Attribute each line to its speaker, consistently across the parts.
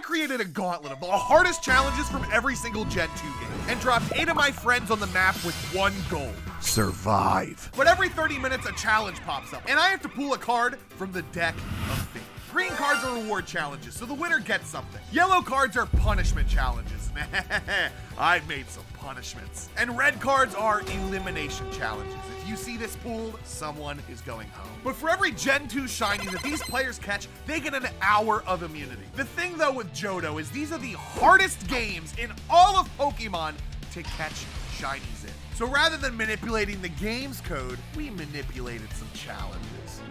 Speaker 1: I created a gauntlet of the hardest challenges from every single Gen 2 game and dropped eight of my friends on the map with one goal. Survive. But every 30 minutes, a challenge pops up, and I have to pull a card from the deck of fate. Green cards are reward challenges, so the winner gets something. Yellow cards are punishment challenges. I've made some punishments. And red cards are elimination challenges. If you see this pool, someone is going home. But for every Gen 2 shiny that these players catch, they get an hour of immunity. The thing though with Johto is these are the hardest games in all of Pokemon to catch shinies in. So rather than manipulating the game's code, we manipulated some challenges.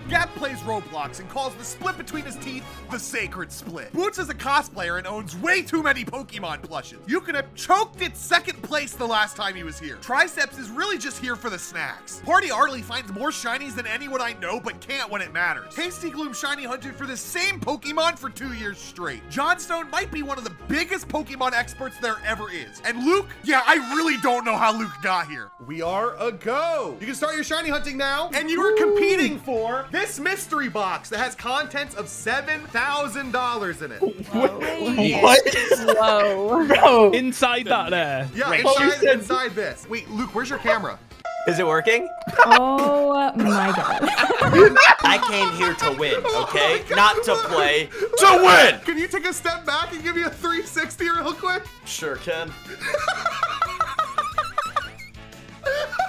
Speaker 1: Gap plays Roblox and calls the split between his teeth the sacred split. Boots is a cosplayer and owns way too many Pokemon plushes. You could have choked at second place the last time he was here. Triceps is really just here for the snacks. Party Arlie finds more shinies than anyone I know, but can't when it matters. Hasty Gloom shiny hunted for the same Pokemon for two years straight. Johnstone might be one of the biggest Pokemon experts there ever is. And Luke, yeah, I really don't know how Luke got here. We are a go. You can start your shiny hunting now, and you are competing for this mystery box that has contents of $7,000 in it.
Speaker 2: What?
Speaker 3: Whoa.
Speaker 2: Bro.
Speaker 4: Inside that there.
Speaker 1: Yeah,
Speaker 2: Wait,
Speaker 1: inside,
Speaker 2: oh, said-
Speaker 1: inside this. Wait, Luke, where's your camera?
Speaker 5: Is it working?
Speaker 3: Oh my god.
Speaker 5: I came here to win, okay? Not to play, to win!
Speaker 1: Can you take a step back and give me a 360 real quick?
Speaker 5: Sure, Ken.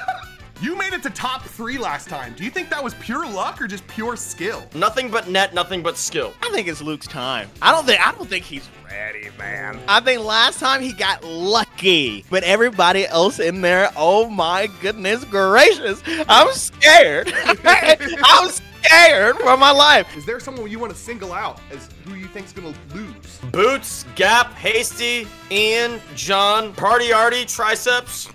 Speaker 1: You made it to top three last time. Do you think that was pure luck or just pure skill?
Speaker 5: Nothing but net, nothing but skill.
Speaker 2: I think it's Luke's time. I don't think I don't think he's ready, man. I think last time he got lucky, but everybody else in there, oh my goodness gracious, I'm scared. I'm scared for my life.
Speaker 1: Is there someone you want to single out as who you think's gonna lose?
Speaker 5: Boots, Gap, Hasty, Ian, John, Party Arlie, Triceps.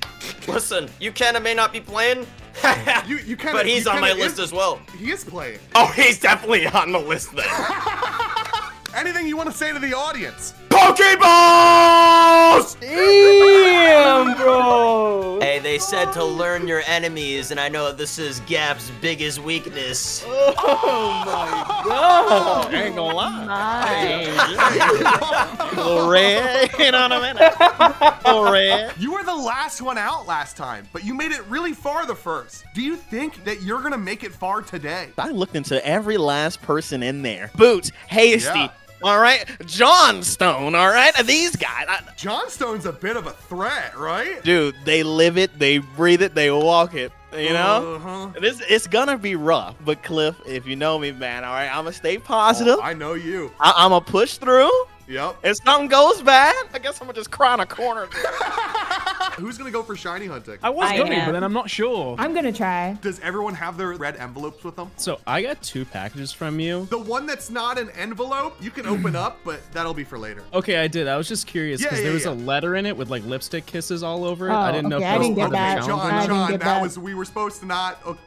Speaker 5: Listen, you can and may not be playing,
Speaker 1: You, you kind
Speaker 5: but he's on my list as well.
Speaker 1: He is playing.
Speaker 5: Oh, he's definitely on the list then.
Speaker 1: Anything you want to say to the audience?
Speaker 5: Pokeballs!
Speaker 2: Damn, bro.
Speaker 5: Hey, they said to learn your enemies, and I know this is Gap's biggest weakness.
Speaker 2: Oh my god. I ain't gonna lie.
Speaker 3: My.
Speaker 2: A little red, you know what I? A little red.
Speaker 1: You were the last one out last time, but you made it really far the first. Do you think that you're gonna make it far today?
Speaker 2: I looked into every last person in there. Boots, Hasty,
Speaker 1: Yeah.
Speaker 2: All right? Johnstone, all right? These guys, I-
Speaker 1: Johnstone's a bit of a threat, right?
Speaker 2: dude, they live it, they breathe it, they walk it. You know?
Speaker 1: Uh-huh.
Speaker 2: This it's gonna be rough, but Cliff, if you know me, man, all right, I'm gonna stay positive.
Speaker 1: Oh, I know you.
Speaker 2: I- I'm gonna push through.
Speaker 1: Yep.
Speaker 2: If something goes bad, I guess I'm gonna just cry in a corner.
Speaker 1: Who's gonna go for shiny hunting?
Speaker 4: I was
Speaker 3: I
Speaker 4: going,
Speaker 3: am.
Speaker 4: but then I'm not sure.
Speaker 3: I'm gonna try.
Speaker 1: Does everyone have their red envelopes with them?
Speaker 4: So I got two packages from you.
Speaker 1: The one that's not an envelope, you can open up, but that'll be for later.
Speaker 4: Okay, I did. I was just curious because
Speaker 1: yeah,
Speaker 4: there was
Speaker 1: yeah.
Speaker 4: a letter in it with like lipstick kisses all over it.
Speaker 3: Oh,
Speaker 4: I didn't know if
Speaker 3: I
Speaker 4: that was
Speaker 3: didn't
Speaker 4: part
Speaker 3: get
Speaker 4: of the
Speaker 3: that.
Speaker 4: challenge.
Speaker 1: John, John,
Speaker 3: get
Speaker 1: that
Speaker 3: that.
Speaker 1: was we were supposed to not. Okay.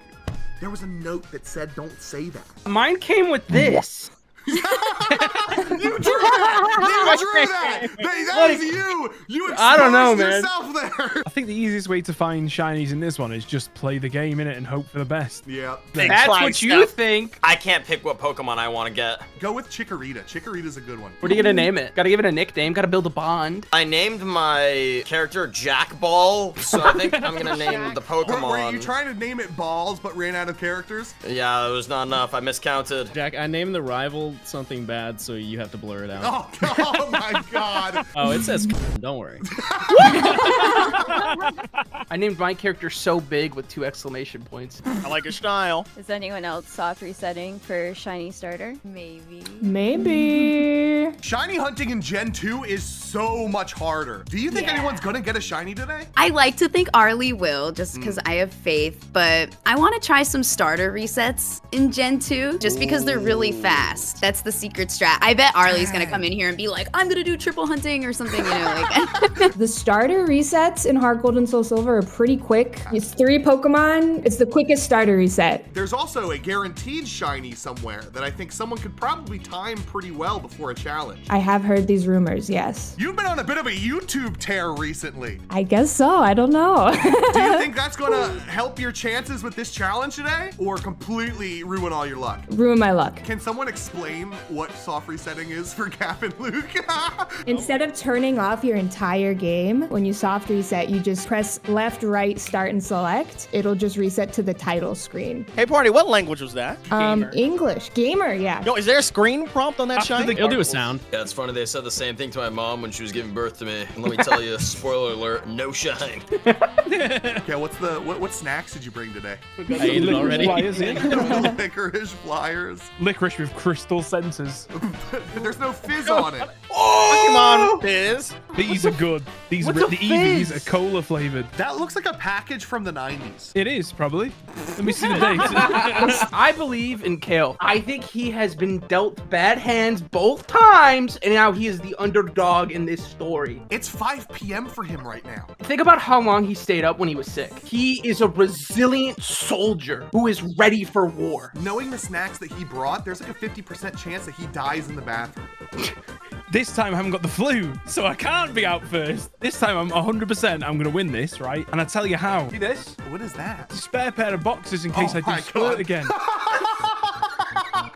Speaker 1: There was a note that said, "Don't say that."
Speaker 6: Mine came with this.
Speaker 1: You drew that. You drew that. They- that is you. You
Speaker 6: I don't know, man.
Speaker 1: yourself there.
Speaker 4: I think the easiest way to find shinies in this one is just play the game in it and hope for the best.
Speaker 1: Yeah.
Speaker 2: Big
Speaker 6: That's
Speaker 2: try
Speaker 6: what you think.
Speaker 5: I can't pick what Pokemon I want to get.
Speaker 1: Go with Chikorita. Chikorita's a good one.
Speaker 6: What are you gonna name it? Gotta give it a nickname. Gotta build a bond.
Speaker 5: I named my character Jack Ball, so I think I'm gonna name the
Speaker 1: Were,
Speaker 5: Pokemon.
Speaker 1: were you trying to name it Balls but ran out of characters?
Speaker 5: yeah, it was not enough. I miscounted.
Speaker 4: Jack, I named the rival something bad, so you have to blur it out.
Speaker 1: Oh, oh my God.
Speaker 4: Oh, it says don't worry.
Speaker 6: I named my character so big with two exclamation points.
Speaker 2: I like your style.
Speaker 7: Is anyone else soft resetting for shiny starter? Maybe.
Speaker 3: Maybe.
Speaker 1: Shiny hunting in Gen 2 is so much harder. Do you think
Speaker 7: Yeah.
Speaker 1: anyone's gonna get a shiny today?
Speaker 8: I like to think Arlie will, just mm. because I have faith, but I want to try some starter resets in Gen 2, just because they're really fast. That's the secret strat. I bet Arlie's gonna come in here and be like, I'm gonna do triple hunting or something, you know, like.
Speaker 3: The starter resets in HeartGold and SoulSilver are pretty quick. It's three Pokemon. It's the quickest starter reset.
Speaker 1: There's also a guaranteed shiny somewhere that I think someone could probably time pretty well before a challenge.
Speaker 3: I have heard these rumors, yes.
Speaker 1: You've been on a bit of a YouTube tear recently.
Speaker 3: I guess so. I don't know.
Speaker 1: Do you think that's gonna help your chances with this challenge today? Or completely ruin all your luck?
Speaker 3: Ruin my luck.
Speaker 1: Can someone explain what soft resetting is for Gap and Luke?
Speaker 3: Instead of turning off your entire game, when you soft reset, you just press left, right, start, and select. It'll just reset to the title screen.
Speaker 2: Hey, party, what language was that?
Speaker 3: Um,
Speaker 6: Gamer.
Speaker 3: English. Gamer, yeah.
Speaker 2: Yo, is there a screen prompt on that
Speaker 4: After
Speaker 2: shine?
Speaker 4: the-
Speaker 9: It'll do a sound.
Speaker 5: Yeah, it's funny. They said the same thing to my mom when she was giving birth to me. And let me tell you, spoiler alert, no shine.
Speaker 1: yeah, what's the what, what snacks did you bring today?
Speaker 9: I ate it already.
Speaker 4: Flyers, yeah.
Speaker 1: Licorice flyers.
Speaker 4: Licorice with crystal sensors.
Speaker 1: There's no fizz on it. Oh!
Speaker 2: Come on, Fizz.
Speaker 4: These are good. These are
Speaker 6: What's
Speaker 4: the
Speaker 6: a
Speaker 4: EVs are cola flavored.
Speaker 1: That looks like a package from the 90s.
Speaker 4: It is probably. Let me see the date.
Speaker 6: I believe in Kale. I think he has been dealt bad hands both times, and now he is the underdog in this story.
Speaker 1: It's 5 p.m. for him right now.
Speaker 6: Think about how long he stayed up when he was sick. He is a resilient soldier who is ready for war.
Speaker 1: Knowing the snacks that he brought, there's like a 50% chance that he dies in the bathroom.
Speaker 4: this time I haven't got the flu, so I can't be out first. This time I'm 100% I'm going to win this, right? And I tell you how. See this?
Speaker 1: What is that?
Speaker 4: Spare pair of boxes in case
Speaker 1: Oh
Speaker 4: I do squirt
Speaker 1: God.
Speaker 4: again.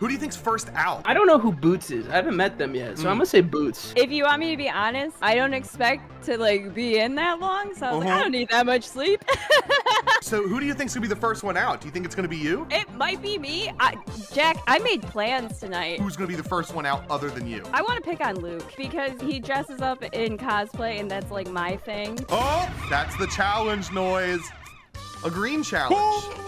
Speaker 1: Who do you think's first out?
Speaker 6: I don't know who Boots is. I haven't met them yet, so I'm gonna say Boots.
Speaker 7: If you want me to be honest, I don't expect to like be in that long, so I was
Speaker 1: Uh-huh.
Speaker 7: I don't need that much sleep.
Speaker 1: So who do you think's gonna be the first one out? Do you think it's gonna be you?
Speaker 7: it might be me. I, Jack, I made plans tonight.
Speaker 1: Who's gonna be the first one out other than you?
Speaker 7: I want to pick on Luke because he dresses up in cosplay and that's like my thing.
Speaker 1: Oh, that's the challenge noise. A green challenge.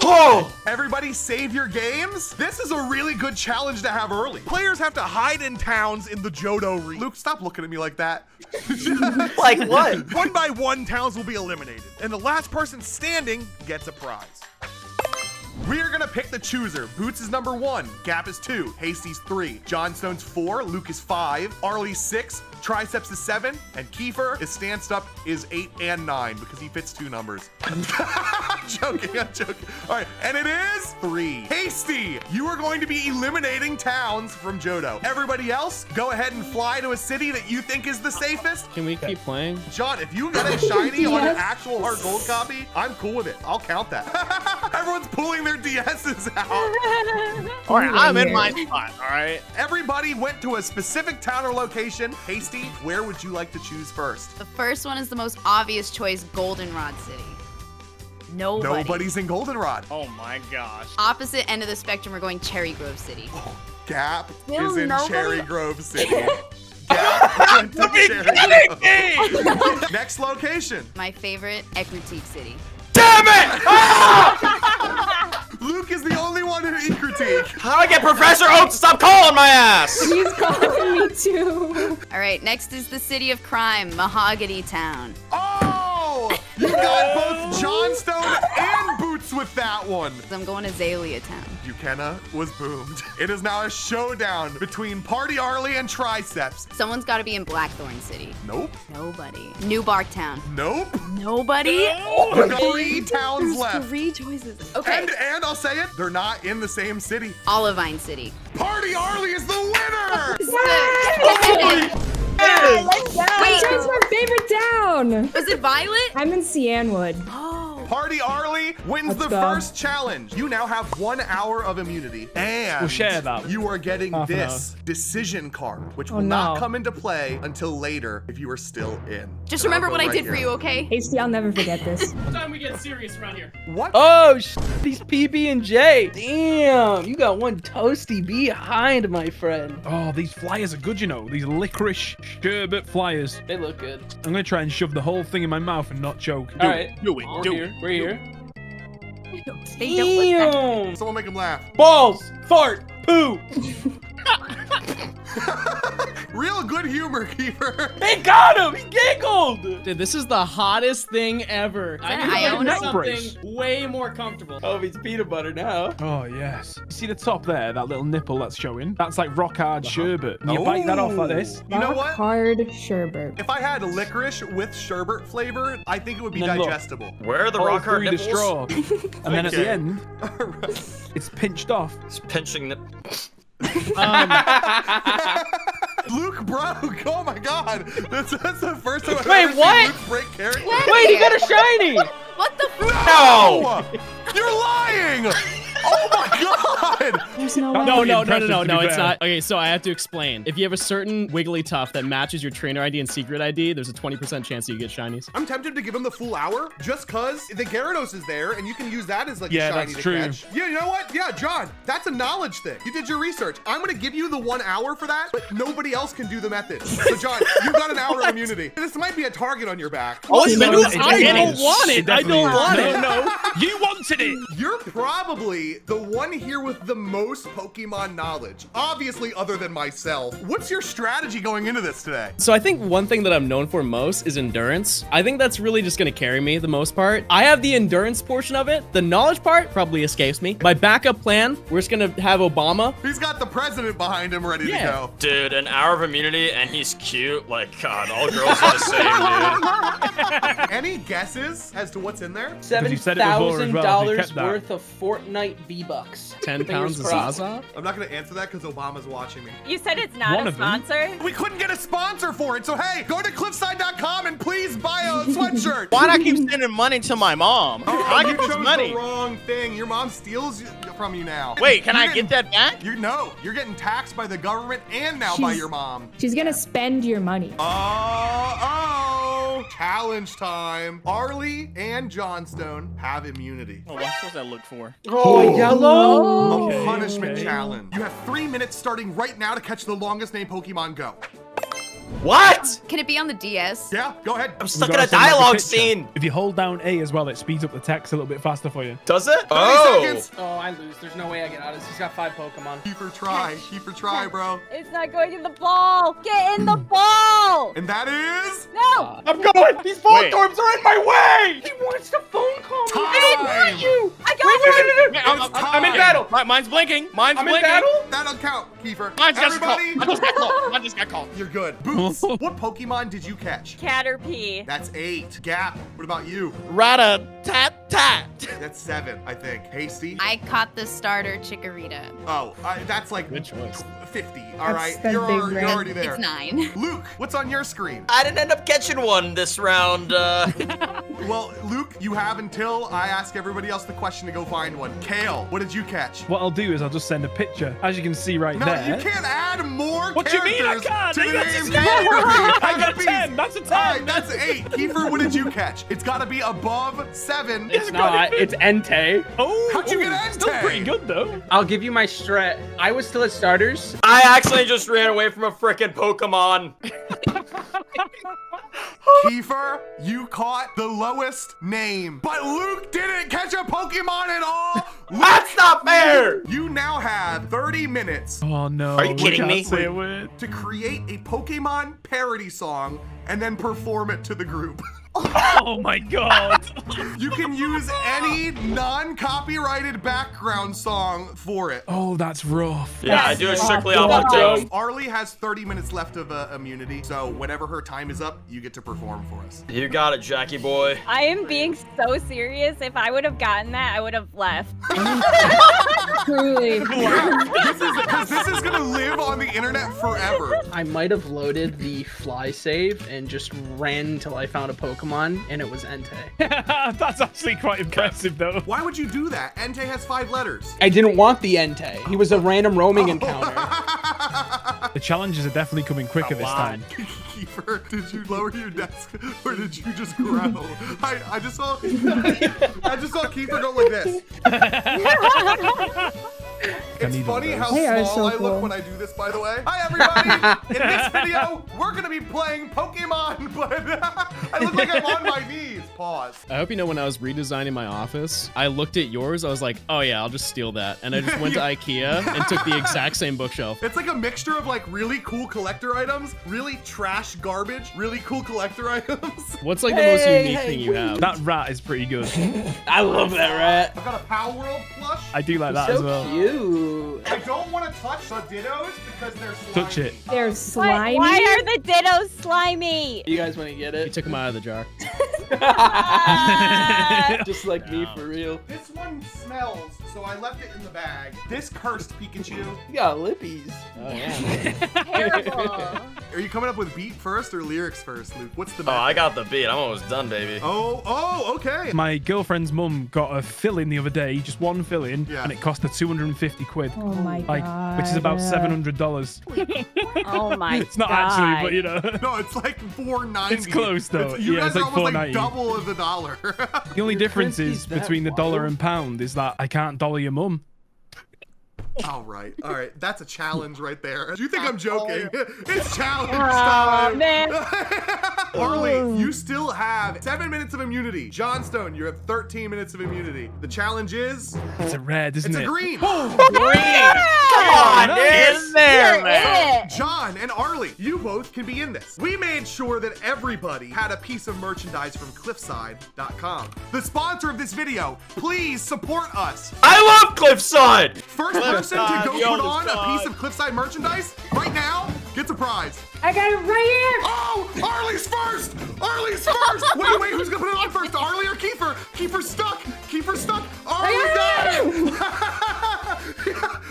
Speaker 5: Oh!
Speaker 1: Everybody save your games? This is a really good challenge to have early. Players have to hide in towns in the Johto region. Luke, stop looking at me like that.
Speaker 5: Like what?
Speaker 1: one by one, towns will be eliminated, and the last person standing gets a prize. We are gonna pick the chooser. Boots is number one, Gap is two, Hasty's three, Johnstone's four, Luke is five, Arlie six, Triceps is seven, and Kiefer is stanced up is eight and nine because he fits two numbers. I'm joking, I'm joking. All right, and it is three. Hasty, you are going to be eliminating towns from Johto. Everybody else, go ahead and fly to a city that you think is the safest.
Speaker 9: Can we keep playing?
Speaker 1: John, if you get a shiny on an actual HeartGold copy, I'm cool with it. I'll count that. Everyone's pulling their DSs out.
Speaker 2: All right, I'm in my spot. All right.
Speaker 1: Everybody went to a specific town or location. Hasty, where would you like to choose first?
Speaker 8: The first one is the most obvious choice Goldenrod City. Nobody.
Speaker 1: Nobody's in Goldenrod.
Speaker 2: Oh my gosh.
Speaker 8: Opposite end of the spectrum, we're going Cherry Grove City.
Speaker 1: Oh, Gap
Speaker 7: Still
Speaker 1: is in
Speaker 7: nobody-
Speaker 1: Cherry Grove City. Gap went to Cherry Grove. Next location.
Speaker 8: My favorite, Ecruteak City.
Speaker 5: Damn it! Ah!
Speaker 1: Luke is the only one who in Ecruteak.
Speaker 5: How do I get Professor Oak to stop calling my ass?
Speaker 3: He's calling me too.
Speaker 8: All right, next is the city of crime, Mahogany Town.
Speaker 1: Oh! You got both Johnstone and Boots with that one.
Speaker 8: I'm going to Azalea Town.
Speaker 1: Buchanan was boomed. It is now a showdown between Party Arlie and Triceps.
Speaker 8: Someone's got to be in Blackthorn City.
Speaker 1: Nope.
Speaker 8: Nobody. New Bark Town.
Speaker 1: Nope.
Speaker 8: Nobody.
Speaker 1: Three towns left.
Speaker 8: Three choices. Okay.
Speaker 1: And, and I'll say it, they're not in the same city.
Speaker 8: Olivine City.
Speaker 1: Party Arlie is the winner!
Speaker 8: Wait,
Speaker 3: That's my favorite town.
Speaker 8: was it Violet?
Speaker 3: I'm in Cianwood.
Speaker 8: Oh.
Speaker 1: Party Arlie wins
Speaker 3: Let's
Speaker 1: the
Speaker 3: go.
Speaker 1: first challenge. You now have one hour of immunity. And
Speaker 4: We'll share that.
Speaker 1: you are getting
Speaker 4: Half
Speaker 1: this decision card, which oh, will
Speaker 3: Oh,
Speaker 1: not come into play until later if you are still in.
Speaker 8: Just
Speaker 1: And
Speaker 8: remember
Speaker 1: go
Speaker 8: what I
Speaker 1: right
Speaker 8: did for you, okay?
Speaker 3: Hasty, I'll never forget this.
Speaker 9: Time we get serious around here.
Speaker 1: What?
Speaker 6: Oh, these PB and J. Damn, you got one toasty behind, my friend.
Speaker 4: Oh, these flyers are good, you know. These licorice sherbet flyers.
Speaker 6: They look good.
Speaker 4: I'm gonna try and shove the whole thing in my mouth and not choke.
Speaker 6: All right,
Speaker 2: Do it.
Speaker 6: we're
Speaker 2: Do
Speaker 6: here.
Speaker 2: it.
Speaker 6: We're here.
Speaker 8: They don't look
Speaker 6: Damn.
Speaker 1: Someone make him laugh.
Speaker 6: Balls, fart, poo.
Speaker 1: Real good humor, Kiefer.
Speaker 6: They got him. He giggled.
Speaker 9: Dude, this is the hottest thing ever. I
Speaker 8: that
Speaker 9: need to something
Speaker 4: Brace.
Speaker 9: way more comfortable.
Speaker 6: Oh, he's peanut butter now.
Speaker 4: Oh yes. See the top there, that little nipple that's showing? That's like rock hard sherbet. And you bite that off like this.
Speaker 1: You know
Speaker 3: Rock
Speaker 1: what?
Speaker 3: Hard sherbet.
Speaker 1: If I had licorice with sherbet flavor, I think it would be
Speaker 4: And then look.
Speaker 1: digestible.
Speaker 5: Where are the rock hard
Speaker 4: through the
Speaker 5: nipples?
Speaker 4: straw. and then at the end, it's pinched off.
Speaker 5: It's pinching nip.
Speaker 9: Um,
Speaker 1: Luke broke. Oh my god. That's, that's the first time I've
Speaker 6: Wait,
Speaker 1: ever
Speaker 6: what?
Speaker 1: seen Luke break character.
Speaker 6: Wait, he got a shiny.
Speaker 8: What the fruit?
Speaker 1: No! You're lying! Oh my god! God!
Speaker 3: There's no
Speaker 4: No,
Speaker 3: way.
Speaker 9: No, no, no, no, no, no, it's
Speaker 4: fair.
Speaker 9: not. Okay, so I have to explain. If you have a certain Wigglytuff that matches your trainer ID and secret ID, there's a 20% chance that you get shinies.
Speaker 1: I'm tempted to give him the full hour just cause the Gyarados is there and you can use that as like
Speaker 4: Yeah,
Speaker 1: a shiny
Speaker 4: that's
Speaker 1: to
Speaker 4: true.
Speaker 1: catch. Yeah, you know what? Yeah, John, that's a knowledge thing. You did your research. I'm gonna give you the one hour for that, but nobody else can do the method. So John, you got an hour of immunity. This might be a target on your back.
Speaker 2: Oh,
Speaker 4: No,
Speaker 2: no,
Speaker 4: it
Speaker 9: I don't want it. I don't
Speaker 4: is.
Speaker 9: want
Speaker 4: no,
Speaker 9: it.
Speaker 4: No, You wanted it.
Speaker 1: You're probably the one here with the most Pokemon knowledge. Obviously, other than myself. What's your strategy going into this today?
Speaker 9: So I think one thing that I'm known for most is endurance. I think that's really just gonna carry me the most part. I have the endurance portion of it. The knowledge part probably escapes me. My backup plan, we're just gonna have Obama.
Speaker 1: He's got the president behind him ready
Speaker 9: Yeah.
Speaker 1: to go.
Speaker 5: Dude, an hour of immunity and he's cute. Like, God, all girls are the same, dude.
Speaker 1: Any guesses as to what's in there?
Speaker 6: Seven
Speaker 4: you said it before as
Speaker 6: thousand
Speaker 4: well, if you
Speaker 6: dollars worth of Fortnite V Bucks.
Speaker 9: 10 pounds of Zaza.
Speaker 1: I'm not gonna answer that because Obama's watching me.
Speaker 7: You said it's not
Speaker 4: One
Speaker 7: a
Speaker 4: of them.
Speaker 7: sponsor?
Speaker 1: We couldn't get a sponsor for it, so hey, go to cliffeside.com and please buy a sweatshirt.
Speaker 2: Why do I keep sending money to my mom?
Speaker 1: Oh,
Speaker 2: I
Speaker 1: you
Speaker 2: get this
Speaker 1: chose
Speaker 2: money.
Speaker 1: the wrong thing. Your mom steals from you now.
Speaker 2: Wait, can
Speaker 1: You're
Speaker 2: I
Speaker 1: getting-
Speaker 2: get that back?
Speaker 1: You know, you're getting taxed by the government and now by your mom.
Speaker 3: She's gonna spend your money.
Speaker 1: Oh, oh, challenge time. Arlie and Johnstone have immunity.
Speaker 2: Oh, what's supposed to look for?
Speaker 6: Oh, yellow.
Speaker 1: A
Speaker 4: Okay,
Speaker 1: punishment
Speaker 4: okay.
Speaker 1: challenge. You have three minutes starting right now to catch the longest name Pokemon Go.
Speaker 5: What?
Speaker 8: Can it be on the DS?
Speaker 1: Yeah, go ahead.
Speaker 5: I'm stuck in a
Speaker 4: send like
Speaker 5: dialogue scene.
Speaker 4: If you hold down A as well, it speeds up the text a little bit faster for you.
Speaker 5: Does it? Oh.
Speaker 1: seconds.
Speaker 6: Oh, I lose. There's no way I get out of this. He's got five Pokemon.
Speaker 1: Keep her try. Keep her try, bro.
Speaker 7: It's not going in the ball. Get in the hmm. ball.
Speaker 1: And that is
Speaker 7: No.
Speaker 6: Uh, I'm going. These
Speaker 2: Wait.
Speaker 6: Voltorbs are in my way. He wants to phone call me.
Speaker 1: Time.
Speaker 6: I didn't hurt you.
Speaker 7: I got
Speaker 6: Wait, wait, wait, wait, wait.
Speaker 2: Wait, I'm-
Speaker 6: I'm,
Speaker 1: I'm-
Speaker 6: I'm in battle.
Speaker 2: My, mine's blinking. Mine's
Speaker 6: I'm in
Speaker 2: blinking.
Speaker 6: battle.
Speaker 1: That'll count, Kiefer.
Speaker 2: Mine's just called.
Speaker 1: Everybody,
Speaker 2: I just got called. Mine just got called.
Speaker 1: you're good. Boots, what Pokemon did you catch?
Speaker 7: Caterpie.
Speaker 1: That's eight. Gap, what about you?
Speaker 2: Rata tat tat.
Speaker 1: That's seven, I think. Hasty?
Speaker 8: I caught the starter Chikorita.
Speaker 1: Oh, I, that's like
Speaker 9: Good choice.
Speaker 1: 50. All
Speaker 3: That's-
Speaker 1: right, you're,
Speaker 3: big
Speaker 1: al- you're
Speaker 3: range.
Speaker 1: already there.
Speaker 8: It's nine.
Speaker 1: Luke, what's on your screen?
Speaker 5: I didn't end up catching one this round. Uh,
Speaker 1: Well, Luke, you have until I ask everybody else the question to go find one. Kale, what did you catch?
Speaker 4: What I'll do is I'll just send a picture, as you can see right
Speaker 1: No,
Speaker 4: there.
Speaker 1: you can't add more
Speaker 4: What do you mean I can't?
Speaker 1: to the
Speaker 4: That's
Speaker 1: name
Speaker 4: a ten.
Speaker 1: category.
Speaker 4: I got a
Speaker 1: Please.
Speaker 4: 10. That's a
Speaker 1: All right,
Speaker 4: 10.
Speaker 1: that's eight. Kiefer, what did you catch? It's got to be above seven.
Speaker 4: It's
Speaker 6: No,
Speaker 4: got
Speaker 6: I,
Speaker 4: it.
Speaker 6: it's Entei.
Speaker 4: Oh,
Speaker 1: How'd you
Speaker 4: oh,
Speaker 1: get
Speaker 4: Still pretty good though.
Speaker 6: I'll give you my strat. I was still at starters.
Speaker 5: I actually just ran away from a freaking Pokemon.
Speaker 1: Kiefer, you caught the lowest name, but Luke didn't catch a Pokemon at all. Luke,
Speaker 5: That's not fair.
Speaker 1: you now have 30 minutes
Speaker 4: Oh no.
Speaker 5: Are you
Speaker 4: we
Speaker 5: kidding me?
Speaker 4: Say a word.
Speaker 1: to create a Pokemon parody song and then perform it to the group.
Speaker 4: Oh my god.
Speaker 1: You can use any non-copyrighted background song for it.
Speaker 4: oh, that's rough.
Speaker 5: Yeah, I do it strictly
Speaker 6: Come
Speaker 5: off
Speaker 6: on,
Speaker 5: my
Speaker 6: bro.
Speaker 5: dome.
Speaker 1: Arlie has 30 minutes left of uh, immunity, so whenever her time is up, you get to perform for us.
Speaker 5: You got it, Jackie boy.
Speaker 7: I am being so serious. If I would have gotten that, I would have left.
Speaker 3: Truly.
Speaker 1: This is because this is gonna live on the internet forever.
Speaker 6: I might have loaded the fly save and just ran until I found a Pokemon, and it was Entei.
Speaker 4: that's actually quite impressive though.
Speaker 1: Why would you do that? Entei has five letters.
Speaker 6: I didn't want the Entei. He was a random roaming oh. encounter.
Speaker 4: The challenges are definitely coming quicker this time.
Speaker 1: Kiefer, did you lower your desk or did you just growl? I, I just saw I just saw Kiefer go like this. It's funny how
Speaker 3: those. They are
Speaker 1: small
Speaker 3: so
Speaker 1: I look
Speaker 3: cool.
Speaker 1: when I do this, by the way. Hi, everybody! In this video, we're gonna be playing Pokemon, but I look like I'm on my knees. Pause.
Speaker 9: I hope you know when I was redesigning my office, I looked at yours. I was like, oh yeah, I'll just steal that. And I just went to IKEA and took the exact same bookshelf.
Speaker 1: It's like a mixture of like really cool collector items, really trash garbage, really cool collector items.
Speaker 9: What's like the most unique
Speaker 6: hey,
Speaker 9: thing you have?
Speaker 4: That rat is pretty good.
Speaker 6: I love that rat.
Speaker 1: I've got a Power World plush.
Speaker 4: I do like that
Speaker 6: so
Speaker 4: as well.
Speaker 6: cute.
Speaker 1: I don't want to touch the Dittos because they're slimy.
Speaker 4: Touch it.
Speaker 3: They're slimy.
Speaker 7: why are the dittos slimy?
Speaker 6: You guys want to get
Speaker 9: You
Speaker 6: it?
Speaker 9: took them out of the jar.
Speaker 6: Just like me for real.
Speaker 1: This one smells, so I left it in the bag. This cursed Pikachu.
Speaker 6: You got lippies.
Speaker 9: Oh yeah.
Speaker 7: Terrible.
Speaker 1: Are you coming up with beat first or lyrics first, Luke? What's the
Speaker 5: Oh. I got the beat. I'm almost done, baby.
Speaker 1: Oh, oh, okay.
Speaker 4: My girlfriend's mum got a fill in the other day, just one fill in,
Speaker 1: Yeah.
Speaker 4: and it cost her 250 quid.
Speaker 3: Oh my
Speaker 4: Like,
Speaker 3: god.
Speaker 4: which is about $700.
Speaker 7: Oh my god.
Speaker 4: It's not
Speaker 7: god.
Speaker 4: actually, but you know.
Speaker 1: No, it's like four ninety.
Speaker 4: It's close, though.
Speaker 1: you
Speaker 4: Yeah,
Speaker 1: guys
Speaker 4: it's
Speaker 1: are almost like double of the dollar.
Speaker 4: The only difference is
Speaker 6: that
Speaker 4: between the dollar and pound is that I can't dollar your mum.
Speaker 1: All right, all right, that's a challenge right there. Do you think I'm oh, joking? it's challenge
Speaker 7: Aw,
Speaker 1: time.
Speaker 7: man.
Speaker 1: Arlie, you still have seven minutes of immunity. Johnstone, you have 13 minutes of immunity. The challenge is
Speaker 4: It's a red, isn't
Speaker 1: it's a
Speaker 4: it?
Speaker 1: green.
Speaker 2: Come on,
Speaker 4: nice.
Speaker 2: in there,
Speaker 7: You're
Speaker 2: man.
Speaker 7: it.
Speaker 1: John and Arlie, you both can be in this. We made sure that everybody had a piece of merchandise from cliffeside.com. The sponsor of this video, please support us.
Speaker 5: I love Cliffeside.
Speaker 1: First person to go put on a piece of Cliffeside merchandise right now gets a prize.
Speaker 3: I got it right here.
Speaker 1: Oh, Arlie's first! Arlie's first! Wait, wait, who's gonna put it on first? Arlie or Kiefer? Kiefer's stuck! Kiefer's stuck! Arlie got it!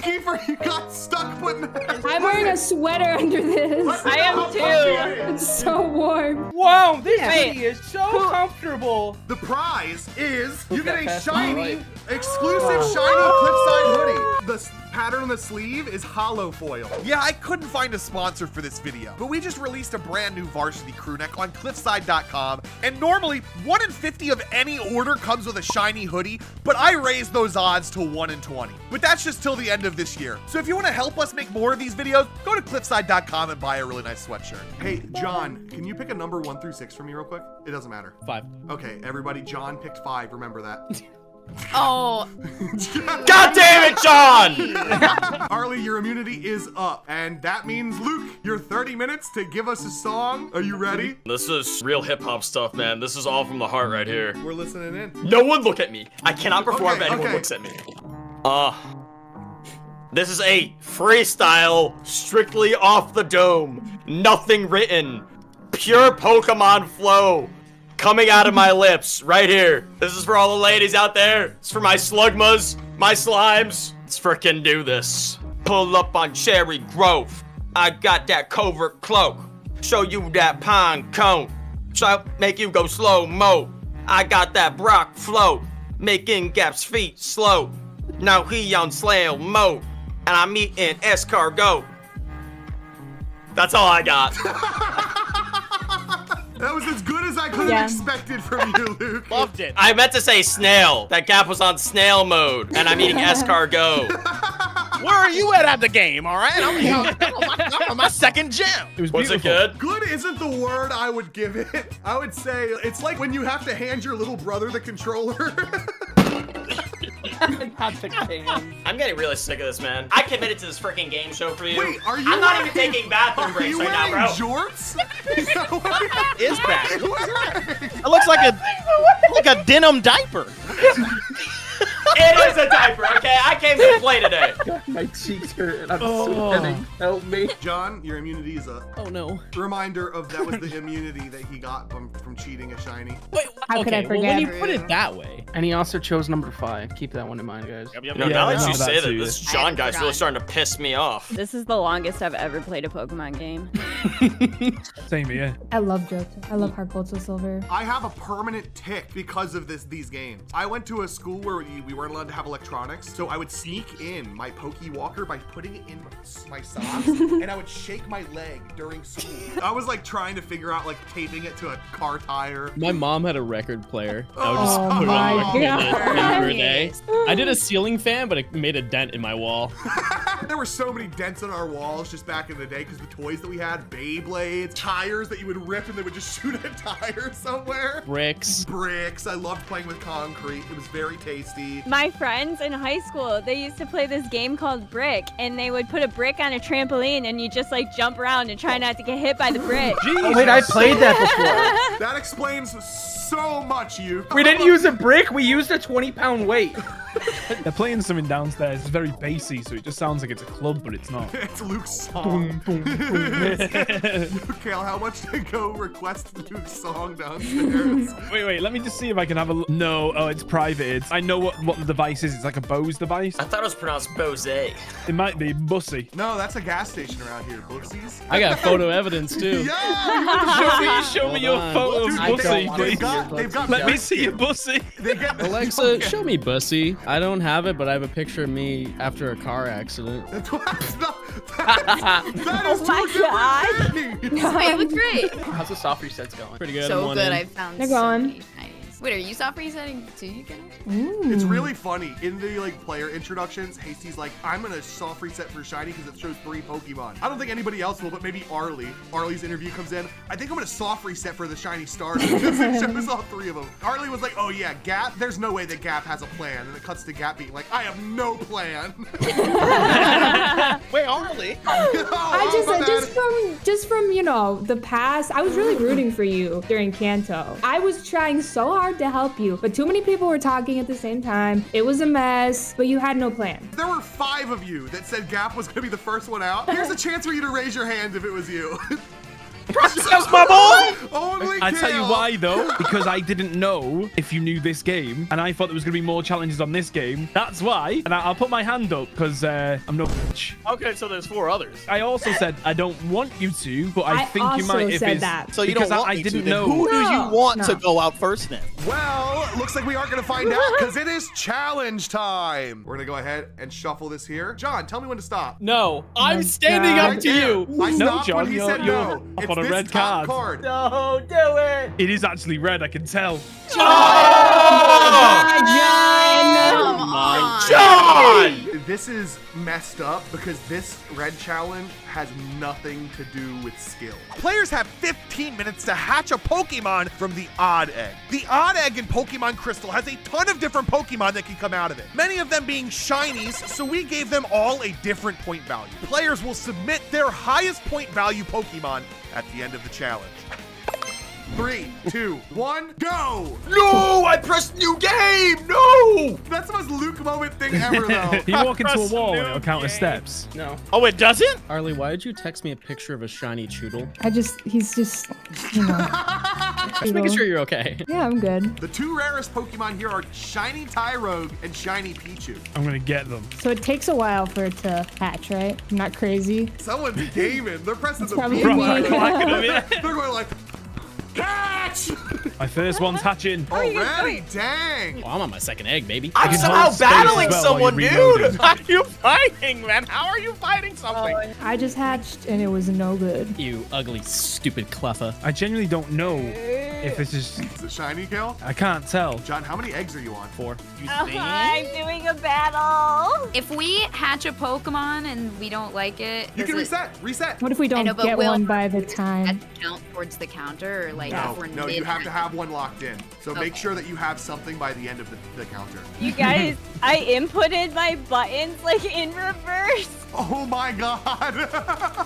Speaker 1: Kiefer, you got stuck putting.
Speaker 3: I'm wearing a sweater under this.
Speaker 7: I am too.
Speaker 3: It's so warm.
Speaker 6: Wow, this
Speaker 7: Wait.
Speaker 6: hoodie is so comfortable.
Speaker 1: The prize is you get a
Speaker 6: fast in
Speaker 1: shiny,
Speaker 6: my life.
Speaker 1: exclusive oh. shiny Cliffeside hoodie. The pattern on the sleeve is hollow foil. Yeah, I couldn't find a sponsor for this video, but we just released a brand new varsity crew neck on cliffeside.com. And normally, 1 in 50 of any order comes with a shiny hoodie, but I raised those odds to 1 in 20. But that's just till the end of this year. So if you want to help us make more of these videos, go to cliffeside.com and buy a really nice sweatshirt. Hey, John, can you pick a number 1 through 6 for me real quick? It doesn't matter.
Speaker 9: Five.
Speaker 1: Okay, everybody, John picked 5. Remember that.
Speaker 8: Oh,
Speaker 5: God damn it, John!
Speaker 1: Arlie, your immunity is up. And that means, Luke, your 30 minutes to give us a song. Are you ready?
Speaker 5: This is real hip hop stuff, man. This is all from the heart right here.
Speaker 1: We're listening in.
Speaker 5: No one look at me. I cannot perform
Speaker 1: Okay,
Speaker 5: if anyone
Speaker 1: okay.
Speaker 5: looks at me. Uh, this is a freestyle, strictly off the dome, nothing written, pure Pokemon flow coming out of my lips right here. This is for all the ladies out there. It's for my slugmas, my slimes. Let's frickin' do this. Pull up on Cherry Grove. I got that covert cloak. Show you that pine cone. So make you go slow mo. I got that Brock float. Making Gap's feet slow. Now he on slam mode. And I'm eating escargot. That's all I got.
Speaker 1: That was as good as I could have
Speaker 7: Yeah.
Speaker 1: expected from you, Luke.
Speaker 2: Loved it.
Speaker 5: I meant to say snail. That Gap was on snail mode. And I'm eating escargot.
Speaker 2: Where are you at at the game? All right, I'm, I'm, I'm on, my, I'm on my second gym.
Speaker 4: It was
Speaker 5: Was it good?
Speaker 1: Good isn't the word I would give it. I would say it's like when you have to hand your little brother the controller.
Speaker 6: Not the can.
Speaker 5: I'm getting really sick of this, man. I committed to this freaking game show for you.
Speaker 1: Wait, are you
Speaker 5: I'm not even taking bathroom
Speaker 1: Are
Speaker 5: breaks
Speaker 1: you
Speaker 5: right now,
Speaker 1: wearing
Speaker 5: bro.
Speaker 1: jorts? Is that what
Speaker 2: Is back.
Speaker 1: you're wearing?
Speaker 2: It looks like a like a denim diaper.
Speaker 5: It is a diaper, okay? I came to play today.
Speaker 6: My cheeks hurt and I'm
Speaker 4: Oh.
Speaker 6: sweating. Help me.
Speaker 1: John, your immunity is up.
Speaker 9: Oh no.
Speaker 1: Reminder of that was the immunity that he got from, from cheating a shiny.
Speaker 9: Wait,
Speaker 3: How
Speaker 9: okay,
Speaker 3: could I
Speaker 9: well, when you put it that way,
Speaker 6: And he also chose number five. Keep that one in mind, guys.
Speaker 2: Yep, yep,
Speaker 5: You know,
Speaker 2: yep.
Speaker 5: now that you say
Speaker 4: that
Speaker 5: that, this John guy's really starting to piss me off.
Speaker 7: This is the longest I've ever played a Pokemon game.
Speaker 4: Same here.
Speaker 3: I love Johto. I love HeartGold SoulSilver.
Speaker 1: I have a permanent tick because of this these games. I went to a school where we, we weren't allowed to have electronics, so I would sneak in my Poke Walker by putting it in my socks, and I would shake my leg during school. I was like trying to figure out like taping it to a car tire.
Speaker 9: my mom had a record player. I would just
Speaker 3: Oh
Speaker 9: put it on like, in
Speaker 3: God.
Speaker 9: for day. I did a ceiling fan, but it made a dent in my wall.
Speaker 1: there were so many dents on our walls just back in the day because the toys that we had, Beyblades, tires that you would rip and they would just shoot a tire somewhere.
Speaker 9: Bricks.
Speaker 1: Bricks. I loved playing with concrete. It was very tasty.
Speaker 7: My friends in high school, they used to play this game called Brick, and they would put a brick on a trampoline, and you just like jump around and try not to get hit by the brick.
Speaker 6: Oh, wait, I played that before.
Speaker 1: That explains so much, you.
Speaker 6: We didn't use a brick. We used a 20 pound weight.
Speaker 4: They're playing something downstairs. It's very bassy, so it just sounds like it's a club, but it's not.
Speaker 1: It's Luke's song.
Speaker 4: Boom, boom, boom.
Speaker 1: Kale, how much to go request Luke's song downstairs?
Speaker 4: wait, wait. Let me just see if I can have a look. No, oh, it's private. I know what, what the device is. It's like a Bose device.
Speaker 5: I thought it was pronounced Bose.
Speaker 4: It might be bussy.
Speaker 1: no, that's a gas station around here, Bootsies.
Speaker 9: I got photo evidence too.
Speaker 1: Yeah, you want to
Speaker 4: Show me, show me your
Speaker 9: Hold on.
Speaker 4: photo of bussy,
Speaker 6: don't want
Speaker 1: They've
Speaker 4: please.
Speaker 1: got, they've got.
Speaker 4: Let me see your bussy.
Speaker 1: They get
Speaker 9: Alexa, show me Bussy. I don't have it, but I have a picture of me after a car accident.
Speaker 1: That's not, that, that is
Speaker 7: Oh my God.
Speaker 1: different things.
Speaker 8: Oh, it looks great.
Speaker 6: How's the software resets going?
Speaker 9: Pretty good. I'm
Speaker 8: so good. I found
Speaker 3: They're
Speaker 8: so
Speaker 3: going.
Speaker 8: many shinies. Wait, are you soft resetting too? You can.
Speaker 1: It's really funny. In the like player introductions, Hasty's like, I'm gonna soft reset for shiny because it shows three Pokemon. I don't think anybody else will, but maybe Arlie. Arlie's interview comes in. I think I'm gonna soft reset for the shiny starter because it shows all three of them. Arlie was like, Oh yeah, Gap. There's no way that Gap has a plan, and it cuts to Gap being like, I have no plan.
Speaker 2: Wait, are they?
Speaker 3: I just
Speaker 1: Oh,
Speaker 3: just from just from you know the past, I was really rooting for you during Kanto. I was trying so hard to help you, but too many people were talking at the same time. It was a mess, but you had no plan.
Speaker 1: There were five of you that said Gap was gonna be the first one out. Here's a chance for you to raise your hand if it was you.
Speaker 2: Process, my boy!
Speaker 1: Only
Speaker 4: I tell you why though, because I didn't know if you knew this game, and I thought there was gonna be more challenges on this game. That's why, and I, I'll put my hand up because uh, I'm no bitch.
Speaker 2: Okay, so there's four others.
Speaker 4: I also said I don't want you to, but I,
Speaker 3: I
Speaker 4: think you
Speaker 3: also
Speaker 4: might if
Speaker 3: said
Speaker 4: it's
Speaker 3: that.
Speaker 2: So you don't want
Speaker 4: I
Speaker 2: me to,
Speaker 4: didn't
Speaker 2: then
Speaker 4: know.
Speaker 2: Who do you
Speaker 3: No,
Speaker 2: want to go out first then?
Speaker 1: Well, looks like we aren't gonna find out because it is challenge time. We're gonna go ahead and shuffle this here. John, tell me when to stop.
Speaker 9: No, I'm standing
Speaker 3: God.
Speaker 9: up to you.
Speaker 1: I
Speaker 4: No,
Speaker 1: stopped
Speaker 4: John,
Speaker 1: when he
Speaker 4: you're-
Speaker 1: said
Speaker 4: you're
Speaker 1: no.
Speaker 4: up
Speaker 1: It's
Speaker 4: on a red
Speaker 1: top
Speaker 4: card.
Speaker 1: card.
Speaker 6: No, do it.
Speaker 4: It is actually red. I can tell. Oh!
Speaker 8: Ah, Come on.
Speaker 5: John!
Speaker 1: This is messed up because this red challenge has nothing to do with skill. Players have 15 minutes to hatch a Pokemon from the odd egg. The odd egg in Pokemon Crystal has a ton of different Pokemon that can come out of it, many of them being shinies, so we gave them all a different point value. Players will submit their highest point value Pokemon at the end of the challenge. Three, two, one, go!
Speaker 5: No! I pressed new game! No!
Speaker 1: That's the most Luke moment thing ever, though.
Speaker 4: you walk into a wall,
Speaker 2: new
Speaker 4: it'll count as steps.
Speaker 6: No.
Speaker 2: Oh, it doesn't?
Speaker 9: Arlie, why did you text me a picture of a shiny Choodle?
Speaker 3: I just he's just you know.
Speaker 9: Just making sure you're okay.
Speaker 3: Yeah, I'm good.
Speaker 1: The two rarest Pokemon here are Shiny Tyrogue and Shiny Pichu.
Speaker 4: I'm gonna get them.
Speaker 3: So it takes a while for it to hatch, right? I'm not crazy.
Speaker 1: Someone's gaming. They're pressing the
Speaker 3: probably
Speaker 1: B button.
Speaker 3: Whacking
Speaker 4: them.
Speaker 1: They're going like, catch!
Speaker 4: My first one's hatching.
Speaker 1: Already, dang.
Speaker 9: Well, I'm on my second egg, baby.
Speaker 5: I'm somehow battling
Speaker 4: well
Speaker 5: someone,
Speaker 4: while you're
Speaker 5: dude!
Speaker 2: How are you fighting, man? How are you fighting something?
Speaker 3: Oh, I just hatched and it was no good.
Speaker 9: You ugly, stupid Cleffa.
Speaker 4: I genuinely don't know if this is.
Speaker 1: Is it Shiny Kale?
Speaker 4: I can't tell.
Speaker 1: John, how many eggs are you on?
Speaker 9: Four.
Speaker 2: you
Speaker 7: Oh,
Speaker 2: think?
Speaker 7: I'm doing a battle.
Speaker 8: If we hatch a Pokemon and we don't like it,
Speaker 1: You can
Speaker 8: it-
Speaker 1: reset. Reset.
Speaker 3: What if we don't
Speaker 8: know, but
Speaker 3: get
Speaker 8: will-
Speaker 3: one by the time?
Speaker 8: That
Speaker 3: time?
Speaker 8: count towards the counter, or like
Speaker 1: No,
Speaker 8: if we're
Speaker 1: no,
Speaker 8: mid
Speaker 1: you have to have one locked in. So make sure that you have something by the end of the, the counter.
Speaker 7: You guys, I inputted my buttons like in reverse.
Speaker 1: Oh my god!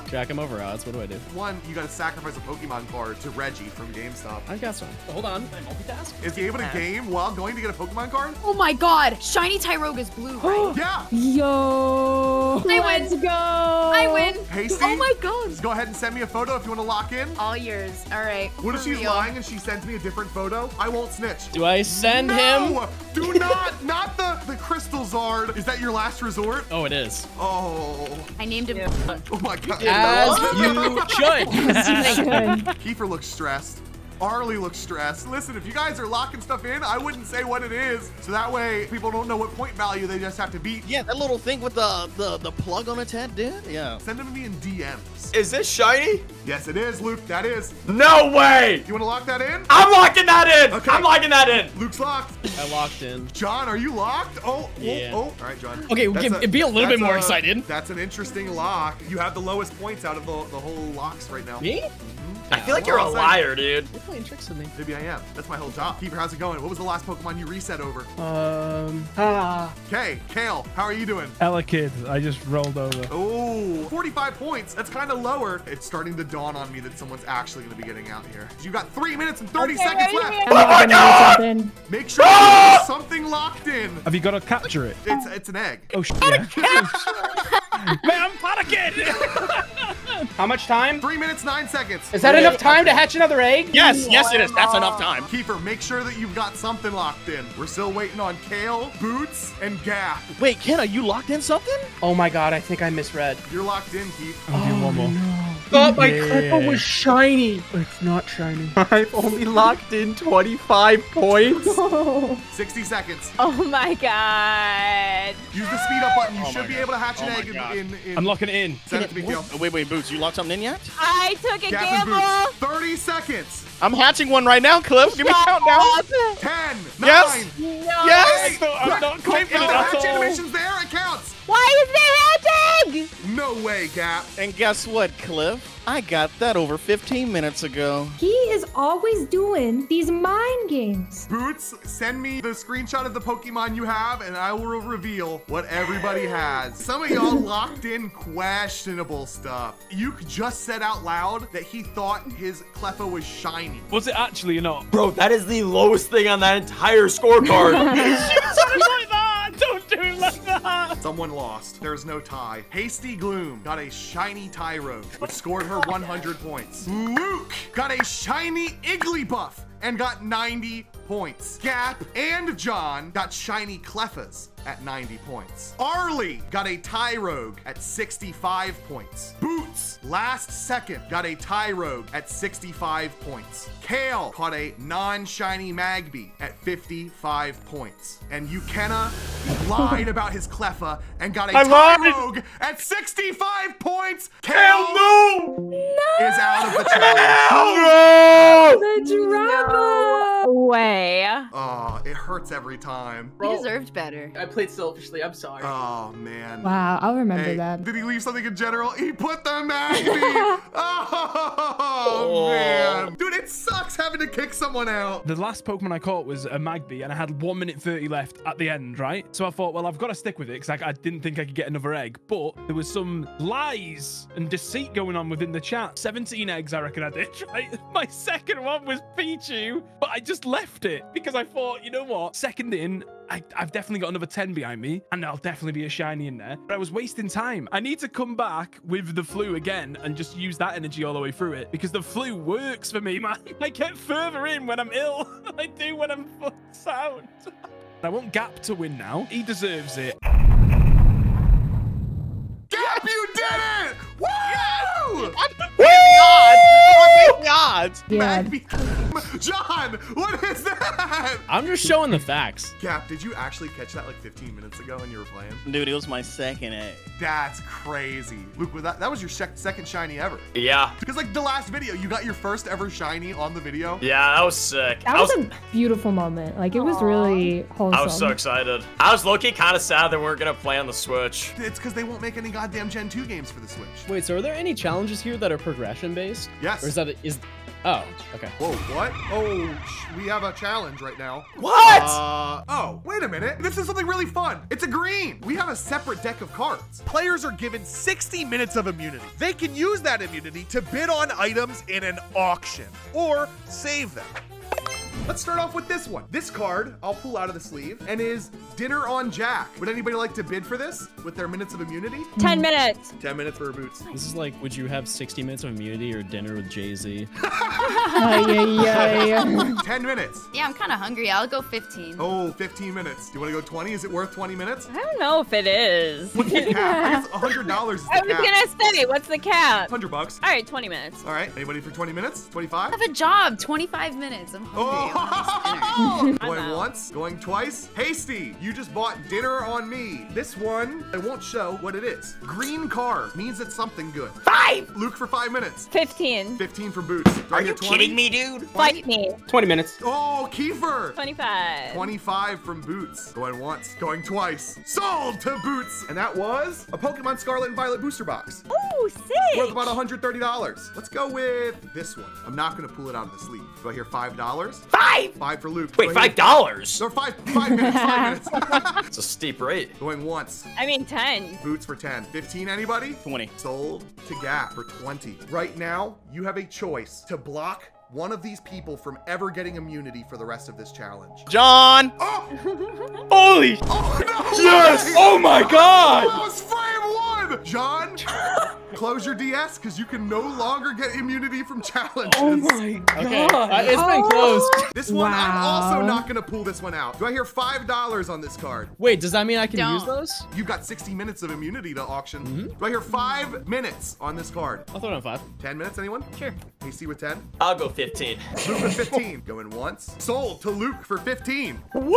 Speaker 9: Jack him over odds. What do I do?
Speaker 1: one, you gotta sacrifice a Pokemon card to Reggie from GameStop.
Speaker 9: I got some. Hold on. I multitask.
Speaker 1: Is he able to game while going to get a Pokemon card?
Speaker 8: Oh my god! Shiny Tyrogue is blue, right?
Speaker 1: Yeah!
Speaker 3: Yo,
Speaker 8: I win.
Speaker 3: let's go.
Speaker 8: I win.
Speaker 1: Hasty?
Speaker 8: Oh my god!
Speaker 1: Just go ahead and send me a photo if you want to lock in.
Speaker 8: All yours. All right.
Speaker 1: What if she's
Speaker 8: real.
Speaker 1: lying and she sends me a different photo? I won't snitch.
Speaker 9: Do I send him?
Speaker 1: No! Do not! Not the, the Crystal Zard. Is that your last resort?
Speaker 9: Oh, it is.
Speaker 1: Oh.
Speaker 8: I named him.
Speaker 1: Oh my god.
Speaker 9: As you should.
Speaker 3: Good.
Speaker 1: Kiefer looks stressed. Arlie looks stressed. Listen, if you guys are locking stuff in, I wouldn't say what it is. So that way people don't know what point value they just have to beat.
Speaker 2: Yeah, that little thing with the, the, the plug on its head, dude. Yeah.
Speaker 1: Send them to me in DMs.
Speaker 5: Is this shiny?
Speaker 1: Yes, it is, Luke. That is.
Speaker 5: No way!
Speaker 1: You want to lock that in?
Speaker 5: I'm locking that in!
Speaker 1: Okay.
Speaker 5: I'm locking that in!
Speaker 1: Luke's locked.
Speaker 9: I locked in.
Speaker 1: John, are you locked? Oh, oh
Speaker 9: Yeah.
Speaker 1: oh, oh. All right, John.
Speaker 9: Okay,
Speaker 1: That's
Speaker 9: give- be a little bit
Speaker 1: that's
Speaker 9: more excited.
Speaker 1: That's an interesting lock. You have the lowest points out of the, the whole locks right now.
Speaker 9: Me? Mm-hmm.
Speaker 5: I feel like you're a liar, dude.
Speaker 9: You're playing tricks with me.
Speaker 1: Maybe I am. That's my whole job. Kiefer, how's it going? What was the last Pokemon you reset over?
Speaker 4: Um,
Speaker 6: Ah.
Speaker 1: Okay, Kale, how are you doing?
Speaker 4: Elekid. I just rolled over.
Speaker 1: Oh, 45 points. That's kind of lower. It's starting to dawn on me that someone's actually going to be getting out here. You've got three minutes and 30
Speaker 7: Okay,
Speaker 1: seconds left.
Speaker 7: ready.
Speaker 3: I'm not gonna do something.
Speaker 1: Make sure you have something locked in.
Speaker 4: Have you got to capture it?
Speaker 1: It's it's an egg.
Speaker 4: Oh, sh- yeah. Man, I'm panicking.
Speaker 6: How much time?
Speaker 1: Three minutes, nine seconds.
Speaker 6: Is that enough time to hatch another egg?
Speaker 2: Yes, yes, it is. That's enough time.
Speaker 1: Kiefer, make sure that you've got something locked in. We're still waiting on Kale, Boots, and Gap.
Speaker 2: Wait, Ken, are you locked in something?
Speaker 6: Oh my god, I think I misread.
Speaker 1: You're locked in, Keith.
Speaker 4: Oh, I'm doing one more.
Speaker 6: Thought my
Speaker 4: Yeah.
Speaker 6: Cleffa was shiny. It's not shiny. I've only locked in 25 points.
Speaker 1: 60 seconds.
Speaker 7: Oh my god.
Speaker 1: Use the speed up button. You
Speaker 2: Oh
Speaker 1: should be
Speaker 2: God.
Speaker 1: able to hatch
Speaker 2: Oh
Speaker 1: an egg
Speaker 2: God.
Speaker 1: in, in, in
Speaker 4: I'm locking it in.
Speaker 1: Send it to me, Gil.
Speaker 2: Oh, wait, wait, Boots, you locked something in yet?
Speaker 7: I took a
Speaker 1: Gap and
Speaker 7: gamble.
Speaker 1: boots. 30 seconds.
Speaker 2: I'm hatching one right now, Cliff. Give me a countdown.
Speaker 7: Stop.
Speaker 1: 10, 9,
Speaker 2: Yes.
Speaker 7: No.
Speaker 2: Yes.
Speaker 4: So I'm not
Speaker 1: If the hatch animation's there, it counts.
Speaker 7: Why is it hatching?
Speaker 1: No way, Gap.
Speaker 2: And guess what, Cliff? I got that over 15 minutes ago.
Speaker 3: He is always doing these mind games.
Speaker 1: Boots, send me the screenshot of the Pokemon you have, and I will reveal what everybody has. Some of y'all locked in questionable stuff. You just said out loud that he thought his Cleffa was shiny.
Speaker 4: Was it actually or not?
Speaker 5: Bro, that is the lowest thing on that entire scorecard.
Speaker 4: Don't do like that! Don't do it like that!
Speaker 1: Someone lost. There's no tie. Hasty Gloom got a shiny Tyrogue, which scored her 100 points. Luke got a shiny Igglybuff and got 90 points. Gap and John got shiny Cleffas at 90 points. Arlie got a Tyrogue at 65 points. Boots, last second, got a Tyrogue at 65 points. Kale caught a non-shiny Magby at 55 points. And Ukena lied about his Cleffa and got a
Speaker 4: I lied.
Speaker 1: Tyrogue at 65 points. Kale no! is out of the challenge.
Speaker 3: The drama.
Speaker 7: Way.
Speaker 1: Oh, it hurts every time.
Speaker 8: We deserved better.
Speaker 6: I played selfishly. I'm sorry.
Speaker 1: Oh man.
Speaker 3: Wow, I'll remember
Speaker 1: Hey,
Speaker 3: that.
Speaker 1: did he leave something in general? He put the Magby. Oh, oh, man, dude, it sucks having to kick someone out.
Speaker 4: The last Pokemon I caught was a Magby, and I had 1 minute 30 left at the end, right? So I thought, well, I've got to stick with it because I, I didn't think I could get another egg. But there was some lies and deceit going on within the chat. 17 eggs, I reckon I did, right? My second one was Pichu, but I just left it because I thought, you know what? Second in, I, I've definitely got another 10 behind me, and there'll definitely be a shiny in there. But I was wasting time. I need to come back with the flu again and just use that energy all the way through it because the flu works for me, man. I get further in when I'm ill than I do when I'm sound. I want Gap to win now. He deserves it.
Speaker 1: Gap, you did it! Woo!
Speaker 2: What the odds?
Speaker 3: Yeah.
Speaker 1: Magby. John, what is that?
Speaker 9: I'm just showing the facts.
Speaker 1: Gap, did you actually catch that like 15 minutes ago when you were playing?
Speaker 2: Dude, it was my second egg.
Speaker 1: That's crazy. Luke, was that, that was your second shiny ever.
Speaker 5: yeah.
Speaker 1: Because like the last video, you got your first ever shiny on the video.
Speaker 5: Yeah, that was sick.
Speaker 3: That was
Speaker 5: was,
Speaker 3: a beautiful moment. Like it was really wholesome.
Speaker 5: I was so excited. I was low-key kind of sad that we weren't gonna play on the Switch.
Speaker 1: It's because they won't make any goddamn Gen 2 games for the Switch.
Speaker 9: Wait, so are there any challenges here that are progression based?
Speaker 1: Yes.
Speaker 9: Or is that is? Oh, okay.
Speaker 1: Whoa, what? Oh, we have a challenge right now.
Speaker 5: What?
Speaker 1: Uh, oh, wait a minute. This is something really fun. It's a green. We have a separate deck of cards. Players are given 60 minutes of immunity. They can use that immunity to bid on items in an auction or save them. Let's start off with this one. This card, I'll pull out of the sleeve, and is Dinner on Jack. Would anybody like to bid for this with their minutes of immunity?
Speaker 7: 10 minutes.
Speaker 1: 10 minutes for boots.
Speaker 9: This is like, would you have 60 minutes of immunity or dinner with Jay Z?
Speaker 3: Ay, ay, ay.
Speaker 1: 10 minutes.
Speaker 8: Yeah, I'm kind of hungry. I'll go 15.
Speaker 1: Oh, 15 minutes. Do you want to go 20? Is it worth 20 minutes?
Speaker 7: I don't know if it is.
Speaker 1: What's the cap? I guess $100 is the
Speaker 7: I was
Speaker 1: cap.
Speaker 7: gonna say, what's the cap?
Speaker 1: 100 bucks.
Speaker 7: All right, 20 minutes.
Speaker 1: All right. Anybody for 20 minutes? 25?
Speaker 8: I have a job. 25 minutes. I'm hungry. I want this dinner.
Speaker 1: going
Speaker 7: out.
Speaker 1: once, going twice. Hasty, you just bought dinner on me. This one, I won't show what it is. Green car means it's something good. Five! Luke for five minutes.
Speaker 7: 15.
Speaker 1: 15 for Boots. Do
Speaker 5: Are you
Speaker 1: 20?
Speaker 5: kidding me, dude?
Speaker 7: Fight me.
Speaker 6: 20 minutes.
Speaker 1: Oh, Kiefer!
Speaker 7: 25.
Speaker 1: 25 from Boots. Going once, going twice. Sold to Boots! And that was a Pokemon Scarlet and Violet booster box.
Speaker 7: Ooh,
Speaker 1: Worth about $130. Let's go with this one. I'm not gonna pull it out of the sleeve. Do I hear $5?
Speaker 5: Five?
Speaker 1: Five Five for Luke.
Speaker 5: Wait,
Speaker 1: Do
Speaker 5: five dollars?
Speaker 1: No, five, five minutes, five minutes.
Speaker 5: It's a steep rate.
Speaker 1: Going once.
Speaker 7: I mean, 10.
Speaker 1: Boots for 10. 15, anybody?
Speaker 2: 20.
Speaker 1: Sold to Gap for 20. Right now, you have a choice to block one of these people from ever getting immunity for the rest of this challenge.
Speaker 2: John!
Speaker 1: Oh!
Speaker 5: Holy!
Speaker 1: Oh no!
Speaker 5: Yes!
Speaker 1: way!
Speaker 5: Oh my god!
Speaker 1: That was frame one! John, close your DS because you can no longer get immunity from challenges.
Speaker 6: Oh my
Speaker 9: Okay,
Speaker 6: god.
Speaker 9: uh, it's been closed.
Speaker 1: This one, I'm also not gonna pull this one out. Do I hear five dollars on this card?
Speaker 9: Wait, does that mean I can use
Speaker 8: Don't.
Speaker 9: those?
Speaker 1: You've got 60 minutes of immunity to auction.
Speaker 9: Mm-hmm.
Speaker 1: Do I hear five minutes on this card?
Speaker 9: I'll throw it on five.
Speaker 1: 10 minutes, anyone?
Speaker 8: Sure.
Speaker 1: AC with 10.
Speaker 5: I'll go 15.
Speaker 1: Luke for 15. Going once. Sold to Luke for 15.
Speaker 5: Woo!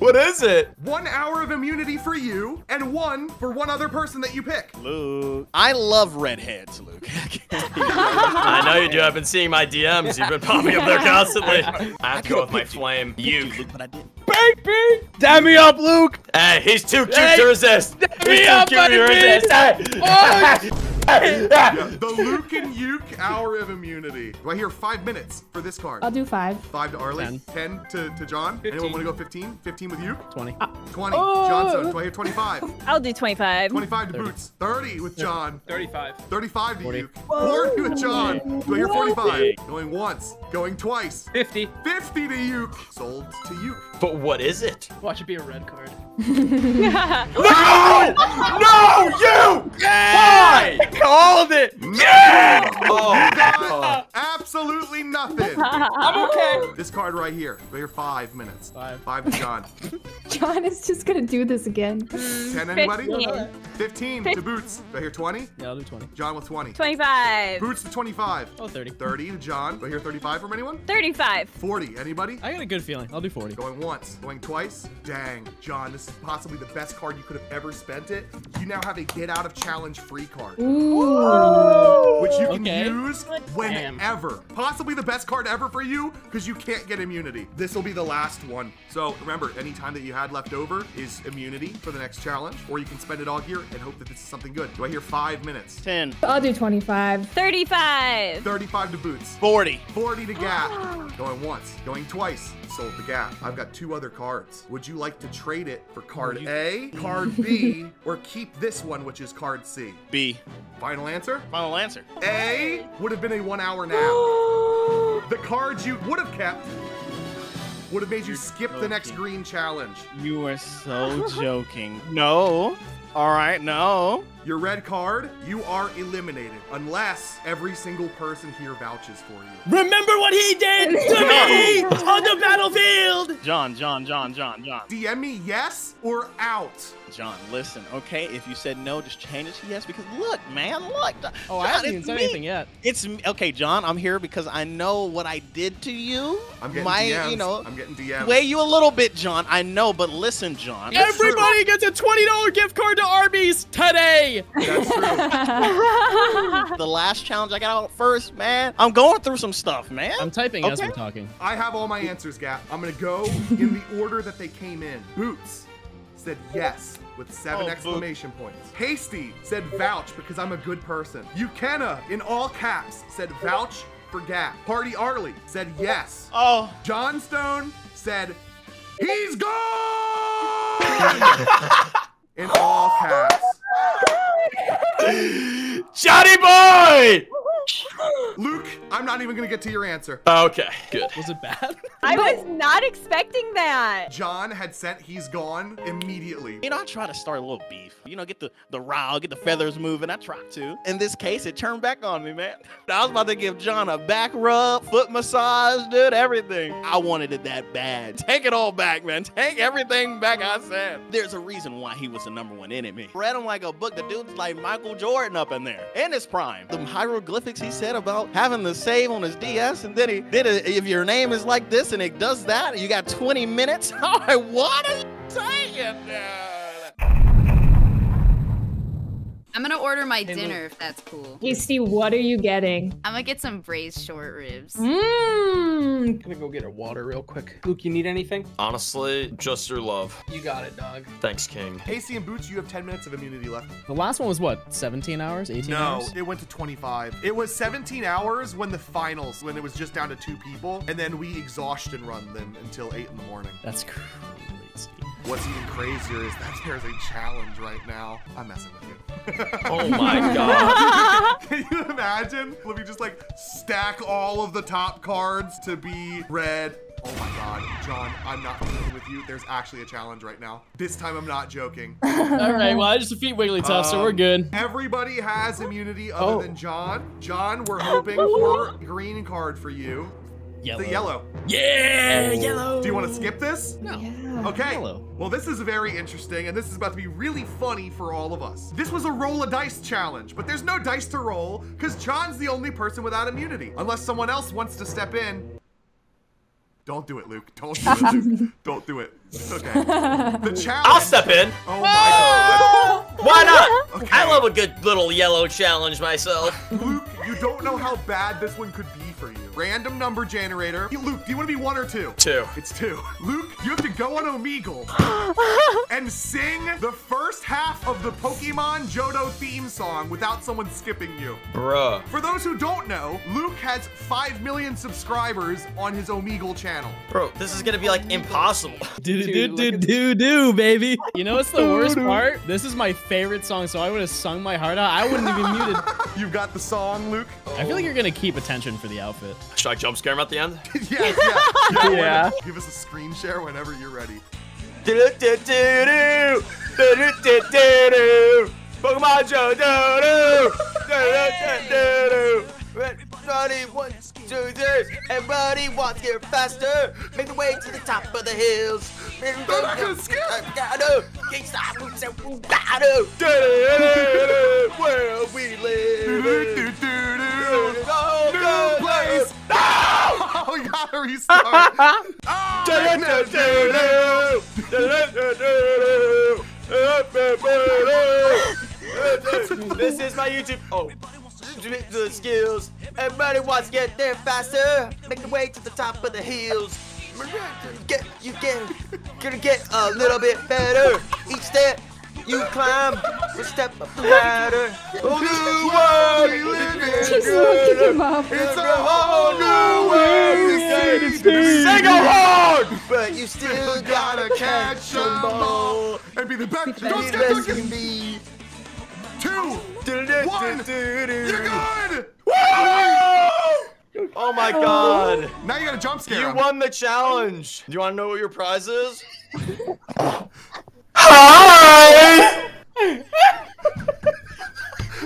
Speaker 5: What is it?
Speaker 1: One hour of immunity for you, and one for one other person that you pick.
Speaker 2: Luke. I love redheads, Luke.
Speaker 5: I know you do. I've been seeing my DMs. You've been popping up there constantly. I have to go with my flame. You.
Speaker 2: Luke, but I did.
Speaker 6: Baby! Dam me up, Luke!
Speaker 5: Hey, he's too cute
Speaker 6: Hey,
Speaker 5: to resist. He's
Speaker 6: me
Speaker 5: too
Speaker 6: up,
Speaker 5: cute to
Speaker 6: baby.
Speaker 5: resist. Hey.
Speaker 1: Yeah, the Luke and Uke hour of immunity. Do I hear five minutes for this card?
Speaker 3: I'll do five.
Speaker 1: Five to Arlie,
Speaker 9: Ten.
Speaker 1: 10 to, to John. Anyone want to go 15? 15 with Uke?
Speaker 9: 20. Ah.
Speaker 1: 20.
Speaker 6: Oh.
Speaker 1: Johnstone, do I hear 25?
Speaker 7: I'll do 25.
Speaker 1: 25 to Boots. 30 with John.
Speaker 6: 35.
Speaker 1: 35 to
Speaker 9: 40.
Speaker 1: Uke. 40 with John. Do I hear 45? Going once. Going twice.
Speaker 6: 50.
Speaker 1: 50 to Uke. Sold to Uke.
Speaker 5: But what is it?
Speaker 6: Watch it be a red card.
Speaker 5: No! No! You! Why?
Speaker 6: Called it!
Speaker 5: Oh.
Speaker 1: Absolutely nothing.
Speaker 6: I'm okay.
Speaker 1: This card right here. Do I hear five minutes?
Speaker 9: Five.
Speaker 1: Five to John.
Speaker 3: John is just gonna do this again.
Speaker 1: 10 anybody?
Speaker 7: 15.
Speaker 1: 15 to Boots. Do I hear 20?
Speaker 9: Yeah, I'll do 20.
Speaker 1: John with 20.
Speaker 7: 25.
Speaker 1: Boots to 25.
Speaker 9: Oh, 30.
Speaker 1: 30 to John. Do I hear 35 from anyone?
Speaker 7: 35.
Speaker 1: 40. Anybody?
Speaker 9: I got a good feeling. I'll do 40.
Speaker 1: Going once, going twice. Dang, John, this is possibly the best card you could have ever spent it. You now have a get out of challenge free card,
Speaker 3: Ooh.
Speaker 1: which you can
Speaker 9: Okay.
Speaker 1: use whenever. Possibly the best card ever for you because you can't get immunity. This will be the last one. So remember, any time that you had left over is immunity for the next challenge, or you can spend it all here and hope that this is something good. Do I hear five minutes?
Speaker 2: 10,
Speaker 3: I'll do 25.
Speaker 7: 35.
Speaker 1: 35 to Boots.
Speaker 2: 40.
Speaker 1: 40 to Gap. Going once, going twice. Sold the Gap. I've got two other cards. Would you like to trade it for card A, card B, or keep this one, which is card C?
Speaker 2: B.
Speaker 1: Final answer?
Speaker 2: Final answer.
Speaker 1: A would have been a one hour nap. the cards you would have kept would have made you skip the next green challenge.
Speaker 2: You are so joking. No. All right, no.
Speaker 1: Your red card, you are eliminated unless every single person here vouches for you.
Speaker 9: Remember what he did to me on the battlefield!
Speaker 2: John, John, John, John, John.
Speaker 1: DM me yes or out.
Speaker 2: John, listen, okay? If you said no, just change it to yes because look, man, look.
Speaker 9: Oh,
Speaker 2: John,
Speaker 9: I haven't even said
Speaker 2: me.
Speaker 9: anything yet.
Speaker 2: It's okay, John. I'm here because I know what I did to you.
Speaker 1: I'm getting
Speaker 2: My,
Speaker 1: DMs.
Speaker 2: you know,
Speaker 1: I'm getting DMs.
Speaker 2: weigh you a little bit, John. I know, but listen, John.
Speaker 1: That's true.
Speaker 9: Everybody gets a $20 gift card to Arby's today!
Speaker 1: That's true.
Speaker 2: the last challenge I got out first, man. I'm going through some stuff, man.
Speaker 9: I'm typing as
Speaker 2: Okay.
Speaker 9: we're talking.
Speaker 1: I have all my answers, Gap. I'm gonna go in the order that they came in. Boots said yes with seven
Speaker 2: Oh, Boot.
Speaker 1: exclamation points. Hasty said vouch because I'm a good person. Ukena in all caps said vouch for Gap. Party Arlie said yes.
Speaker 2: Oh,
Speaker 1: Johnstone said he's gone in all caps.
Speaker 5: Johnny boy!
Speaker 1: Luke, I'm not even gonna get to your answer.
Speaker 5: Okay, good.
Speaker 9: Was it bad?
Speaker 7: I was not expecting that.
Speaker 1: John had sent he's gone immediately.
Speaker 2: you know, I try to start a little beef. You know, get the the rile, get the feathers moving. I try to. In this case, it turned back on me, man. I was about to give John a back rub, foot massage, dude, everything. I wanted it that bad. Take it all back, man. Take everything back. I said. There's a reason why he was the number one enemy. Read him like a book. The dude's like Michael Jordan up in there in his prime. The hieroglyphics he said about having the save on his DS, and then he did it. If your name is like this and it does that, you got 20 minutes. I'm like, what are you saying, dude?
Speaker 8: I'm gonna order my dinner if that's cool.
Speaker 3: Hasty, what are you getting?
Speaker 8: I'm gonna get some braised short ribs.
Speaker 3: Mmm.
Speaker 6: gonna go get a water real quick. Luke, you need anything?
Speaker 5: Honestly, just your love.
Speaker 6: You got it, dog.
Speaker 5: Thanks, King.
Speaker 1: Hasty and Boots, you have 10 minutes of immunity left.
Speaker 9: The last one was what? 17 hours? 18
Speaker 1: No,
Speaker 9: hours?
Speaker 1: No, it went to 25. It was 17 hours when the finals, when it was just down to two people, and then we exhaustion run them until 8 in the morning.
Speaker 9: That's crazy.
Speaker 1: What's even crazier is that there's a challenge right now. I'm messing with you.
Speaker 5: Oh my god.
Speaker 1: Can you imagine? Let me just like stack all of the top cards to be red, Oh my god, John, I'm not joking with you. There's actually a challenge right now. This time I'm not joking.
Speaker 9: All right, well, I just defeat Wigglytuff, so we're
Speaker 1: Um,
Speaker 9: good.
Speaker 1: Everybody has immunity other
Speaker 9: Oh.
Speaker 1: than John. John, we're hoping for green card for you.
Speaker 9: Yellow.
Speaker 1: The yellow.
Speaker 9: Yeah, oh. yellow.
Speaker 1: Do you want to skip this?
Speaker 9: No.
Speaker 1: Okay.
Speaker 9: Yellow.
Speaker 1: Well, this is very interesting, and this is about to be really funny for all of us. This was a roll a dice challenge, but there's no dice to roll because John's the only person without immunity. Unless someone else wants to step in. Don't do it, Luke. Don't do it, Luke. Don't do it. Okay. The challenge.
Speaker 5: I'll step in.
Speaker 1: Oh my god.
Speaker 5: Why not? I love a good little yellow challenge myself.
Speaker 1: Luke, you don't know how bad this one could be for you. Random number generator. Hey, Luke, do you want to be one or two?
Speaker 5: Two.
Speaker 1: It's two. Luke, you have to go on Omegle and sing the first half of the Pokemon Johto theme song without someone skipping you.
Speaker 5: Bruh.
Speaker 1: For those who don't know, Luke has 5 million subscribers on his Omegle channel.
Speaker 5: Bro, this is gonna be like impossible.
Speaker 9: Do do do do do, baby. You know what's the worst part? This is my favorite song, so I would have sung my heart out. I wouldn't have been muted.
Speaker 1: You've got the song, Luke?
Speaker 9: I feel like you're gonna keep attention for the outfit.
Speaker 5: Should I jump scare him at the end?
Speaker 1: yeah, yeah. yeah.
Speaker 6: Yeah.
Speaker 1: Give us a screen share whenever you're ready.
Speaker 5: Pokemon. Everybody wants to do. This. Everybody wants to get faster. Make the way to the top of the hills. Where we live. Go, go,
Speaker 1: place. Oh, we gotta restart. oh, goodness.
Speaker 5: This is my YouTube. Oh, the skills. Everybody wants to get there faster. Make the way to the top of the hills. Get you get gonna get a little bit better. Each step you climb, a step up the ladder. Oh, new world we live in.
Speaker 3: Just looking him up.
Speaker 1: It's a whole new world we see.
Speaker 5: Sing along, but you still
Speaker 1: Still gotta catch 'em all and be the best. Don't skip, don't skip. Two. One. You're good.
Speaker 5: Oh my god.
Speaker 1: Now you got a jump scare
Speaker 5: You
Speaker 1: him.
Speaker 5: won the challenge. Do you want to know what your prize is? Hi!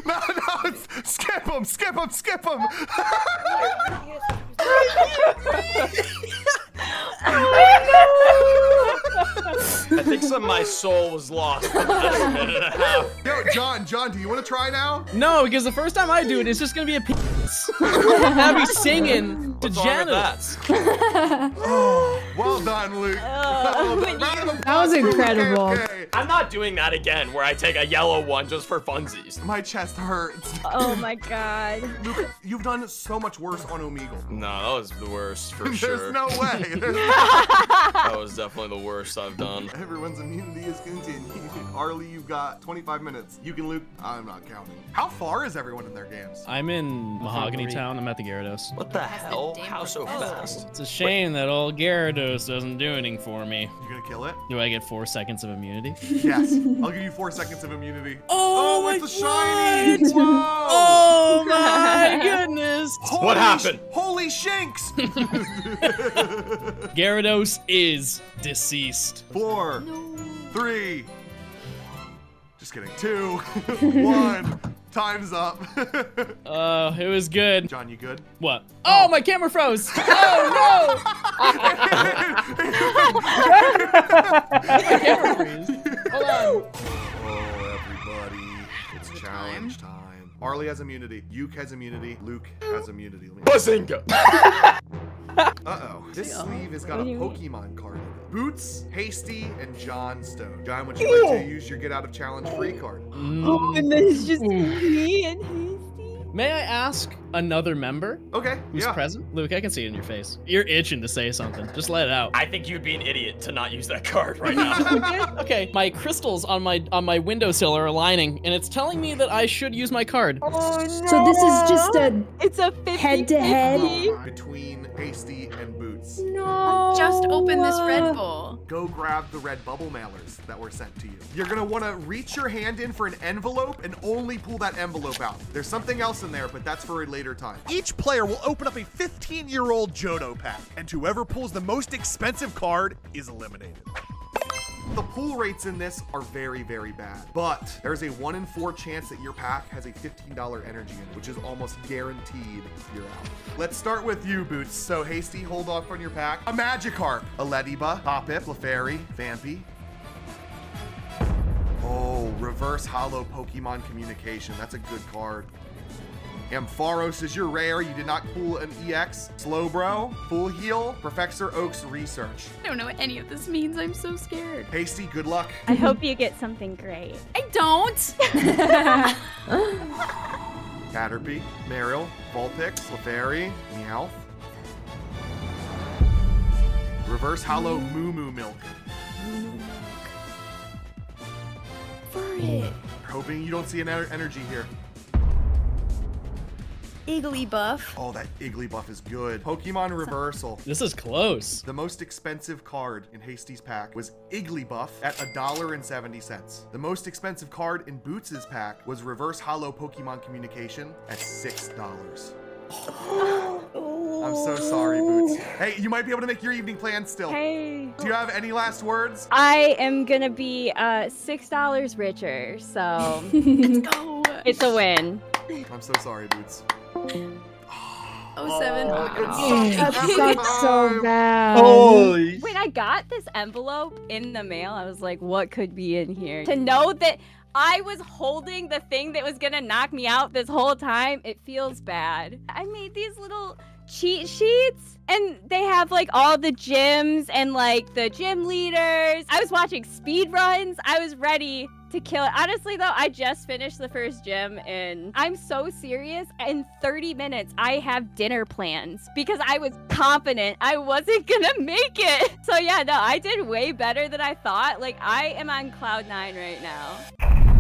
Speaker 1: No, no, skip him, skip him, skip him.
Speaker 5: I think some of my soul was lost for the past minute and a half.
Speaker 1: Yo, John, John, do you want to try now?
Speaker 9: No, because the first time I do it, it's just gonna be a piece. I'll be singing to
Speaker 5: What's wrong.
Speaker 1: Oh, well done, Luke. Oh. Well done.
Speaker 3: That was
Speaker 1: applause for Luke
Speaker 3: incredible.
Speaker 1: AFK.
Speaker 5: I'm not doing that again where I take a yellow one just for funsies.
Speaker 1: My chest hurts.
Speaker 7: Oh my god.
Speaker 1: Luke, you've done so much worse on Omegle.
Speaker 5: No, that was the worst for sure.
Speaker 1: There's
Speaker 5: sure.
Speaker 1: no way.
Speaker 5: That was definitely the worst I've done.
Speaker 1: Everyone's immunity is continued. Arlie, you've got 25 minutes. You can Luke. I'm not counting. How far is everyone in their games?
Speaker 9: I'm in Mahogany Town. I'm at the Gyarados.
Speaker 5: What the hell? How so fast?
Speaker 9: It's a shame that old Gyarados doesn't do anything for me.
Speaker 1: You're gonna kill it?
Speaker 9: Do I get four seconds of immunity?
Speaker 1: Yes. I'll give you four seconds of immunity.
Speaker 9: Oh, oh
Speaker 1: it's a shiny!
Speaker 9: what?
Speaker 1: Whoa!
Speaker 9: Oh my goodness!
Speaker 1: Holy
Speaker 5: What
Speaker 1: sh-
Speaker 5: happened?
Speaker 1: holy shanks!
Speaker 9: Gyarados is deceased.
Speaker 1: Four, three. Just kidding. Two, one. Time's up.
Speaker 9: Uh, it was good.
Speaker 1: John, you good?
Speaker 9: What? Oh, my camera froze! Oh no! my camera freeze. Hold on.
Speaker 1: Oh, everybody. It's challenge time. Arlie has immunity. Uke has immunity. Luke has immunity. Let me-
Speaker 5: Bazinga!
Speaker 1: Uh-oh. This sleeve has got a
Speaker 7: What mean?
Speaker 1: Pokemon card in it. Boots, Hasty, and Johnstone. John, would you like to use your get out of challenge free card?
Speaker 7: Oh, and then it's just me and Hasty.
Speaker 9: May I ask another member
Speaker 1: Okay.
Speaker 9: who's
Speaker 1: yeah.
Speaker 9: present? Luke, I can see it in your face. You're itching to say something. Just let it out.
Speaker 5: I think you'd be an idiot to not use that card right now.
Speaker 9: Okay, my crystals on my on my windowsill are aligning, and it's telling me that I should use my card.
Speaker 7: Oh no.
Speaker 3: So this is just a
Speaker 7: It's a 50
Speaker 3: head to head.
Speaker 1: Between Hasty and Boots.
Speaker 3: No.
Speaker 8: Just open this Red Bull.
Speaker 1: Go grab the red bubble mailers that were sent to you. You're gonna wanna reach your hand in for an envelope and only pull that envelope out. There's something else in there, but that's for a later Eliminator time. Each player will open up a 15 year old Johto pack, and whoever pulls the most expensive card is eliminated. The pull rates in this are very, very bad, but there's a one in four chance that your pack has a $15 energy in it, which is almost guaranteed you're out. Let's start with you, Boots. So Hasty, hold off on your pack. A Magikarp, a Lediba, Hoppip, Clefairy, Phanpy. Oh, reverse holo Pokemon communication. That's a good card. Ampharos is your rare. You did not pull an EX. Slowbro, Full Heal, Professor Oak's Research.
Speaker 8: I don't know what any of this means. I'm so scared.
Speaker 1: Hasty, good luck.
Speaker 7: I hope you get something great.
Speaker 8: I don't.
Speaker 1: Caterpie, Marill, Vulpix, Clefairy, Meowth. Reverse Holo Moo Moo Milk.
Speaker 8: For it.
Speaker 1: Hoping you don't see an energy here.
Speaker 8: Igglybuff.
Speaker 1: Oh, that Igglybuff is good. Pokemon Reversal.
Speaker 9: This is close.
Speaker 1: The most expensive card in Hasty's pack was Igglybuff at $1.70. The most expensive card in Boots' pack was Reverse Holo Pokemon Communication at $6. I'm so sorry, Boots. Hey, you might be able to make your evening plans still.
Speaker 7: Hey.
Speaker 1: Do you have any last words?
Speaker 7: I am gonna be uh six dollars richer, so
Speaker 8: Let's go.
Speaker 7: it's a win.
Speaker 1: I'm so sorry, Boots.
Speaker 8: Oh, seven.
Speaker 3: Oh, that sucks oh, so bad.
Speaker 5: Holy.
Speaker 7: When I got this envelope in the mail, I was like, what could be in here? To know that I was holding the thing that was gonna knock me out this whole time, it feels bad. I made these little cheat sheets and they have like all the gyms and like the gym leaders. I was watching speed runs. I was ready to kill it. Honestly though, I just finished the first gym and I'm so serious. In 30 minutes, I have dinner plans because I was confident I wasn't gonna make it. So yeah, no, I did way better than I thought. Like I am on cloud nine right now.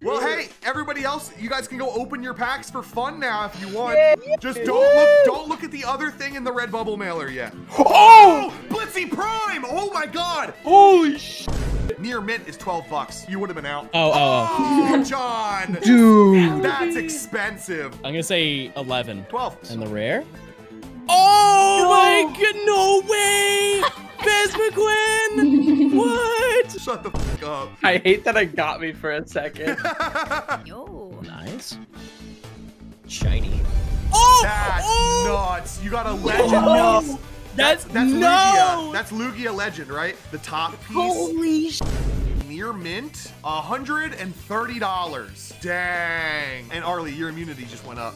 Speaker 1: Well, hey, everybody else, you guys can go open your packs for fun now if you want. Just don't look, don't look at the other thing in the red bubble mailer yet. Oh, oh Blissey Prime! Oh my God!
Speaker 5: Holy sh!
Speaker 1: Near mint is 12 bucks. You would have been out.
Speaker 9: Oh, oh, oh.
Speaker 1: Oh, John!
Speaker 6: Dude.
Speaker 1: That's expensive.
Speaker 9: I'm gonna say 11.
Speaker 1: 12.
Speaker 9: And the rare? Oh my god, no way! Bez McQuinn! what?
Speaker 1: Shut the fuck up.
Speaker 6: I hate that it got me for a second.
Speaker 8: Yo.
Speaker 9: Nice.
Speaker 5: Shiny.
Speaker 9: Oh!
Speaker 1: That's
Speaker 9: oh!
Speaker 1: nuts. You got a legend
Speaker 9: Oh!
Speaker 1: piece.
Speaker 9: That's,
Speaker 1: That's
Speaker 9: no!
Speaker 1: Lugia. That's Lugia legend, right? The top piece.
Speaker 8: Holy sh!
Speaker 1: Near mint, $130. Dang. And Arlie, your immunity just went up.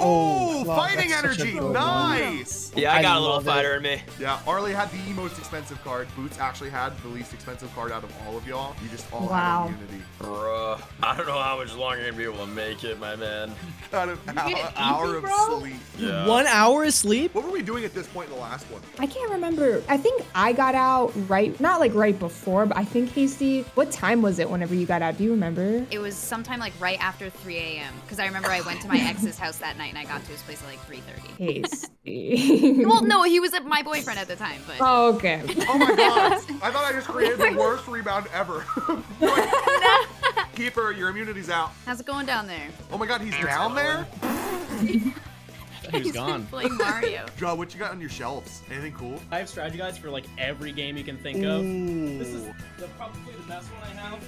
Speaker 1: Oh,
Speaker 4: wow,
Speaker 1: fighting
Speaker 4: that's such a
Speaker 1: energy.
Speaker 4: good one.
Speaker 1: Nice.
Speaker 5: Yeah, I
Speaker 4: I
Speaker 5: got a little
Speaker 4: love it.
Speaker 5: fighter in me.
Speaker 1: Yeah, Arlie had the most expensive card. Boots actually had the least expensive card out of all of y'all. You just all
Speaker 3: Wow.
Speaker 1: had immunity.
Speaker 5: Bruh. I don't know how much longer you're gonna be able to make it, my man.
Speaker 1: Got an hour, hour of sleep.
Speaker 5: Yeah.
Speaker 9: One hour of sleep?
Speaker 1: What were we doing at this point in the last one?
Speaker 3: I can't remember. I think I got out right, not like right before, but I think Hasty. What time was it whenever you got out? Do you remember?
Speaker 8: It was sometime like right after 3 a.m. Because I remember I went to my ex's house that night and I got to his place at like 3:30.
Speaker 3: Hasty.
Speaker 8: Well, no, he was my boyfriend at the time, but
Speaker 3: Oh, okay.
Speaker 1: Oh my god! I thought I just created the worst rebound ever. Kiefer, your immunity's out.
Speaker 8: how's it going down there?
Speaker 1: Oh my god, he's down there?
Speaker 9: He was
Speaker 8: He's
Speaker 9: gone.
Speaker 8: playing Mario.
Speaker 1: Joe, what you got on your shelves? Anything cool?
Speaker 9: I have strategy guides for like every game you can think of. This is the, probably the best one I have.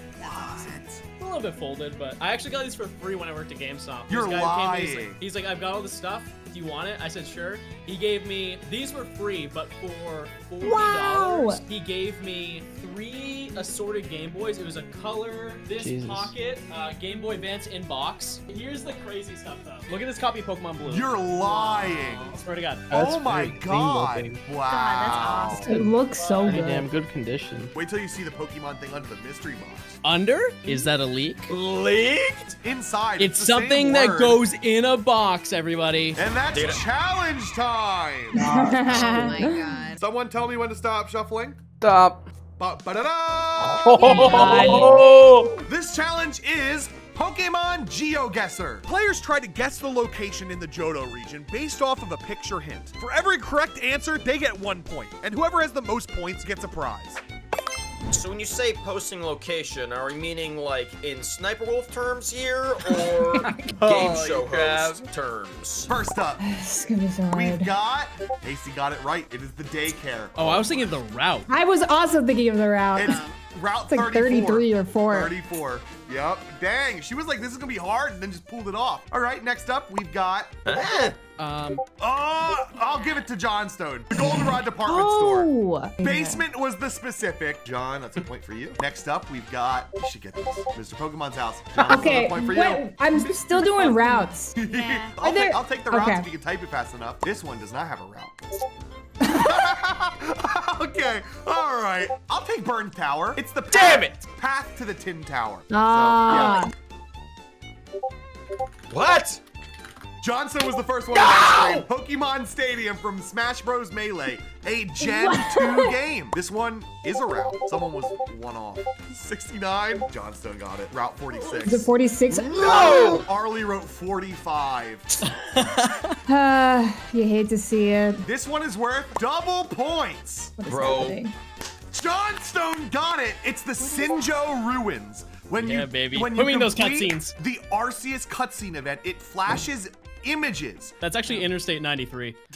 Speaker 9: It's a little bit folded, but I actually got these for free when I worked at GameStop.
Speaker 1: You're
Speaker 9: this guy Came, he's,
Speaker 1: lying.
Speaker 9: like, he's like, I've got all this stuff. Do you want it? I said, sure. He gave me, these were free, but for $40,
Speaker 3: Wow.
Speaker 9: he gave me three assorted Game Boys. It was a color, this
Speaker 4: Jesus.
Speaker 9: pocket, uh, Game Boy Advance in box. Here's the crazy stuff, though. Look at this copy of Pokemon Blue.
Speaker 1: You're lying.
Speaker 9: I swear to God.
Speaker 4: That's
Speaker 1: oh my god.
Speaker 4: clean looking.
Speaker 1: Wow.
Speaker 8: that's awesome.
Speaker 3: It looks so good.
Speaker 4: damn good condition.
Speaker 1: Wait till you see the Pokemon thing under the mystery box.
Speaker 9: Under? Is that a leak?
Speaker 5: Leaked?
Speaker 1: Inside.
Speaker 9: It's
Speaker 1: the same
Speaker 9: something that goes in a box, everybody.
Speaker 1: And that's
Speaker 5: Dude.
Speaker 1: challenge time.
Speaker 8: Oh my god.
Speaker 1: Someone tell me when to stop shuffling.
Speaker 6: Stop.
Speaker 1: Ba- ba-da-da!
Speaker 6: Oh,
Speaker 1: This challenge is Pokemon GeoGuessr. Players try to guess the location in the Johto region based off of a picture hint. For every correct answer, they get one point, and whoever has the most points gets a prize.
Speaker 5: So when you say posting location, are we meaning like in Sniper Wolf terms here, or oh,
Speaker 6: game
Speaker 5: show
Speaker 6: crap.
Speaker 5: host terms?
Speaker 1: First up,
Speaker 3: This is gonna be so
Speaker 1: we've got. Casey got it right. It is the daycare.
Speaker 9: Oh, I was thinking of the route.
Speaker 3: I was also thinking of the route.
Speaker 1: It's Route
Speaker 3: It's like
Speaker 1: 34.
Speaker 3: 33 or 4.
Speaker 1: 34. Yep. Dang. She was like, this is going to be hard, and then just pulled it off. All right. Next up, we've got.
Speaker 5: Eh,
Speaker 9: Um,
Speaker 1: Oh, I'll give it to Johnstone. The Goldenrod department store.
Speaker 3: Oh!
Speaker 1: Basement was the specific. John, that's a point for you. Next up, we've got. You should get this. Mr. Pokemon's house. John,
Speaker 3: Okay,
Speaker 1: point for
Speaker 3: wait, I'm still doing routes.
Speaker 7: Yeah.
Speaker 1: I'll,
Speaker 3: there-
Speaker 1: take, I'll take the routes
Speaker 3: okay.
Speaker 1: if you can type it fast enough. This one does not have a route. okay, all right. I'll take Burn Tower. It's the path,
Speaker 5: Damn it!
Speaker 1: path to the Tin Tower. So,
Speaker 3: Ah.
Speaker 1: yeah.
Speaker 5: What?
Speaker 1: Johnstone was the first one on my screen. Pokemon Stadium from Smash Bros. Melee, a Gen 2 game. This one is a route. Someone was one off. 69. Johnstone got it. Route 46.
Speaker 3: Is it 46?
Speaker 1: No! Arlie wrote 45.
Speaker 3: Uh, you hate to see it.
Speaker 1: This one is worth double points.
Speaker 3: What is
Speaker 5: Bro.
Speaker 3: happening?
Speaker 1: Johnstone got it. It's the Sinjoh Ruins. When
Speaker 9: Yeah,
Speaker 1: you,
Speaker 9: baby.
Speaker 1: When
Speaker 9: Put
Speaker 1: you
Speaker 9: me in those
Speaker 1: complete
Speaker 9: cutscenes.
Speaker 1: The Arceus cutscene event. It flashes images.
Speaker 9: that's actually Interstate 93.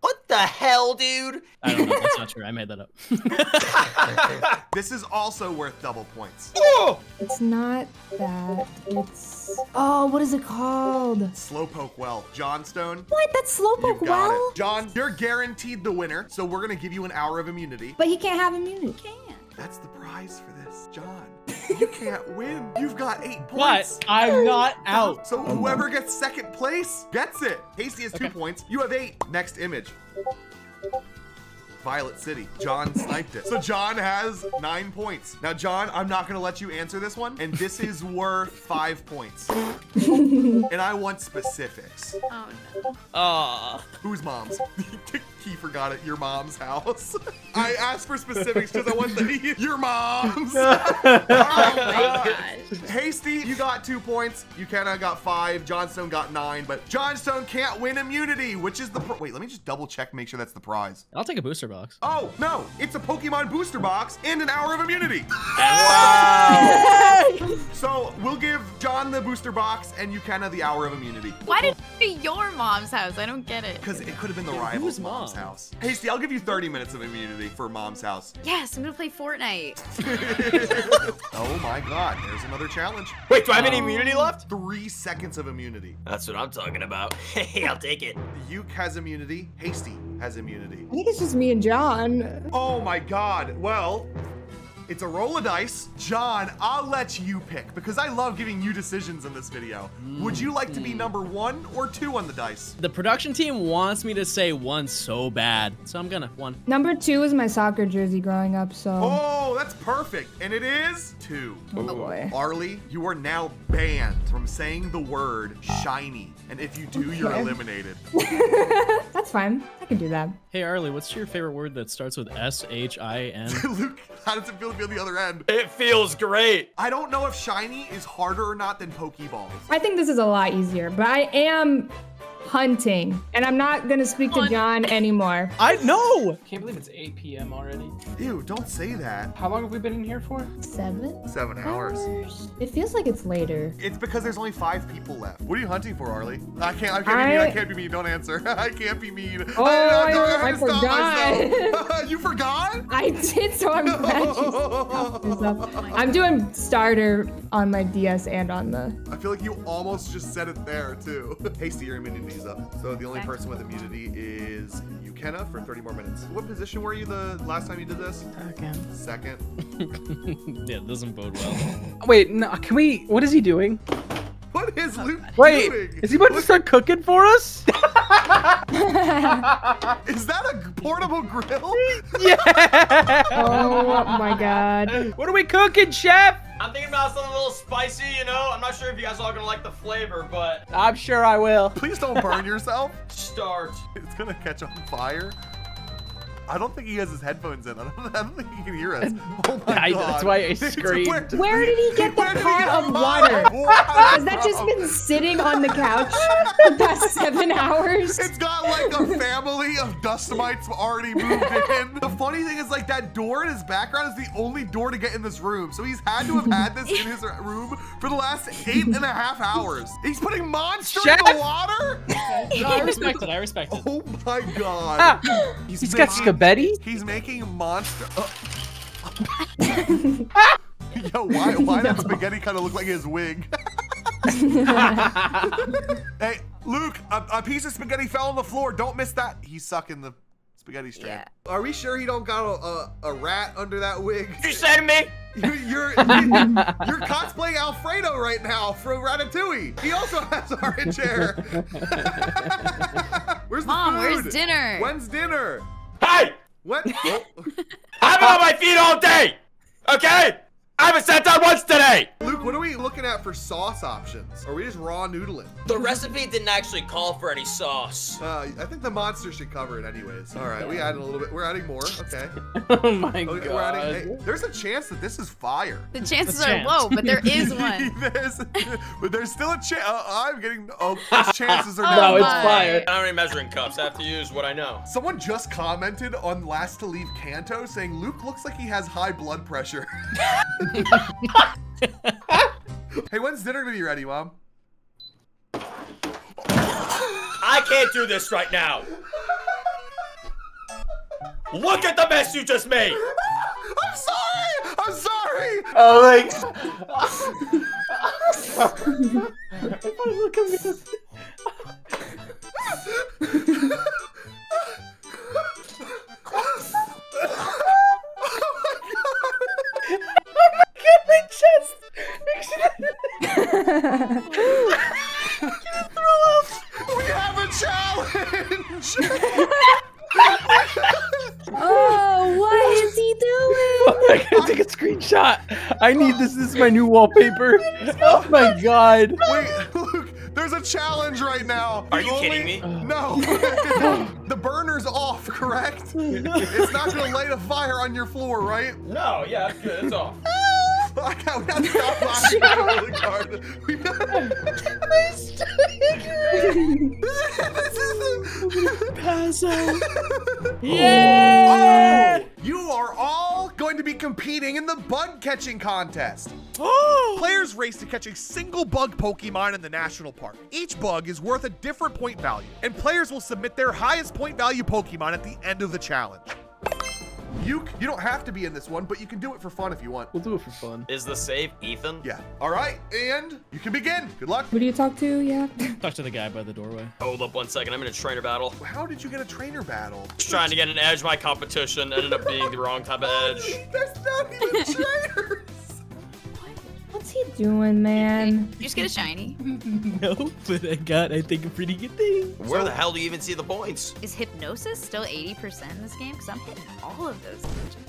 Speaker 5: What the hell, dude?
Speaker 9: I don't know. That's not true. I made that up.
Speaker 1: This is also worth double points.
Speaker 5: Oh!
Speaker 3: It's not that. It's. Oh, what is it called?
Speaker 1: Slowpoke Well. Johnstone.
Speaker 3: What? That's
Speaker 1: You
Speaker 3: Slowpoke
Speaker 1: got
Speaker 3: Well?
Speaker 1: it. John, you're guaranteed the winner, so we're gonna give you an hour of immunity.
Speaker 3: But he can't have immunity. He can't.
Speaker 1: That's the prize for this, John. You can't win. You've got eight
Speaker 9: But
Speaker 1: points.
Speaker 9: I'm not out.
Speaker 1: So oh whoever gets second place gets it. Hasty has two points. You have eight. Next image. Violet City. John sniped it. So John has nine points. Now, John, I'm not gonna let you answer this one, and this is worth five points. and I want specifics.
Speaker 8: Oh no.
Speaker 9: Aw.
Speaker 1: Whose mom's? he forgot at Your mom's house. I asked for specifics because I want the your mom's.
Speaker 8: Oh my gosh.
Speaker 1: Hasty, you got two points. Ukena got five. Johnstone got nine. But Johnstone can't win immunity, which is the pr- wait. Let me just double check, make sure that's the prize.
Speaker 9: I'll take a booster box.
Speaker 1: Oh no, it's a Pokemon booster box and an hour of immunity. Wow. so we'll give John the booster box and Ukena the hour of immunity.
Speaker 8: Why did it be your mom's house? I don't get it.
Speaker 1: Because it could have been the rival's mom's
Speaker 9: mom?
Speaker 1: House. Hasty, I'll give you 30 minutes of immunity for mom's house.
Speaker 8: Yes, I'm gonna play Fortnite.
Speaker 1: oh my god, there's another challenge.
Speaker 5: Wait, do I have any um, immunity left?
Speaker 1: Three seconds of immunity.
Speaker 5: That's what I'm talking about. Hey, I'll take it.
Speaker 1: Uke has immunity. Hasty has immunity.
Speaker 3: I think it's just me and John.
Speaker 1: Oh my god. Well, it's a roll of dice. John, I'll let you pick because I love giving you decisions in this video. Would you like to be mm. number one or two on the dice?
Speaker 9: The production team wants me to say one so bad, so I'm gonna one.
Speaker 3: Number two is my soccer jersey growing up, so.
Speaker 1: Oh, that's perfect. And it is two.
Speaker 3: Oh boy.
Speaker 1: Arlie, you are now banned from saying the word shiny. And if you do, you're eliminated.
Speaker 3: That's fine. I can do that.
Speaker 9: Hey Arlie, what's your favorite word that starts with S H I N?
Speaker 1: Luke, how does it feel to be on the other end?
Speaker 5: It feels great.
Speaker 1: I don't know if shiny is harder or not than Pokeballs.
Speaker 3: I think this is a lot easier, but I am hunting, and I'm not gonna speak to John anymore.
Speaker 9: I know.
Speaker 6: Can't believe it's 8 p.m. already.
Speaker 1: Ew, don't say that.
Speaker 6: How long have we been in here for?
Speaker 3: Seven
Speaker 1: Seven hours.
Speaker 3: It feels like it's later.
Speaker 1: It's because there's only five people left. What are you hunting for, Arlie? I can't. I can't be mean. I
Speaker 3: I-
Speaker 1: can't be mean. Don't answer. I can't be mean.
Speaker 3: Oh,
Speaker 1: I,
Speaker 3: I, I forgot.
Speaker 1: you forgot?
Speaker 3: I did, so I'm glad you stopped yourself. I'm doing starter on my DS and on the.
Speaker 1: I feel like you almost just said it there too. Hasty, your immunity's up. So the only
Speaker 7: Okay.
Speaker 1: person with immunity is Ukena for 30 more minutes. What position were you the last time you did this?
Speaker 6: Again.
Speaker 1: Second.
Speaker 9: yeah, it doesn't bode well.
Speaker 6: Wait, no, can we? What is he doing?
Speaker 1: What is uh, Luke
Speaker 6: Wait,
Speaker 1: doing?
Speaker 6: is he about to start cooking for us?
Speaker 1: Is that a portable grill?
Speaker 6: yeah.
Speaker 3: Oh my god.
Speaker 6: What are we cooking, chef?
Speaker 5: I'm thinking about something a little spicy, you know? I'm not sure if you guys are all gonna like the flavor, but
Speaker 6: I'm sure I will.
Speaker 1: Please don't burn yourself.
Speaker 5: start.
Speaker 1: It's gonna catch on fire. I don't think he has his headphones in. I don't, I don't think he can hear us. Oh my
Speaker 6: I-
Speaker 1: god.
Speaker 6: that's why I screamed.
Speaker 1: Where,
Speaker 3: Where did he get the
Speaker 1: where did he
Speaker 3: pot of water?
Speaker 1: pot of water
Speaker 3: Has that just been sitting on the couch for the past seven hours?
Speaker 1: It's got like a family of dust mites already moved in. The funny thing is, like, that door in his background is the only door to get in this room. So he's had to have had this in his room for the last eight and a half hours. He's putting monster in the
Speaker 6: Chef!
Speaker 1: water?
Speaker 9: No, I respect it. I respect it.
Speaker 1: Oh my god.
Speaker 6: Ah, he's got scabetti.
Speaker 1: He's making monster. uh- Yo, why, why does spaghetti kind of look like his wig? hey, Luke, a, a piece of spaghetti fell on the floor. Don't miss that. He's sucking the spaghetti strand. Are we sure he don't got a, a, a rat under that wig?
Speaker 5: You say to me?
Speaker 1: You're, you're, you're cosplaying Alfredo right now from Ratatouille. He also has orange hair. where's the
Speaker 8: Mom,
Speaker 1: food?
Speaker 8: where's dinner?
Speaker 1: When's dinner?
Speaker 5: Hey!
Speaker 1: What?
Speaker 5: I've been on my feet all day! Okay? I haven't sat down once today!
Speaker 1: Luke, what are we looking at for sauce options? Are we just raw noodling?
Speaker 5: The recipe didn't actually call for any sauce.
Speaker 1: Uh, I think the monster should cover it anyways. All right, we added a little bit. We're adding more. Okay.
Speaker 6: Oh my
Speaker 1: Okay, we're adding. Hey, there's a chance that this is fire.
Speaker 8: The chances
Speaker 9: A
Speaker 8: are
Speaker 9: chance.
Speaker 8: low, but there is one.
Speaker 1: There's- but there's still a chance. Uh, I'm getting. Oh, those chances are
Speaker 8: Oh
Speaker 1: now.
Speaker 6: No, it's fire.
Speaker 5: I don't have any measuring cups. I have to use what I know.
Speaker 1: Someone just commented on Last to Leave Kanto saying Luke looks like he has high blood pressure. hey, when's dinner gonna be ready, Mom?
Speaker 5: I can't do this right now. Look at the mess you just made.
Speaker 1: I'm sorry. I'm sorry.
Speaker 6: Oh my Look at me.
Speaker 1: We have a
Speaker 6: I gotta take a screenshot. I need this. This is my new wallpaper. Oh my god.
Speaker 1: Wait, Luke, there's a challenge right now.
Speaker 5: Are you
Speaker 1: Only-
Speaker 5: kidding me?
Speaker 1: No. the burner's off, correct? It's not gonna light a fire on your floor, right?
Speaker 5: No, yeah, it's good. It's off.
Speaker 1: I got, we gotta stop laughing really hard. We gotta... this is
Speaker 9: Pass out.
Speaker 1: Yeah! Oh, you are all going to be competing in the bug catching contest. Players race to catch a single bug Pokemon in the national park. Each bug is worth a different point value, and players will submit their highest point value Pokemon at the end of the challenge. You you don't have to be in this one, but you can do it for fun if you want.
Speaker 6: We'll do it for fun.
Speaker 5: Is the save Ethan?
Speaker 1: Yeah. All right, and you can begin. Good luck.
Speaker 3: Who do you talk to? Yeah.
Speaker 9: Talk to the guy by the doorway.
Speaker 5: Hold up one second. I'm in a trainer battle.
Speaker 1: How did you get a trainer battle?
Speaker 5: Just trying to get an edge. My competition ended up being the wrong type of edge.
Speaker 1: That's not even trainers.
Speaker 3: What's he doing, man?
Speaker 8: You just get a shiny.
Speaker 9: No, but I got, I think, a pretty good thing.
Speaker 5: Where the hell do you even see the points?
Speaker 8: Is hypnosis still 80% in this game? Because I'm hitting all of those.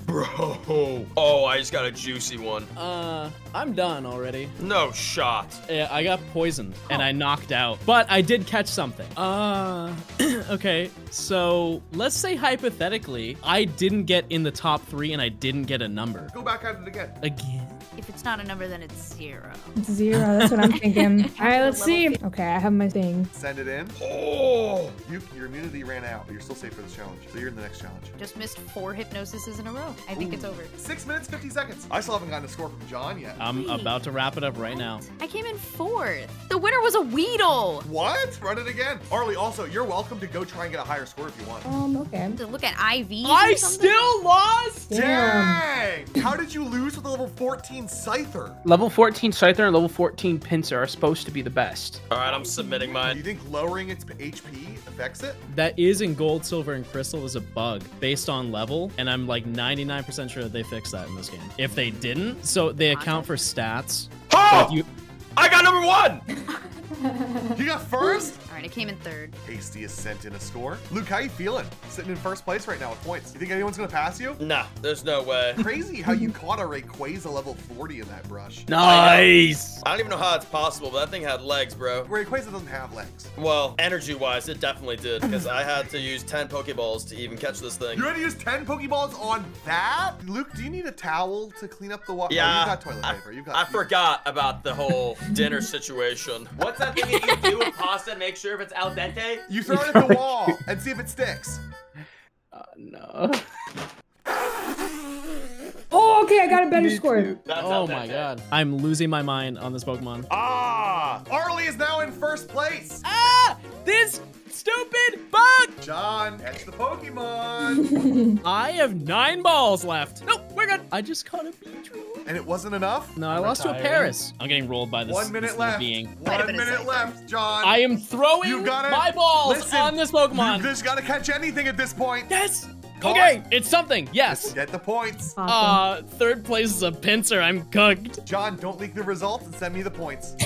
Speaker 5: Bro. Oh, I just got a juicy one.
Speaker 9: Uh, I'm done already.
Speaker 5: No shot.
Speaker 9: Yeah, I got poisoned and I knocked out, but I did catch something. Uh, okay, so let's say hypothetically, I didn't get in the top three and I didn't get a number
Speaker 1: Go back at it again.
Speaker 9: again.
Speaker 8: If it's not a number, then it's zero.
Speaker 3: It's zero. That's what I'm thinking. All right, let's see. Okay, I have my thing.
Speaker 1: Send it in.
Speaker 5: Oh.
Speaker 1: You, your immunity ran out, but you're still safe for this challenge. So you're in the next challenge.
Speaker 8: Just missed four hypnosises in a row. I think it's over.
Speaker 1: Six minutes, 50 seconds. I still haven't gotten a score from John yet.
Speaker 9: I'm about to wrap it up right now.
Speaker 8: I came in fourth. The winner was a Weedle.
Speaker 1: What? Run it again. Arlie, also, you're welcome to go try and get a higher score if you want.
Speaker 3: Um, okay.
Speaker 8: To look at IVs.
Speaker 9: I still lost.
Speaker 3: Damn.
Speaker 1: Dang! How did you lose with a level 14 Scyther?
Speaker 6: Level 14 Scyther and level 14 Pinsir are supposed to be the best.
Speaker 5: All right, I'm submitting mine.
Speaker 1: Do you think lowering its HP affects it?
Speaker 9: That is in gold, silver, and crystal is a bug based on level, and I'm like 99% sure that they fixed that in this game. If they didn't, so they account for stats.
Speaker 5: Oh!
Speaker 9: You,
Speaker 5: I got number one.
Speaker 1: You got first?
Speaker 8: All right, I came in third.
Speaker 1: Hasty is sent in a score. Luke, how you feeling? Sitting in first place right now with points. You think anyone's gonna pass you?
Speaker 5: Nah, there's no way.
Speaker 1: Crazy how you caught a Rayquaza level 40 in that brush.
Speaker 9: Nice.
Speaker 5: I don't even know how it's possible, but that thing had legs, bro.
Speaker 1: Rayquaza doesn't have legs.
Speaker 5: Well, energy-wise, it definitely did, because I had to use 10 Pokeballs to even catch this thing.
Speaker 1: You had to use 10 Pokeballs on that? Luke, do you need a towel to clean up the water?
Speaker 5: Oh, yeah,
Speaker 1: you got toilet
Speaker 5: I,
Speaker 1: paper. You got.
Speaker 5: I forgot about the whole dinner situation. What's that thing that you do with pasta to make sure if it's al dente?
Speaker 1: You throw it at the wall and see if it sticks.
Speaker 6: Uh, no.
Speaker 3: Oh, okay, I got a better score.
Speaker 5: That's
Speaker 9: Oh my god. I'm losing my mind on this Pokemon.
Speaker 1: Ah! Arlie is now in first place.
Speaker 9: Ah! This stupid bug!
Speaker 1: John, catch the Pokemon.
Speaker 9: I have nine balls left. Nope, we're good. I just caught a Beedrill.
Speaker 1: and it wasn't enough?
Speaker 9: No, I lost to a
Speaker 4: Retiring.
Speaker 9: Paras. I'm getting rolled by this,
Speaker 1: One minute
Speaker 9: little
Speaker 1: left.
Speaker 9: being.
Speaker 1: One
Speaker 8: been a
Speaker 1: minute left, John.
Speaker 9: I am throwing
Speaker 1: gotta
Speaker 9: my balls
Speaker 1: listen,
Speaker 9: on this
Speaker 1: You
Speaker 9: Pokemon.
Speaker 1: just gotta catch anything at this point.
Speaker 9: Yes.
Speaker 1: Come
Speaker 9: Okay,
Speaker 1: on.
Speaker 9: it's something. Yes.
Speaker 1: Get the points.
Speaker 3: Awesome.
Speaker 9: Uh, third place is a Pinsir. I'm cooked.
Speaker 1: John, don't leak the results and send me the points.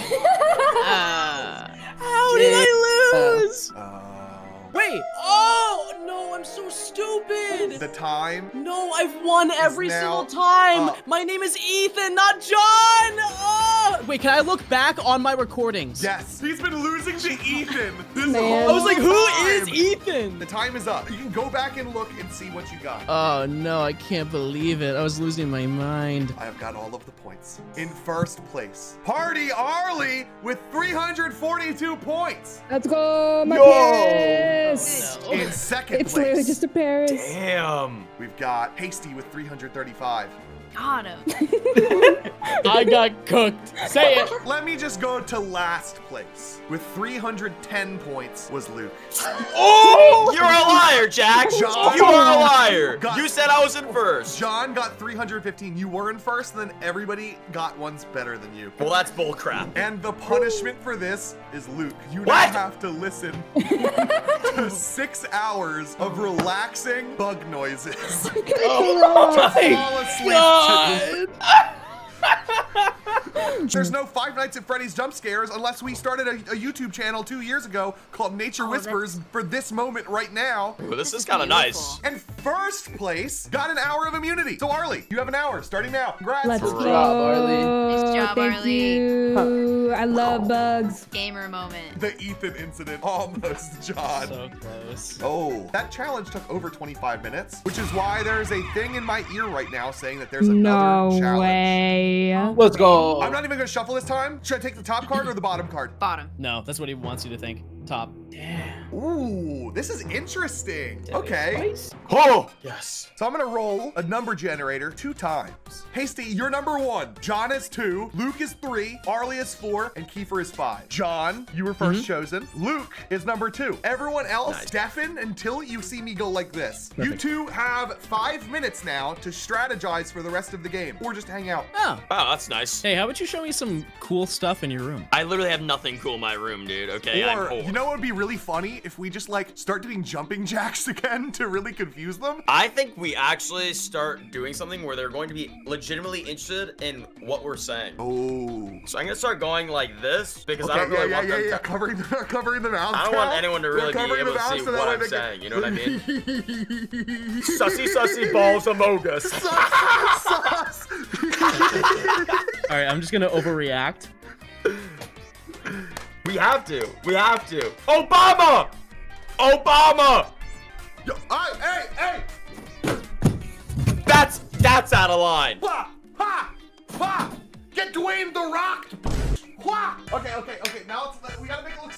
Speaker 9: How did I lose?
Speaker 1: Uh,
Speaker 9: Wait. Oh no, I'm so stupid.
Speaker 1: the time.
Speaker 9: No, I've won every
Speaker 1: now
Speaker 9: single time.
Speaker 1: up.
Speaker 9: My name is Ethan, not John. Oh! Wait, can I look back on my recordings?
Speaker 1: Yes, he's been losing to Ethan this
Speaker 3: Man.
Speaker 1: whole
Speaker 9: I was like, who is
Speaker 1: time.
Speaker 9: Ethan?
Speaker 1: The time is up. You can go back and look and see what you got.
Speaker 9: Oh no, I can't believe it. I was losing my mind.
Speaker 1: I have got all of the points. In first place, Party Arlie with 342 points.
Speaker 3: Let's go, my
Speaker 1: Yo.
Speaker 3: Paras.
Speaker 1: In second
Speaker 3: It's
Speaker 1: place,
Speaker 3: literally just a Paras.
Speaker 5: Damn.
Speaker 1: we've got Hasty with 335.
Speaker 8: Got him.
Speaker 9: I got cooked. Say it.
Speaker 1: Let me just go to last place with 310 points was Luke.
Speaker 5: Oh, you're a liar, Jack.
Speaker 1: John.
Speaker 5: You are a liar.
Speaker 1: God.
Speaker 5: You said I was in first.
Speaker 1: John got 315. You were in first, and then everybody got ones better than you.
Speaker 5: Well, that's bullcrap.
Speaker 1: And the punishment for this is Luke. You
Speaker 5: What?
Speaker 1: now have to listen to six hours of relaxing bug noises.
Speaker 9: Oh
Speaker 1: Fall asleep to.
Speaker 9: God.
Speaker 1: There's no Five Nights at Freddy's jump scares unless we started a, a YouTube channel two years ago called Nature
Speaker 8: Oh,
Speaker 1: Whispers for this moment right now.
Speaker 5: Ooh, this is kind of nice.
Speaker 1: And first place got an hour of immunity. So Arlie, you have an hour starting now. Congrats.
Speaker 3: Let's
Speaker 6: Good
Speaker 3: go.
Speaker 6: job, Arlie.
Speaker 8: Nice job,
Speaker 3: Thank
Speaker 8: Arlie.
Speaker 3: you. I love bugs.
Speaker 8: Gamer moment.
Speaker 1: The Ethan incident. Almost, John.
Speaker 9: So close.
Speaker 1: Oh, that challenge took over 25 minutes, which is why there's a thing in my ear right now saying that there's another
Speaker 3: No
Speaker 1: challenge.
Speaker 3: way.
Speaker 6: Let's go.
Speaker 1: I'm not even gonna shuffle this time. Should I take the top card or the bottom card?
Speaker 8: Bottom.
Speaker 9: No, that's what he wants you to think. Top. Damn.
Speaker 1: Ooh, this is interesting. Okay.
Speaker 5: Oh, yes.
Speaker 1: So I'm gonna roll a number generator two times. Hasty, you're number one. John is two. Luke is three. Arlie is four. And Kiefer is five. John, you were 1st mm-hmm. chosen. Luke is number two. Everyone else,
Speaker 5: Nice.
Speaker 1: deafen until you see me go like this. You two have five minutes now to strategize for the rest of the game or just hang out.
Speaker 9: Oh.
Speaker 5: Wow, that's nice.
Speaker 9: Hey, how about you show me some cool stuff in your room?
Speaker 5: I literally have nothing cool in my room, dude. Okay, I'm poor.
Speaker 1: You know what would be really funny if we just like start doing jumping jacks again to really confuse them?
Speaker 5: I think we actually start doing something where they're going to be legitimately interested in what we're saying.
Speaker 1: Oh.
Speaker 5: So I'm gonna start going like this because I don't really
Speaker 1: yeah,
Speaker 5: want
Speaker 1: yeah,
Speaker 5: them
Speaker 1: yeah, yeah.
Speaker 5: to.
Speaker 1: Covering the covering the mouth.
Speaker 5: I don't want anyone to really be able to see what I'm saying, you know what I mean?
Speaker 1: Sussy,
Speaker 5: Sussy sussy balls amogus.
Speaker 1: sus.
Speaker 9: All right, I'm just gonna overreact.
Speaker 5: We have to. We have to. Obama! Obama!
Speaker 1: Yo, hey, hey, hey!
Speaker 5: That's that's out of line.
Speaker 1: Ha! Ha! Ha! Get Dwayne the Rock! Ha! Okay, okay, okay. Now it's, we gotta make it look.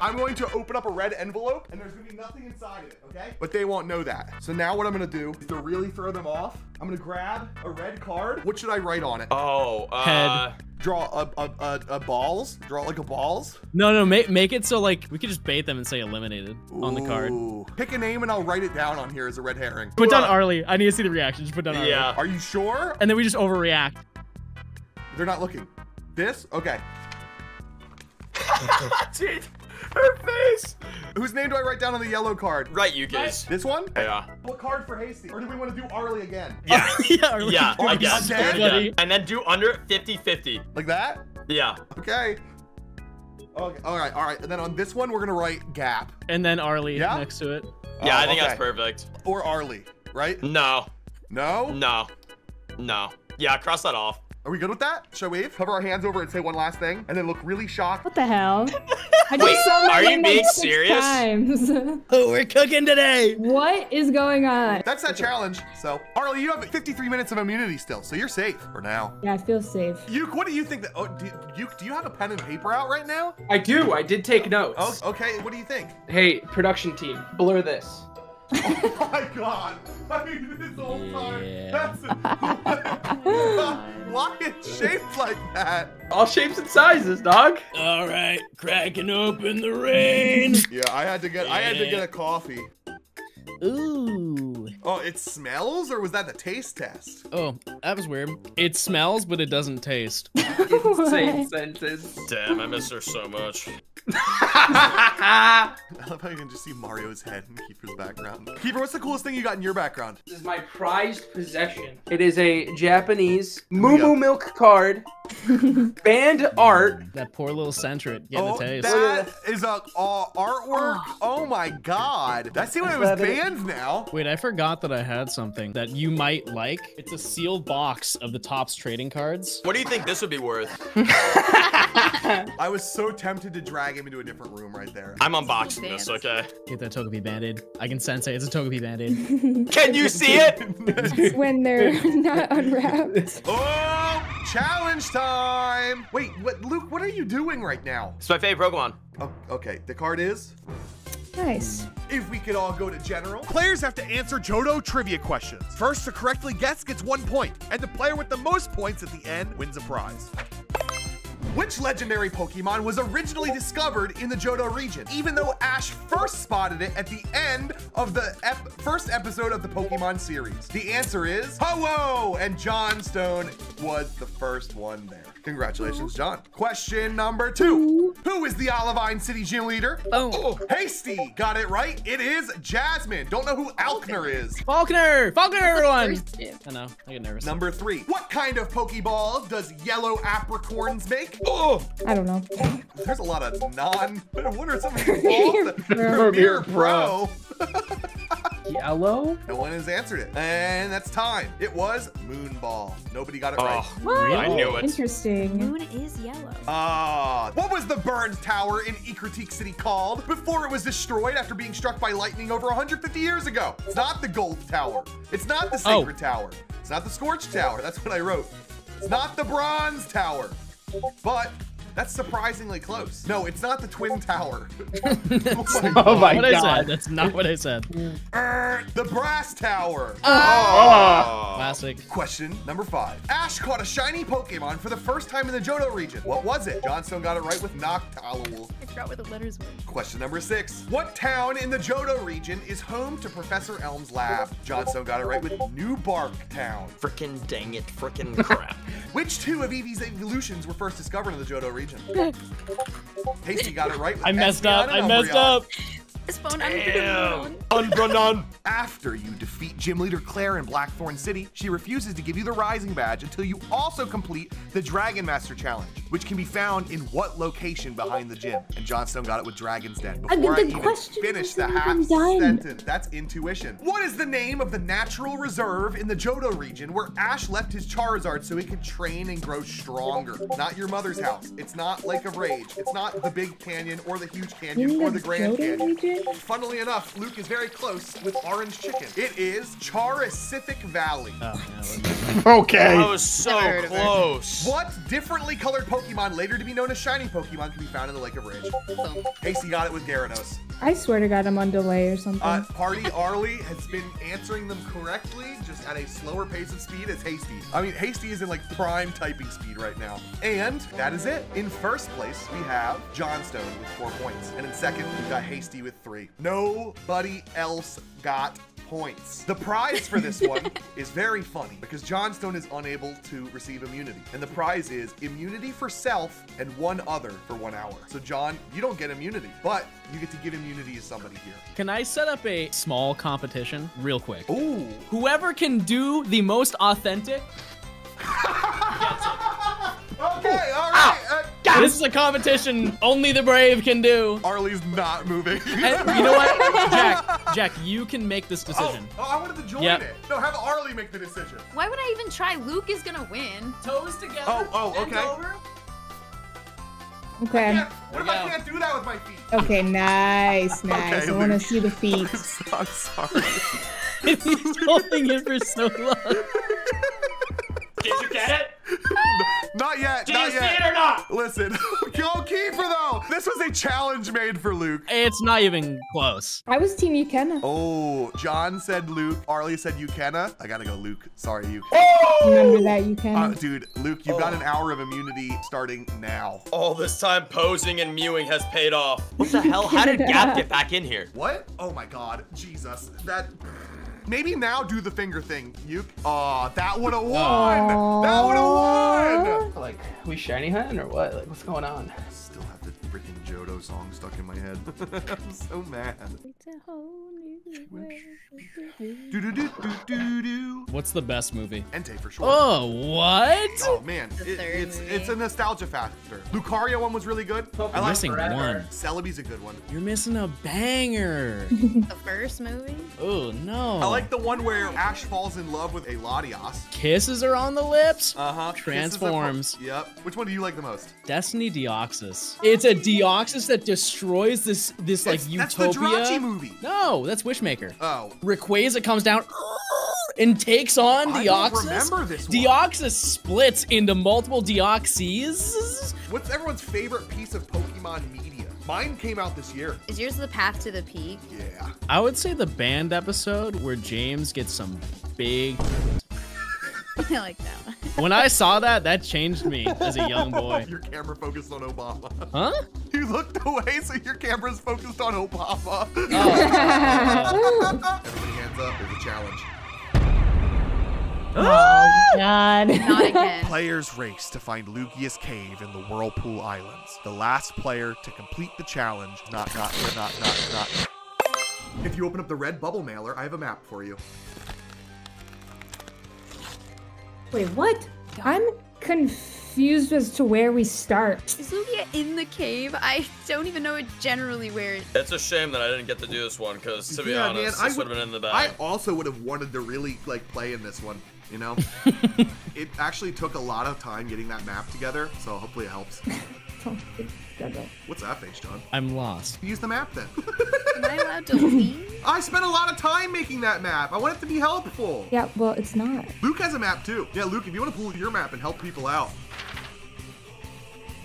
Speaker 1: I'm going to open up a red envelope, and there's gonna be nothing inside of it, okay? But they won't know that. So now what I'm gonna do is to really throw them off. I'm gonna grab a red card. What should I write on it?
Speaker 5: Oh, uh,
Speaker 1: Draw a a, a, a balls. Draw like a balls.
Speaker 9: No, no, make make it so like we could just bait them and say eliminated on the card.
Speaker 1: Pick a name and I'll write it down on here as a red herring.
Speaker 9: Put down
Speaker 1: Uh,
Speaker 9: Arlie. I need to see the reaction. Just put down Arlie.
Speaker 5: yeah.
Speaker 1: Are you sure?
Speaker 9: And then we just overreact.
Speaker 1: They're not looking. This? Okay.
Speaker 5: Dude, her face.
Speaker 1: Whose name do I write down on the yellow card?
Speaker 5: Right, you guys.
Speaker 1: This one?
Speaker 5: Yeah.
Speaker 1: What card for Hasty? Or do we want to do Arlie again?
Speaker 5: Yeah.
Speaker 9: yeah, Arlie.
Speaker 5: Yeah, I
Speaker 1: Again?
Speaker 5: guess. Yeah. And then do under 50-50.
Speaker 1: Like that?
Speaker 5: Yeah.
Speaker 1: Okay. Okay, all right, all right. And then on this one, we're gonna write Gap
Speaker 9: And then Arlie
Speaker 1: Yeah?
Speaker 9: next to it.
Speaker 5: Yeah,
Speaker 1: Oh,
Speaker 5: I think that's perfect.
Speaker 1: or Arlie, right?
Speaker 5: No,
Speaker 1: No.
Speaker 5: no, no. Yeah, cross that off.
Speaker 1: Are we good with that? Shall we cover our hands over and say one last thing, and then look really shocked?
Speaker 3: What the hell? I
Speaker 5: Wait,
Speaker 3: saw
Speaker 5: are you being serious?
Speaker 3: Times.
Speaker 9: Oh, we're cooking today.
Speaker 3: what is going on?
Speaker 1: That's that challenge. So, Arlie, you have 53 minutes of immunity still, so you're safe for now.
Speaker 3: Yeah, I feel safe.
Speaker 1: Uke, what do you think that? Oh, do you do you have a pen and paper out right now?
Speaker 6: I do. I did take notes.
Speaker 1: Oh, okay. What do you think?
Speaker 6: Hey, production team, blur this.
Speaker 1: Oh my god! I mean, this whole time,
Speaker 9: Yeah.
Speaker 1: that's why it's shaped like that.
Speaker 6: All shapes and sizes, dog.
Speaker 9: All right, cracking open the rain.
Speaker 1: Yeah, I had to get I had to get a coffee.
Speaker 9: Ooh.
Speaker 1: Oh, it smells, or was that the taste test?
Speaker 9: Oh, that was weird. It smells, but it doesn't taste.
Speaker 6: Insane sentence.
Speaker 5: Damn, I miss her so much.
Speaker 1: I love how you can just see Mario's head in Kiefer's background. Kiefer, what's the coolest thing you got in your background?
Speaker 6: This is my prized possession. It is a Japanese
Speaker 1: we
Speaker 6: Moo. Moo Milk card, band art.
Speaker 9: That poor little Sentret getting
Speaker 1: oh,
Speaker 9: a taste.
Speaker 1: that is a uh, artwork. Oh my god, that's the way it was
Speaker 6: that it?
Speaker 1: now.
Speaker 9: Wait, I forgot that I had something that you might like. It's a sealed box of the Topps trading cards.
Speaker 5: What do you think this would be worth?
Speaker 1: I was so tempted to drag him into a different room right there.
Speaker 5: I'm unboxing this, okay?
Speaker 9: Get that Togepi banded. I can sense it. It's a Togepi banded.
Speaker 5: Can you see it?
Speaker 3: when they're not unwrapped.
Speaker 1: Oh, challenge time! Wait, what, Luke? What are you doing right now?
Speaker 5: It's my favorite Pokemon.
Speaker 1: Oh, okay, the card is.
Speaker 3: Nice.
Speaker 1: If we could all go to general. Players have to answer Johto trivia questions. First to correctly guess gets one point, and the player with the most points at the end wins a prize. Which legendary Pokemon was originally discovered in the Johto region, even though Ash first spotted it at the end of the ep- first episode of the Pokemon series? The answer is Ho-Oh, and Johnstone was the first one there. Congratulations, John. Question number two. Who is the Olivine City gym leader?
Speaker 9: Oh.
Speaker 1: oh Hasty, got it right. It is Jasmine. Don't know who Alkner is.
Speaker 9: Falkner. Falkner, everyone! I know. I get nervous.
Speaker 1: Number three. What kind of Pokeball does yellow apricorns make?
Speaker 5: Oh,
Speaker 3: I don't know.
Speaker 1: There's a lot of non. What are some of these balls?
Speaker 3: Premier
Speaker 1: Premier
Speaker 6: Pro.
Speaker 1: Pro.
Speaker 6: Yellow?
Speaker 1: No one has answered it. And that's time. It was Moonball. Nobody got it right.
Speaker 5: oh,
Speaker 3: What?
Speaker 5: I knew it.
Speaker 3: Interesting.
Speaker 7: Moon is yellow.
Speaker 1: Ah, what was the burned tower in Ecruteak City called before it was destroyed after being struck by lightning over 150 years ago? It's not the Gold Tower. It's not the
Speaker 9: Oh.
Speaker 1: Sacred Tower. It's not the Scorched Tower. That's what I wrote. It's not the Bronze Tower. But that's surprisingly close. No, it's not the Twin Tower. oh my
Speaker 6: Oh my
Speaker 9: what
Speaker 6: god.
Speaker 9: That's not what I said.
Speaker 1: Er, the Brass Tower.
Speaker 5: Oh.
Speaker 9: Classic.
Speaker 1: Question number five. Ash caught a shiny Pokemon for the first time in the Johto region. What was it? Johnstone got it right with Noctowl.
Speaker 8: I forgot where the letters were.
Speaker 1: Question number six. What town in the Johto region is home to Professor Elm's lab? Johnstone got it right with New Bark Town.
Speaker 5: Frickin' dang it, frickin' crap.
Speaker 1: Which two of Eevee's evolutions were first discovered in the Johto region? Hasty got it right with
Speaker 9: I messed up. I messed
Speaker 1: Umbreon.
Speaker 9: up.
Speaker 8: His phone
Speaker 5: Damn. Unbranon.
Speaker 1: After you defeat Gym Leader Clair in Blackthorn City, she refuses to give you the Rising Badge until you also complete the Dragon Master Challenge, which can be found in what location behind the gym? And Johnstone got it with Dragon's Den. Before I,
Speaker 3: did the
Speaker 1: even
Speaker 3: question
Speaker 1: finish the half sentence, that's intuition. What is the name of the natural reserve in the Johto region where Ash left his Charizard so he could train and grow stronger? Not your mother's house. It's not Lake of Rage. It's not the Big Canyon or the Huge Canyon or
Speaker 3: the
Speaker 1: the Grand
Speaker 3: Johto
Speaker 1: Canyon.
Speaker 3: Region?
Speaker 1: Funnily enough, Luke is very close with Orange Chicken. It is Charicific Valley.
Speaker 9: Oh, yeah,
Speaker 6: Okay.
Speaker 5: That was so
Speaker 8: Never heard of her.
Speaker 5: close.
Speaker 1: What differently colored Pokemon, later to be known as shiny Pokemon, can be found in the Lake of Rage?
Speaker 8: Boom.
Speaker 1: Casey got it with Gyarados.
Speaker 3: I swear to God, I'm on delay or something.
Speaker 1: Uh, Party Arlie has been answering them correctly, just at a slower pace of speed as Hasty. I mean, Hasty is in like prime typing speed right now. And that is it. In first place, we have Johnstone with four points. And in second, we've got Hasty with three. Nobody else got points. The prize for this one is very funny because Johnstone is unable to receive immunity. And the prize is immunity for self and one other for one hour. So, John, you don't get immunity, but you get to give immunity to somebody here.
Speaker 9: Can I set up a small competition real quick?
Speaker 1: Ooh.
Speaker 9: Whoever can do the most authentic.
Speaker 1: Okay, all right. Uh,
Speaker 9: This is a competition only the brave can do.
Speaker 1: Arlie's not moving.
Speaker 9: And you know what, Jack? Jack, you can make this
Speaker 1: Oh,
Speaker 9: decision.
Speaker 1: oh, I wanted to join
Speaker 9: Yep.
Speaker 1: it. No, have Arlie make the decision.
Speaker 8: Why would I even try? Luke is gonna win.
Speaker 9: Toes together.
Speaker 1: Oh, oh, okay.
Speaker 3: Okay.
Speaker 1: What if I can't do that with my feet?
Speaker 3: Okay, nice, nice.
Speaker 1: Okay,
Speaker 3: I want to see the feet.
Speaker 1: I'm sorry.
Speaker 9: He's holding it for so long.
Speaker 1: Not yet.
Speaker 5: Do
Speaker 1: not
Speaker 5: you see
Speaker 1: yet.
Speaker 5: it or not?
Speaker 1: Listen, go Kiefer though. This was a challenge made for Luke.
Speaker 9: It's not even close.
Speaker 3: I was Team Ukena.
Speaker 1: Oh, John said Luke. Arlie said Ukena. I gotta go Luke. Sorry, you.
Speaker 3: Remember that
Speaker 1: Uh, dude, Luke, you've got an hour of immunity starting now.
Speaker 5: All this time posing and mewing has paid off. What the hell? How did Gap get back in here?
Speaker 1: What? Oh my god. Jesus. That. Maybe now do the finger thing, Uke. Aw, that would have won. That would have won.
Speaker 6: Like, we shiny hunting or what? Like, what's going on?
Speaker 1: Still have the freaking Johto song stuck in my head. I'm so mad.
Speaker 9: What's the best movie?
Speaker 1: Entei for sure.
Speaker 9: Oh, what?
Speaker 1: Oh man, it- it's
Speaker 8: movie.
Speaker 1: it's a nostalgia factor. Lucario one was really good. I
Speaker 9: You're
Speaker 1: like
Speaker 9: missing one.
Speaker 1: Celebi's a good one.
Speaker 9: You're missing a banger.
Speaker 8: The first movie?
Speaker 9: oh no.
Speaker 1: I like the one where Ash falls in love with a Latias.
Speaker 9: Kisses are on the lips.
Speaker 1: Uh huh.
Speaker 9: Transforms.
Speaker 1: Yep. Which one do you like the most?
Speaker 9: Destiny Deoxys. It's a Deoxys that destroys this this like
Speaker 1: That's-
Speaker 9: utopia.
Speaker 1: That's the Jirachi movie.
Speaker 9: No, that's Wishmaker.
Speaker 1: Oh.
Speaker 9: Rayquaza comes down and takes on
Speaker 1: I don't
Speaker 9: Deoxys.
Speaker 1: remember this one.
Speaker 9: Deoxys splits into multiple Deoxys.
Speaker 1: What's everyone's favorite piece of Pokemon media? Mine came out this year.
Speaker 8: Is yours the path to the peak?
Speaker 1: Yeah.
Speaker 9: I would say the band episode where James gets some big.
Speaker 8: I like that one.
Speaker 9: When I saw that, that changed me as a young boy.
Speaker 1: Your camera focused on Obama.
Speaker 9: Huh?
Speaker 1: You looked away, so your camera's focused on Obama.
Speaker 9: Oh.
Speaker 1: Uh, Everybody hands up. There's a challenge.
Speaker 3: Oh, God.
Speaker 8: Not again.
Speaker 1: Players race to find Lugia's cave in the Whirlpool Islands. The last player to complete the challenge. Not, not, not, not, not. If you open up the red bubble mailer, I have a map for you.
Speaker 3: Wait, what? I'm confused as to where we start.
Speaker 8: Is Lugia in the cave? I don't even know it generally where it
Speaker 5: It's a shame that I didn't get to do this one, because to be
Speaker 1: Yeah,
Speaker 5: honest,
Speaker 1: man,
Speaker 5: this would have been in the bag.
Speaker 1: I also would have wanted to really like play in this one. You know, it actually took a lot of time getting that map together, so hopefully it helps. What's that face, John?
Speaker 9: I'm lost.
Speaker 1: Use the map then.
Speaker 8: Am I allowed to leave?
Speaker 1: I spent a lot of time making that map. I want it to be helpful.
Speaker 3: Yeah, well, it's not.
Speaker 1: Luke has a map too. Yeah, Luke, if you want to pull your map and help people out.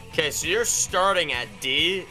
Speaker 5: Okay, so you're starting at D,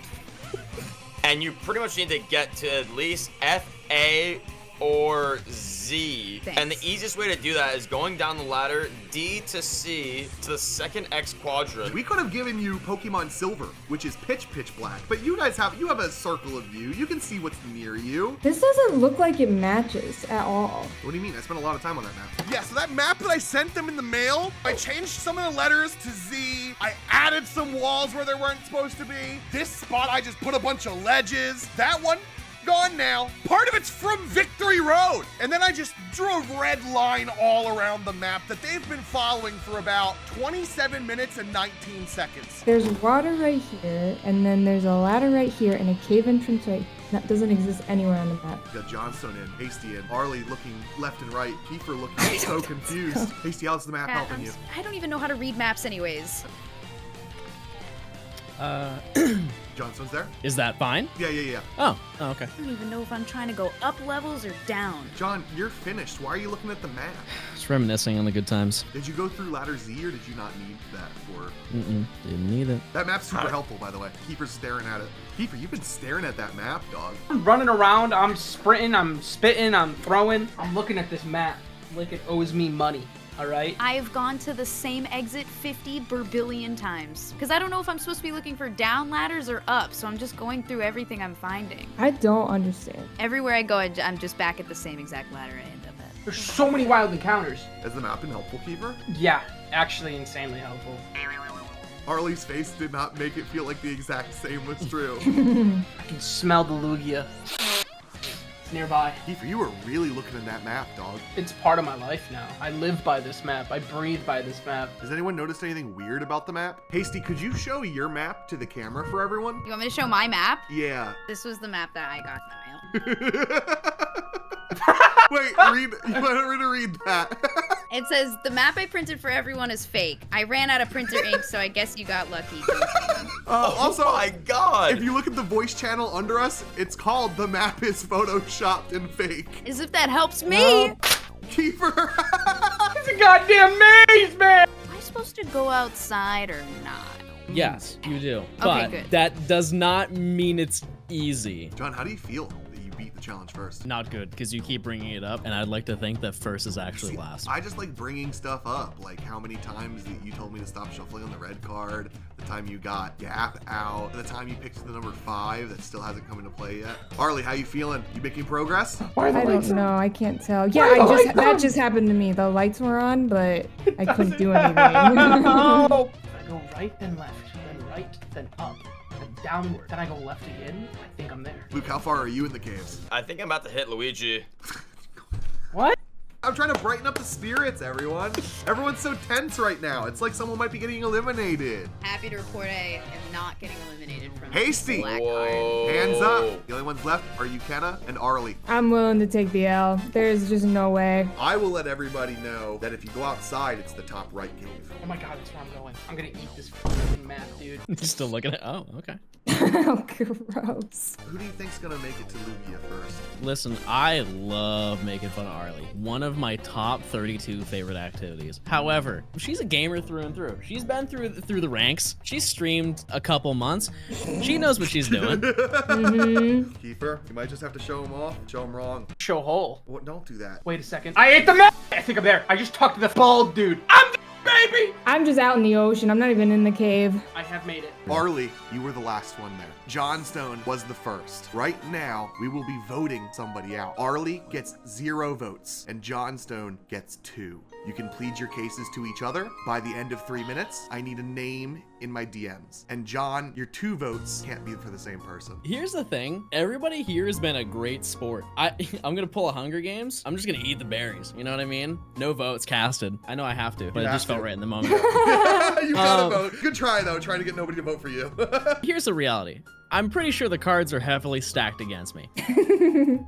Speaker 5: and you pretty much need to get to at least F, A, or Z. And the easiest way to do that is going down the ladder D to C to the second X quadrant.
Speaker 1: We could have given you Pokemon Silver, which is pitch pitch black, but you guys have you have a circle of view. You can see what's near you.
Speaker 3: This doesn't look like it matches at all.
Speaker 1: What do you mean? I spent a lot of time on that map. Yeah, so that map that I sent them in the mail, I changed some of the letters to Z. I added some walls where there weren't supposed to be. This spot, I just put a bunch of ledges. That one, gone now. Part of it's from Victory Road. And then I just drew a red line all around the map that they've been following for about 27 minutes and 19 seconds.
Speaker 3: There's water right here, and then there's a ladder right here, and a cave entrance right that doesn't exist anywhere on the map.
Speaker 1: You got Johnstone in, Hasty in, Arlie looking left and right, Kiefer looking so confused. Hasty, how's the map
Speaker 8: Cat,
Speaker 1: helping
Speaker 8: I'm
Speaker 1: you?
Speaker 8: s- I don't even know how to read maps anyways.
Speaker 9: Uh,
Speaker 1: Johnstone's there?
Speaker 9: is that fine?
Speaker 1: Yeah, yeah, yeah.
Speaker 9: Oh, oh, okay.
Speaker 8: I don't even know if I'm trying to go up levels or down.
Speaker 1: John, you're finished. Why are you looking at the map?
Speaker 9: Just reminiscing on the good times.
Speaker 1: Did you go through ladder Z or did you not need that for?
Speaker 9: Mm-mm, didn't need it.
Speaker 1: That map's super helpful, by the way. Keeper's staring at it. Kiefer, you've been staring at that map, dog.
Speaker 6: I'm running around, I'm sprinting, I'm spitting, I'm throwing. I'm looking at this map like it owes me money. All right.
Speaker 8: I've gone to the same exit 50 burbillion times. Because I don't know if I'm supposed to be looking for down ladders or up, so I'm just going through everything I'm finding.
Speaker 3: I don't understand.
Speaker 8: Everywhere I go, I- I'm just back at the same exact ladder I end up at.
Speaker 6: There's so many wild encounters.
Speaker 1: Has the map been helpful, Kiefer?
Speaker 6: Yeah, actually insanely helpful.
Speaker 1: Arlie's face did not make it feel like the exact same was true.
Speaker 6: I can smell the Lugia. It's nearby.
Speaker 1: Kiefer, you were really looking at that map, dog.
Speaker 6: It's part of my life now. I live by this map. I breathe by this map.
Speaker 1: Has anyone noticed anything weird about the map? Hasty, could you show your map to the camera for everyone?
Speaker 8: You want me to show my map?
Speaker 1: Yeah.
Speaker 8: This was the map that I got in the mail.
Speaker 1: Wait, read. You want me to read that?
Speaker 8: It says the map I printed for everyone is fake. I ran out of printer ink, so I guess you got lucky.
Speaker 1: Uh, also,
Speaker 5: oh my god!
Speaker 1: if you look at the voice channel under us, it's called "The Map is Photoshopped and Fake."
Speaker 8: As if that helps me.
Speaker 1: Kiefer.
Speaker 6: It's a goddamn maze, man!
Speaker 8: Am I supposed to go outside or not?
Speaker 9: Yes, you do. But
Speaker 8: good.
Speaker 9: that does not mean it's easy.
Speaker 1: John, how do you feel challenge first?
Speaker 9: Not good, because you keep bringing it up, and I'd like to think that first is actually
Speaker 1: See,
Speaker 9: last.
Speaker 1: I just like bringing stuff up, like how many times that you told me to stop shuffling on the red card, the time you got Gap out, the time you picked the number five that still hasn't come into play yet. Arlie, how you feeling? You making progress?
Speaker 3: I don't know. I can't tell. Yeah, I just that just happened to me. The lights were on, but I couldn't do anything.
Speaker 6: I go right, then left, then right, then up, then downward. Then I go left again. I think I'm there.
Speaker 1: Luke, how far are you in the caves?
Speaker 5: I think I'm about to hit Luigi.
Speaker 6: What?
Speaker 1: I'm trying to brighten up the spirits, everyone. Everyone's so tense right now. It's like someone might be getting eliminated.
Speaker 8: Happy to report I am not getting eliminated from
Speaker 1: Hasty.
Speaker 8: this black.
Speaker 5: Whoa.
Speaker 1: Hands up. The only ones left are Kenna and Arlie.
Speaker 3: I'm willing to take the L. There's just no way.
Speaker 1: I will let everybody know that if you go outside, it's the top right cave.
Speaker 6: Oh my god, that's where I'm going. I'm gonna eat this fucking map, dude.
Speaker 9: Still looking at. it. Oh, okay.
Speaker 3: oh, gross.
Speaker 1: Who do you think's gonna make it to Lugia first?
Speaker 9: Listen, I love making fun of Arlie. One of my top 32 favorite activities. However, she's a gamer through and through. She's been through through the ranks. She's streamed a couple months. She knows what she's doing.
Speaker 3: hmm
Speaker 1: Kiefer, you might just have to show him off. Show him wrong.
Speaker 6: Show hole.
Speaker 1: What? Don't do that.
Speaker 6: Wait a second. I ate the map! I think I'm there. I just talked to the bald dude. I'm there, baby!
Speaker 3: I'm just out in the ocean. I'm not even in the cave.
Speaker 6: I have made it.
Speaker 1: Arlie, you were the last one there. Johnstone was the first. Right now, we will be voting somebody out. Arlie gets zero votes, and Johnstone gets two. You can plead your cases to each other. By the end of three minutes, I need a name in my DMs. And John, your two votes can't be for the same person.
Speaker 9: Here's the thing. Everybody here has been a great sport. I, I'm gonna pull a Hunger Games. I'm just gonna eat the berries. You know what I mean? No votes casted. I know I have to, but it
Speaker 1: have
Speaker 9: just felt right in the moment.
Speaker 1: you gotta
Speaker 9: Um,
Speaker 1: vote. Good try, though, trying to get nobody to vote for you.
Speaker 9: Here's the reality. I'm pretty sure the cards are heavily stacked against me.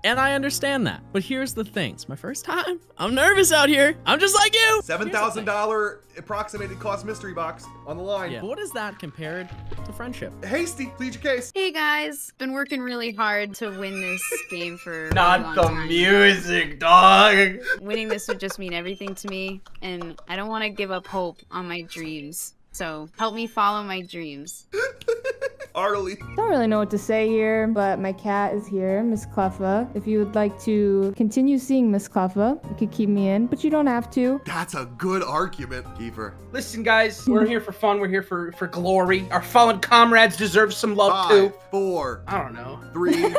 Speaker 9: and I understand that. But here's the thing. It's my first time. I'm nervous out here. I'm just like you.
Speaker 1: $7,000 approximated cost mystery box on the line.
Speaker 9: Yeah. But what is that compared to friendship?
Speaker 1: Hasty, plead your case.
Speaker 8: Hey guys, been working really hard to win this game for a
Speaker 5: Not
Speaker 8: long
Speaker 5: the
Speaker 8: time.
Speaker 5: music, dog.
Speaker 8: Winning this would just mean everything to me, and I don't want to give up hope on my dreams. So help me follow my dreams.
Speaker 1: Arlie.
Speaker 3: Don't really know what to say here, but my cat is here, Miss Cluffa. If you would like to continue seeing Miss Cluffa, you could keep me in, but you don't have to.
Speaker 1: That's a good argument, Kiefer.
Speaker 6: Listen, guys, we're here for fun. We're here for, for glory. Our fallen comrades deserve some love,
Speaker 1: Five,
Speaker 6: too.
Speaker 1: four,
Speaker 6: I don't know.
Speaker 1: three,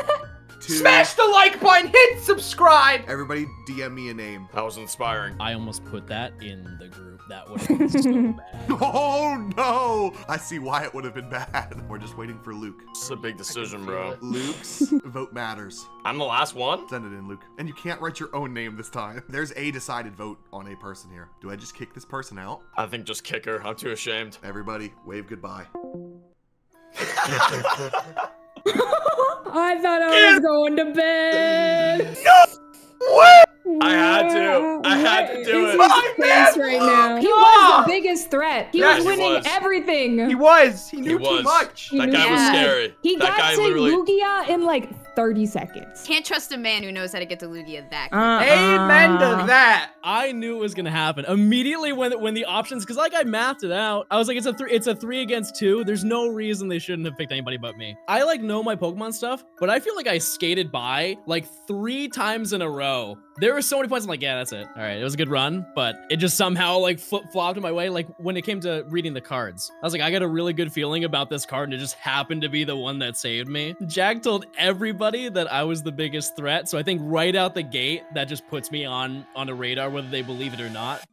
Speaker 1: two.
Speaker 6: Smash the like button, hit subscribe.
Speaker 1: Everybody DM me a name.
Speaker 5: That was inspiring.
Speaker 9: I almost put that in the group. That would have been so bad.
Speaker 1: Oh no! I see why it would have been bad. We're just waiting for Luke.
Speaker 5: It's a big decision, bro.
Speaker 1: Luke's vote matters.
Speaker 5: I'm the last one?
Speaker 1: Send it in, Luke. And you can't write your own name this time. There's a decided vote on a person here. Do I just kick this person out?
Speaker 5: I think just kick her. I'm too ashamed.
Speaker 1: Everybody, wave goodbye.
Speaker 3: I thought I was going to bed.
Speaker 5: I had to. I had to do
Speaker 3: What
Speaker 5: it.
Speaker 3: is his face right now? He was the biggest threat. He
Speaker 5: Yes,
Speaker 3: was
Speaker 5: he
Speaker 3: winning
Speaker 5: was.
Speaker 3: everything.
Speaker 6: He was. He knew
Speaker 5: He
Speaker 6: too much.
Speaker 3: He
Speaker 5: That
Speaker 3: knew
Speaker 5: guy was
Speaker 8: that.
Speaker 5: scary.
Speaker 3: He
Speaker 5: that
Speaker 3: got
Speaker 5: guy
Speaker 3: to
Speaker 5: literally.
Speaker 3: Lugia in like 30 seconds.
Speaker 8: Can't trust a man who knows how to get to Lugia that quick.
Speaker 3: Uh-uh.
Speaker 6: Amen to uh-uh. that.
Speaker 9: I knew it was gonna happen immediately when when the options, because like I mapped it out. I was like, it's a three, it's a three against two. There's no reason they shouldn't have picked anybody but me. I like know my Pokemon stuff, but I feel like I skated by like three times in a row. There were so many points. I'm like, yeah, that's it. All right, it was a good run, but it just somehow like flip flopped in my way. Like when it came to reading the cards, I was like, I got a really good feeling about this card, and it just happened to be the one that saved me. Jack told everybody that I was the biggest threat, so I think right out the gate, that just puts me on on a radar, whether they believe it or not.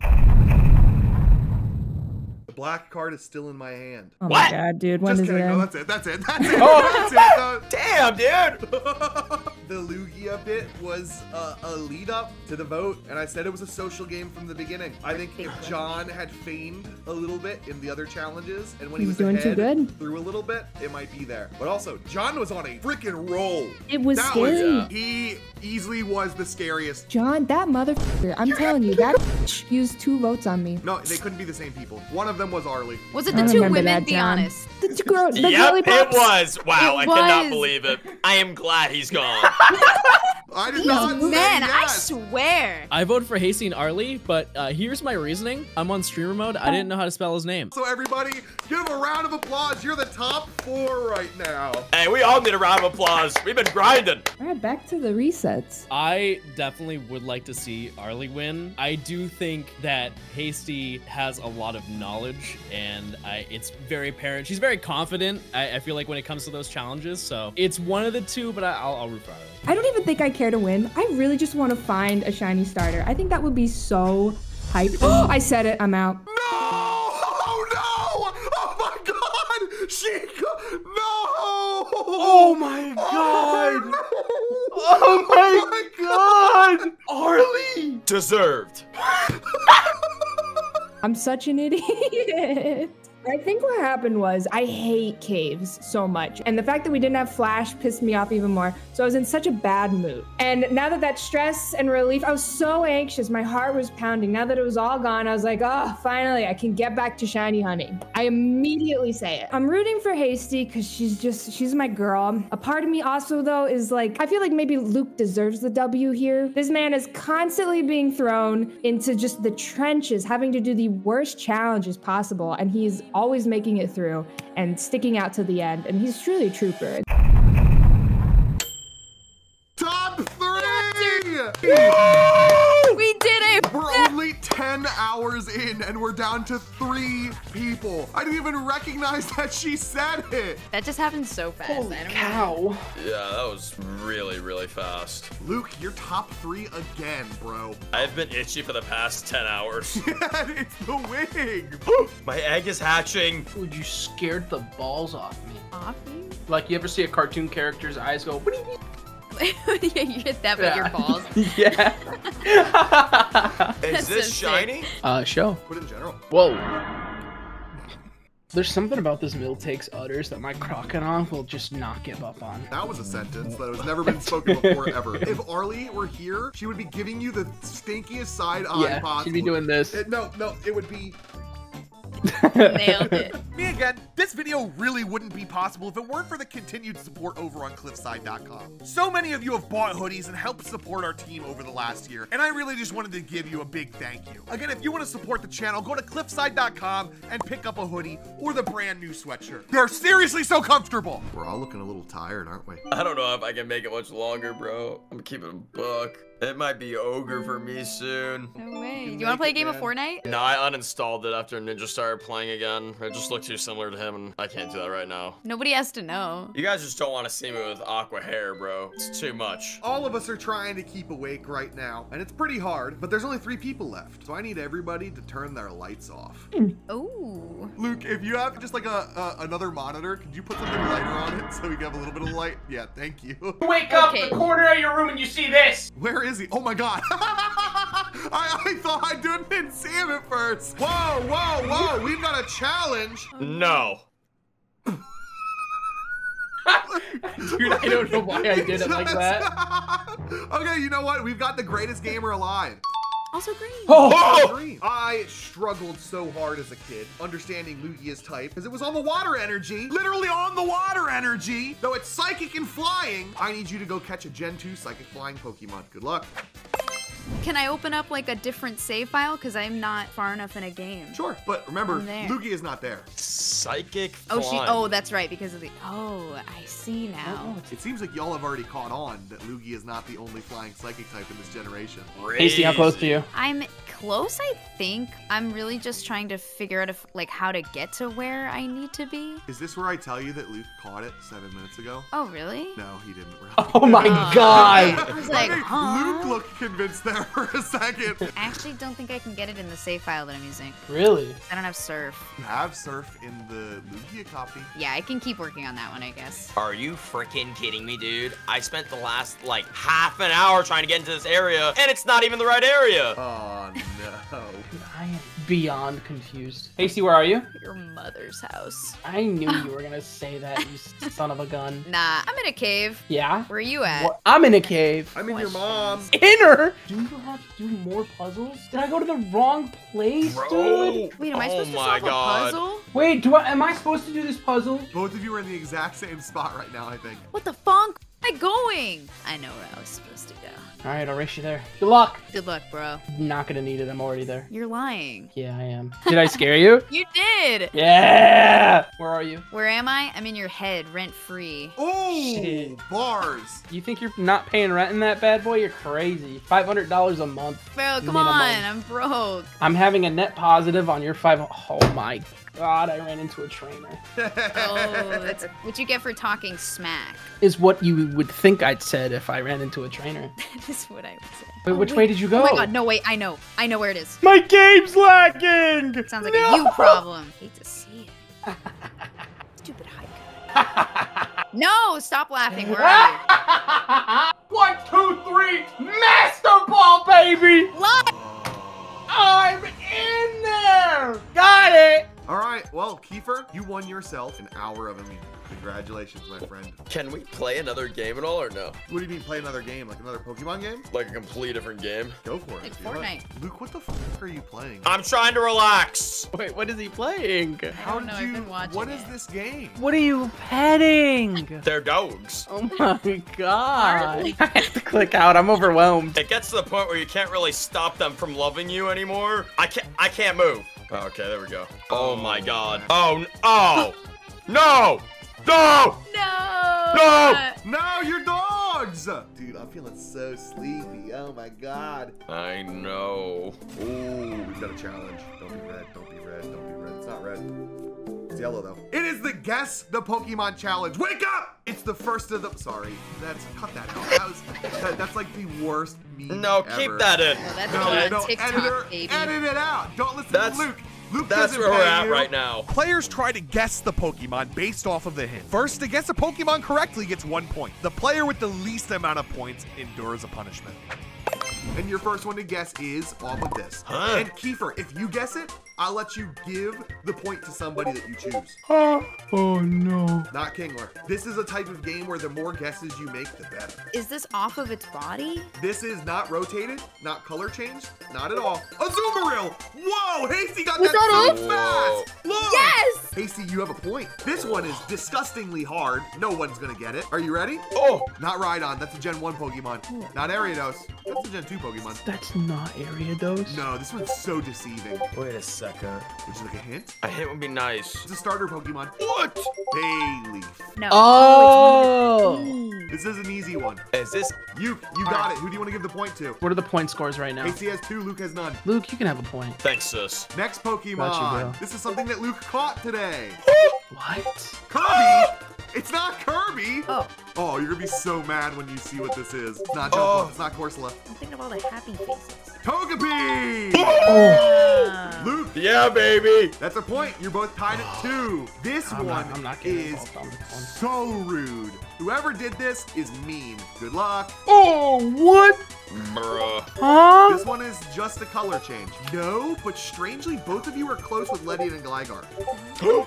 Speaker 1: The black card is still in my hand.
Speaker 3: Oh
Speaker 5: What?
Speaker 3: my god, dude. When
Speaker 1: Just
Speaker 3: does it
Speaker 1: kidding. No, that's it. That's it. That's it.
Speaker 6: Oh.
Speaker 1: That's it.
Speaker 5: Damn, dude.
Speaker 1: the Lugia bit was uh, a lead up to the vote, and I said it was a social game from the beginning. I think if John had feigned a little bit in the other challenges, and when he
Speaker 3: He's
Speaker 1: was
Speaker 3: doing too good.
Speaker 1: through a little bit, it might be there. But also, John was on a freaking roll.
Speaker 3: It was
Speaker 1: that
Speaker 3: scary.
Speaker 1: Was, he easily was the scariest.
Speaker 3: John, that motherfucker, I'm telling you, that used two votes on me.
Speaker 1: No, they couldn't be the same people. One of them was Arlie.
Speaker 8: Was it the two women?
Speaker 3: that,
Speaker 8: Be honest.
Speaker 3: The two girls, the
Speaker 5: yep,
Speaker 3: girly
Speaker 5: it was. Wow,
Speaker 8: It
Speaker 5: I cannot believe it. I am glad he's gone.
Speaker 1: I did
Speaker 8: These
Speaker 1: not say
Speaker 8: men, I swear.
Speaker 9: I voted for Hasty and Arlie, but uh, here's my reasoning. I'm on streamer mode. I didn't know how to spell his name.
Speaker 1: So everybody, give him a round of applause. You're the top four right now.
Speaker 5: hey, we all need a round of applause. We've been grinding.
Speaker 3: All right, back to the resets.
Speaker 9: I definitely would like to see Arlie win. I do think that Hasty has a lot of knowledge, and I, it's very apparent. She's very confident. I, I feel like when it comes to those challenges, so it's one of the two. But I, I'll, I'll root for Arlie.
Speaker 3: I don't even think I care to win. I really just want to find a shiny starter. I think that would be so hype. I said it. I'm out.
Speaker 1: No! Oh no! Oh my god! Sheikah! No!
Speaker 6: Oh my god!
Speaker 1: Oh,
Speaker 6: oh, oh my god! Arlie!
Speaker 5: Deserved.
Speaker 3: I'm such an idiot. I think what happened was I hate caves so much. And the fact that we didn't have Flash pissed me off even more. So I was in such a bad mood. And now that that stress and relief, I was so anxious. My heart was pounding. Now that it was all gone, I was like, oh, finally, I can get back to shiny hunting. I immediately say it. I'm rooting for Hasty because she's just, she's my girl. A part of me also, though, is like, I feel like maybe Luke deserves the W here. This man is constantly being thrown into just the trenches, having to do the worst challenges possible. And he's always making it through and sticking out to the end. And he's truly a trooper.
Speaker 1: Top three! 10 hours in and we're down to three people. I didn't even recognize that she said it.
Speaker 8: That just happened so fast.
Speaker 6: Holy
Speaker 8: I don't
Speaker 6: cow.
Speaker 5: Yeah, that was really, really fast.
Speaker 1: Luke, you're top three again, bro.
Speaker 5: I've been itchy for the past 10 hours.
Speaker 1: it's the wig.
Speaker 5: My egg is hatching.
Speaker 6: Dude, you scared the balls off me.
Speaker 8: Off you?
Speaker 6: Like, you ever see a cartoon character's eyes go, what do you mean?
Speaker 8: yeah, you hit that with your balls.
Speaker 6: yeah.
Speaker 5: Is this
Speaker 8: so sick.
Speaker 5: shiny?
Speaker 6: Uh, show.
Speaker 1: But in general.
Speaker 6: Whoa. There's something about this mill takes utters that my crocodile will just not give up on.
Speaker 1: That was a sentence that has never been spoken before ever. If Arlie were here, she would be giving you the stinkiest side eye
Speaker 6: Yeah,
Speaker 1: possible.
Speaker 6: she'd be doing this.
Speaker 1: It- no, no, it would be
Speaker 8: Nailed it.
Speaker 1: Me again. This video really wouldn't be possible if it weren't for the continued support over on cliffeside.com. So many of you have bought hoodies and helped support our team over the last year, and I really just wanted to give you a big thank you. Again, if you want to support the channel, go to cliffeside.com and pick up a hoodie or the brand new sweatshirt. They're seriously so comfortable. We're all looking a little tired, aren't we?
Speaker 5: I don't know if I can make it much longer, bro. I'm keeping a book. It might be ogre for me mm. soon.
Speaker 8: No way.
Speaker 1: can
Speaker 8: Do you want to play a
Speaker 1: it,
Speaker 8: game of. Fortnite?
Speaker 5: No, I uninstalled it after Ninja started playing again. It just looked too similar to him, and I can't do that right now.
Speaker 8: Nobody has to know.
Speaker 5: You guys just don't want to see me with aqua hair, bro. It's too much.
Speaker 1: All of us are trying to keep awake right now, and it's pretty hard, but there's only three people left. So I need everybody to turn their lights off.
Speaker 8: Ooh.
Speaker 1: Luke, if you have just like a, a another monitor, could you put something lighter on it so we can have a little bit of light? Yeah, thank you.
Speaker 6: Wake up
Speaker 8: Okay.
Speaker 6: the corner of your room and you see this.
Speaker 1: Where is he? Oh my god. I, I thought I didn't, didn't see him at first. Whoa, whoa, whoa. We've got a challenge.
Speaker 5: No.
Speaker 6: Dude, I don't know why I did it like that.
Speaker 1: okay, you know what? We've got the greatest gamer alive.
Speaker 8: Also green.
Speaker 6: Oh! oh!
Speaker 1: Green. I struggled so hard as a kid understanding Lugia's type because it was on the water energy, literally on the water energy. Though it's psychic and flying, I need you to go catch a Gen 2 psychic flying Pokemon. Good luck.
Speaker 8: Can I open up like a different save file? Because I'm not far enough in a game.
Speaker 1: Sure, but remember,
Speaker 8: I'm.
Speaker 1: Lugia is not there.
Speaker 5: Psychic
Speaker 8: Oh, she. Oh, that's right. Because of the. Oh, I see now.
Speaker 1: Oh, oh, it seems like y'all have already caught on that Lugia is not the only flying psychic type in this generation.
Speaker 6: Hasty, how close to you?
Speaker 8: I'm close, I think. I'm really just trying to figure out if like how to get to where I need to be.
Speaker 1: Is this where I tell you that Luke caught it seven minutes ago?
Speaker 8: Oh, really?
Speaker 1: No, he didn't. Really.
Speaker 6: Oh my
Speaker 8: Oh,
Speaker 6: god.
Speaker 8: okay. I was like,
Speaker 1: Okay,
Speaker 8: huh?
Speaker 1: Luke look convinced there for a second.
Speaker 8: I actually don't think I can get it in the save file that I'm using.
Speaker 6: Really?
Speaker 8: I don't have surf.
Speaker 1: You have surf in the Lugia copy.
Speaker 8: Yeah, I can keep working on that one, I guess.
Speaker 5: Are you freaking kidding me, dude? I spent the last like half an hour trying to get into this area, and it's not even the right area.
Speaker 1: Oh no.
Speaker 6: I am beyond confused. Hasty, where are you?
Speaker 8: Your mother's house.
Speaker 6: I knew you were gonna say that, you son of a gun.
Speaker 8: Nah, I'm in a cave.
Speaker 6: Yeah?
Speaker 8: Where are you at?
Speaker 6: What? I'm in a cave.
Speaker 1: I'm in your mom's.
Speaker 6: Inner? Do you have to do more puzzles? Did I go to the wrong place,
Speaker 5: Bro.
Speaker 6: dude?
Speaker 8: Wait, am I
Speaker 5: Oh
Speaker 8: supposed to
Speaker 5: oh
Speaker 8: solve
Speaker 5: God.
Speaker 8: a puzzle?
Speaker 6: Wait, do I am I supposed to do this puzzle?
Speaker 1: Both of you are in the exact same spot right now, I think.
Speaker 8: What the funk? Where am I going? I know where I was supposed to go.
Speaker 6: Alright, I'll race you there. Good luck.
Speaker 8: Good luck, bro.
Speaker 6: Not gonna need it, I'm already there.
Speaker 8: You're lying.
Speaker 6: Yeah, I am. Did I scare you?
Speaker 8: You did.
Speaker 6: Yeah! Where are you?
Speaker 8: Where am I? I'm in your head, rent free.
Speaker 1: Oh,
Speaker 6: Shit.
Speaker 1: bars.
Speaker 6: You think you're not paying rent in that bad boy? You're crazy. $500 a month.
Speaker 8: Bro, come
Speaker 6: Minimum.
Speaker 8: on. I'm broke.
Speaker 6: I'm having a net positive on your five. Oh my god, I ran into a trainer.
Speaker 8: Oh, that's what you get for talking smack.
Speaker 6: Is what you would think I'd said if I ran into a trainer.
Speaker 8: That's what I would say.
Speaker 6: Wait,
Speaker 8: Oh,
Speaker 6: which way did you go?
Speaker 8: Oh my god, no, wait, I know. I know where it is.
Speaker 6: My game's lagging!
Speaker 8: Sounds like a you problem. Hate to see it. Stupid hike. no, stop laughing. Where are you?
Speaker 6: One, two, three, master ball, baby!
Speaker 8: Look!
Speaker 6: I'm in there! Got it!
Speaker 1: All right, well, Kiefer, you won yourself an hour of immunity. Congratulations, my friend.
Speaker 5: Can we play another game at all or no?
Speaker 1: What do you mean play another game? Like another Pokemon game?
Speaker 5: Like a completely different game?
Speaker 1: Go for it.
Speaker 8: Like
Speaker 1: if you.
Speaker 8: Fortnite.
Speaker 1: Luke, what the fuck are you playing?
Speaker 5: I'm trying to relax.
Speaker 6: Wait, what is he playing?
Speaker 1: How
Speaker 8: know,
Speaker 1: did
Speaker 8: I've
Speaker 1: you?
Speaker 8: been watching
Speaker 1: What is
Speaker 8: it.
Speaker 1: this game?
Speaker 6: What are you petting?
Speaker 5: They're dogs.
Speaker 6: Oh my god. I have to click out. I'm overwhelmed.
Speaker 5: It gets to the point where you can't really stop them from loving you anymore. I can't. I can't move. Okay, there we go. Oh, oh my god. Oh. Oh. no. No.
Speaker 8: No!
Speaker 5: No!
Speaker 1: No, you're dogs! Dude, I'm feeling so sleepy. Oh my god.
Speaker 5: I know.
Speaker 1: Ooh, we've got a challenge. Don't be red, don't be red, don't be red. It's not red. It's yellow though. It is the Guess the Pokemon Challenge. Wake up! It's the first of the. Sorry, that's cut that out. That was that, that's like the worst meme.
Speaker 5: No,
Speaker 1: ever.
Speaker 5: keep that in.
Speaker 8: No, that's
Speaker 1: No,
Speaker 8: on
Speaker 1: no,
Speaker 8: TikTok,
Speaker 1: editor,
Speaker 8: baby.
Speaker 1: edit it out. Don't listen
Speaker 5: That's-
Speaker 1: to Luke. Luke
Speaker 5: That's
Speaker 1: doesn't
Speaker 5: where we're at
Speaker 1: you.
Speaker 5: right now.
Speaker 1: Players try to guess the Pokemon based off of the hint. First, to guess a Pokemon correctly gets one point. The player with the least amount of points endures a punishment. And your first one to guess is off of this.
Speaker 5: Huh.
Speaker 1: And Kiefer, if you guess it, I'll let you give the point to somebody that you choose.
Speaker 6: Oh no.
Speaker 1: Not Kingler. This is a type of game where the more guesses you make, the better.
Speaker 8: Is this off of its body?
Speaker 1: This is not rotated, not color changed, not at all. Azumarill! Whoa, Hasty got
Speaker 8: Was
Speaker 1: that,
Speaker 8: that
Speaker 1: so
Speaker 8: it?
Speaker 1: fast! Look!
Speaker 8: Yes!
Speaker 1: Hasty, you have a point. This one is disgustingly hard. No one's gonna get it. Are you ready?
Speaker 5: Oh.
Speaker 1: Not Rhydon, that's a Gen 1 Pokemon. Not Ariados, that's a Gen 2 Pokemon.
Speaker 6: That's not Ariados.
Speaker 1: No, this one's so deceiving.
Speaker 5: Wait a second.
Speaker 1: Would you like a hint?
Speaker 5: A hint would be nice.
Speaker 1: It's a starter Pokemon.
Speaker 5: What?
Speaker 1: Bayleaf.
Speaker 8: No.
Speaker 6: Oh.
Speaker 1: This is an easy one.
Speaker 5: Is this?
Speaker 1: You, you got it. Who do you want to give the point to?
Speaker 6: What are the point scores right now?
Speaker 1: Hasty has two, Luke has none.
Speaker 6: Luke, you can have a point.
Speaker 5: Thanks, sis.
Speaker 1: Next Pokemon.
Speaker 6: Gotcha, bro.
Speaker 1: this is something that Luke caught today.
Speaker 6: What?
Speaker 1: Kirby! It's not Kirby!
Speaker 8: Oh,
Speaker 1: Oh, you're gonna be so mad when you see what this is. It's not Jumpluff,
Speaker 5: Oh.
Speaker 1: it's not Corsola.
Speaker 8: I'm thinking of all the happy faces.
Speaker 1: Togepi!
Speaker 8: Uh,
Speaker 1: Luke,
Speaker 5: Yeah, baby.
Speaker 1: that's a point. You're both tied at two. This
Speaker 6: I'm
Speaker 1: one
Speaker 6: not, I'm not
Speaker 1: is
Speaker 6: involved on this one.
Speaker 1: so rude. Whoever did this is mean. Good luck.
Speaker 6: Oh, what?
Speaker 5: Bruh.
Speaker 6: Huh?
Speaker 1: This one is just a color change. No, but strangely, both of you are close with Ledian and Gligar.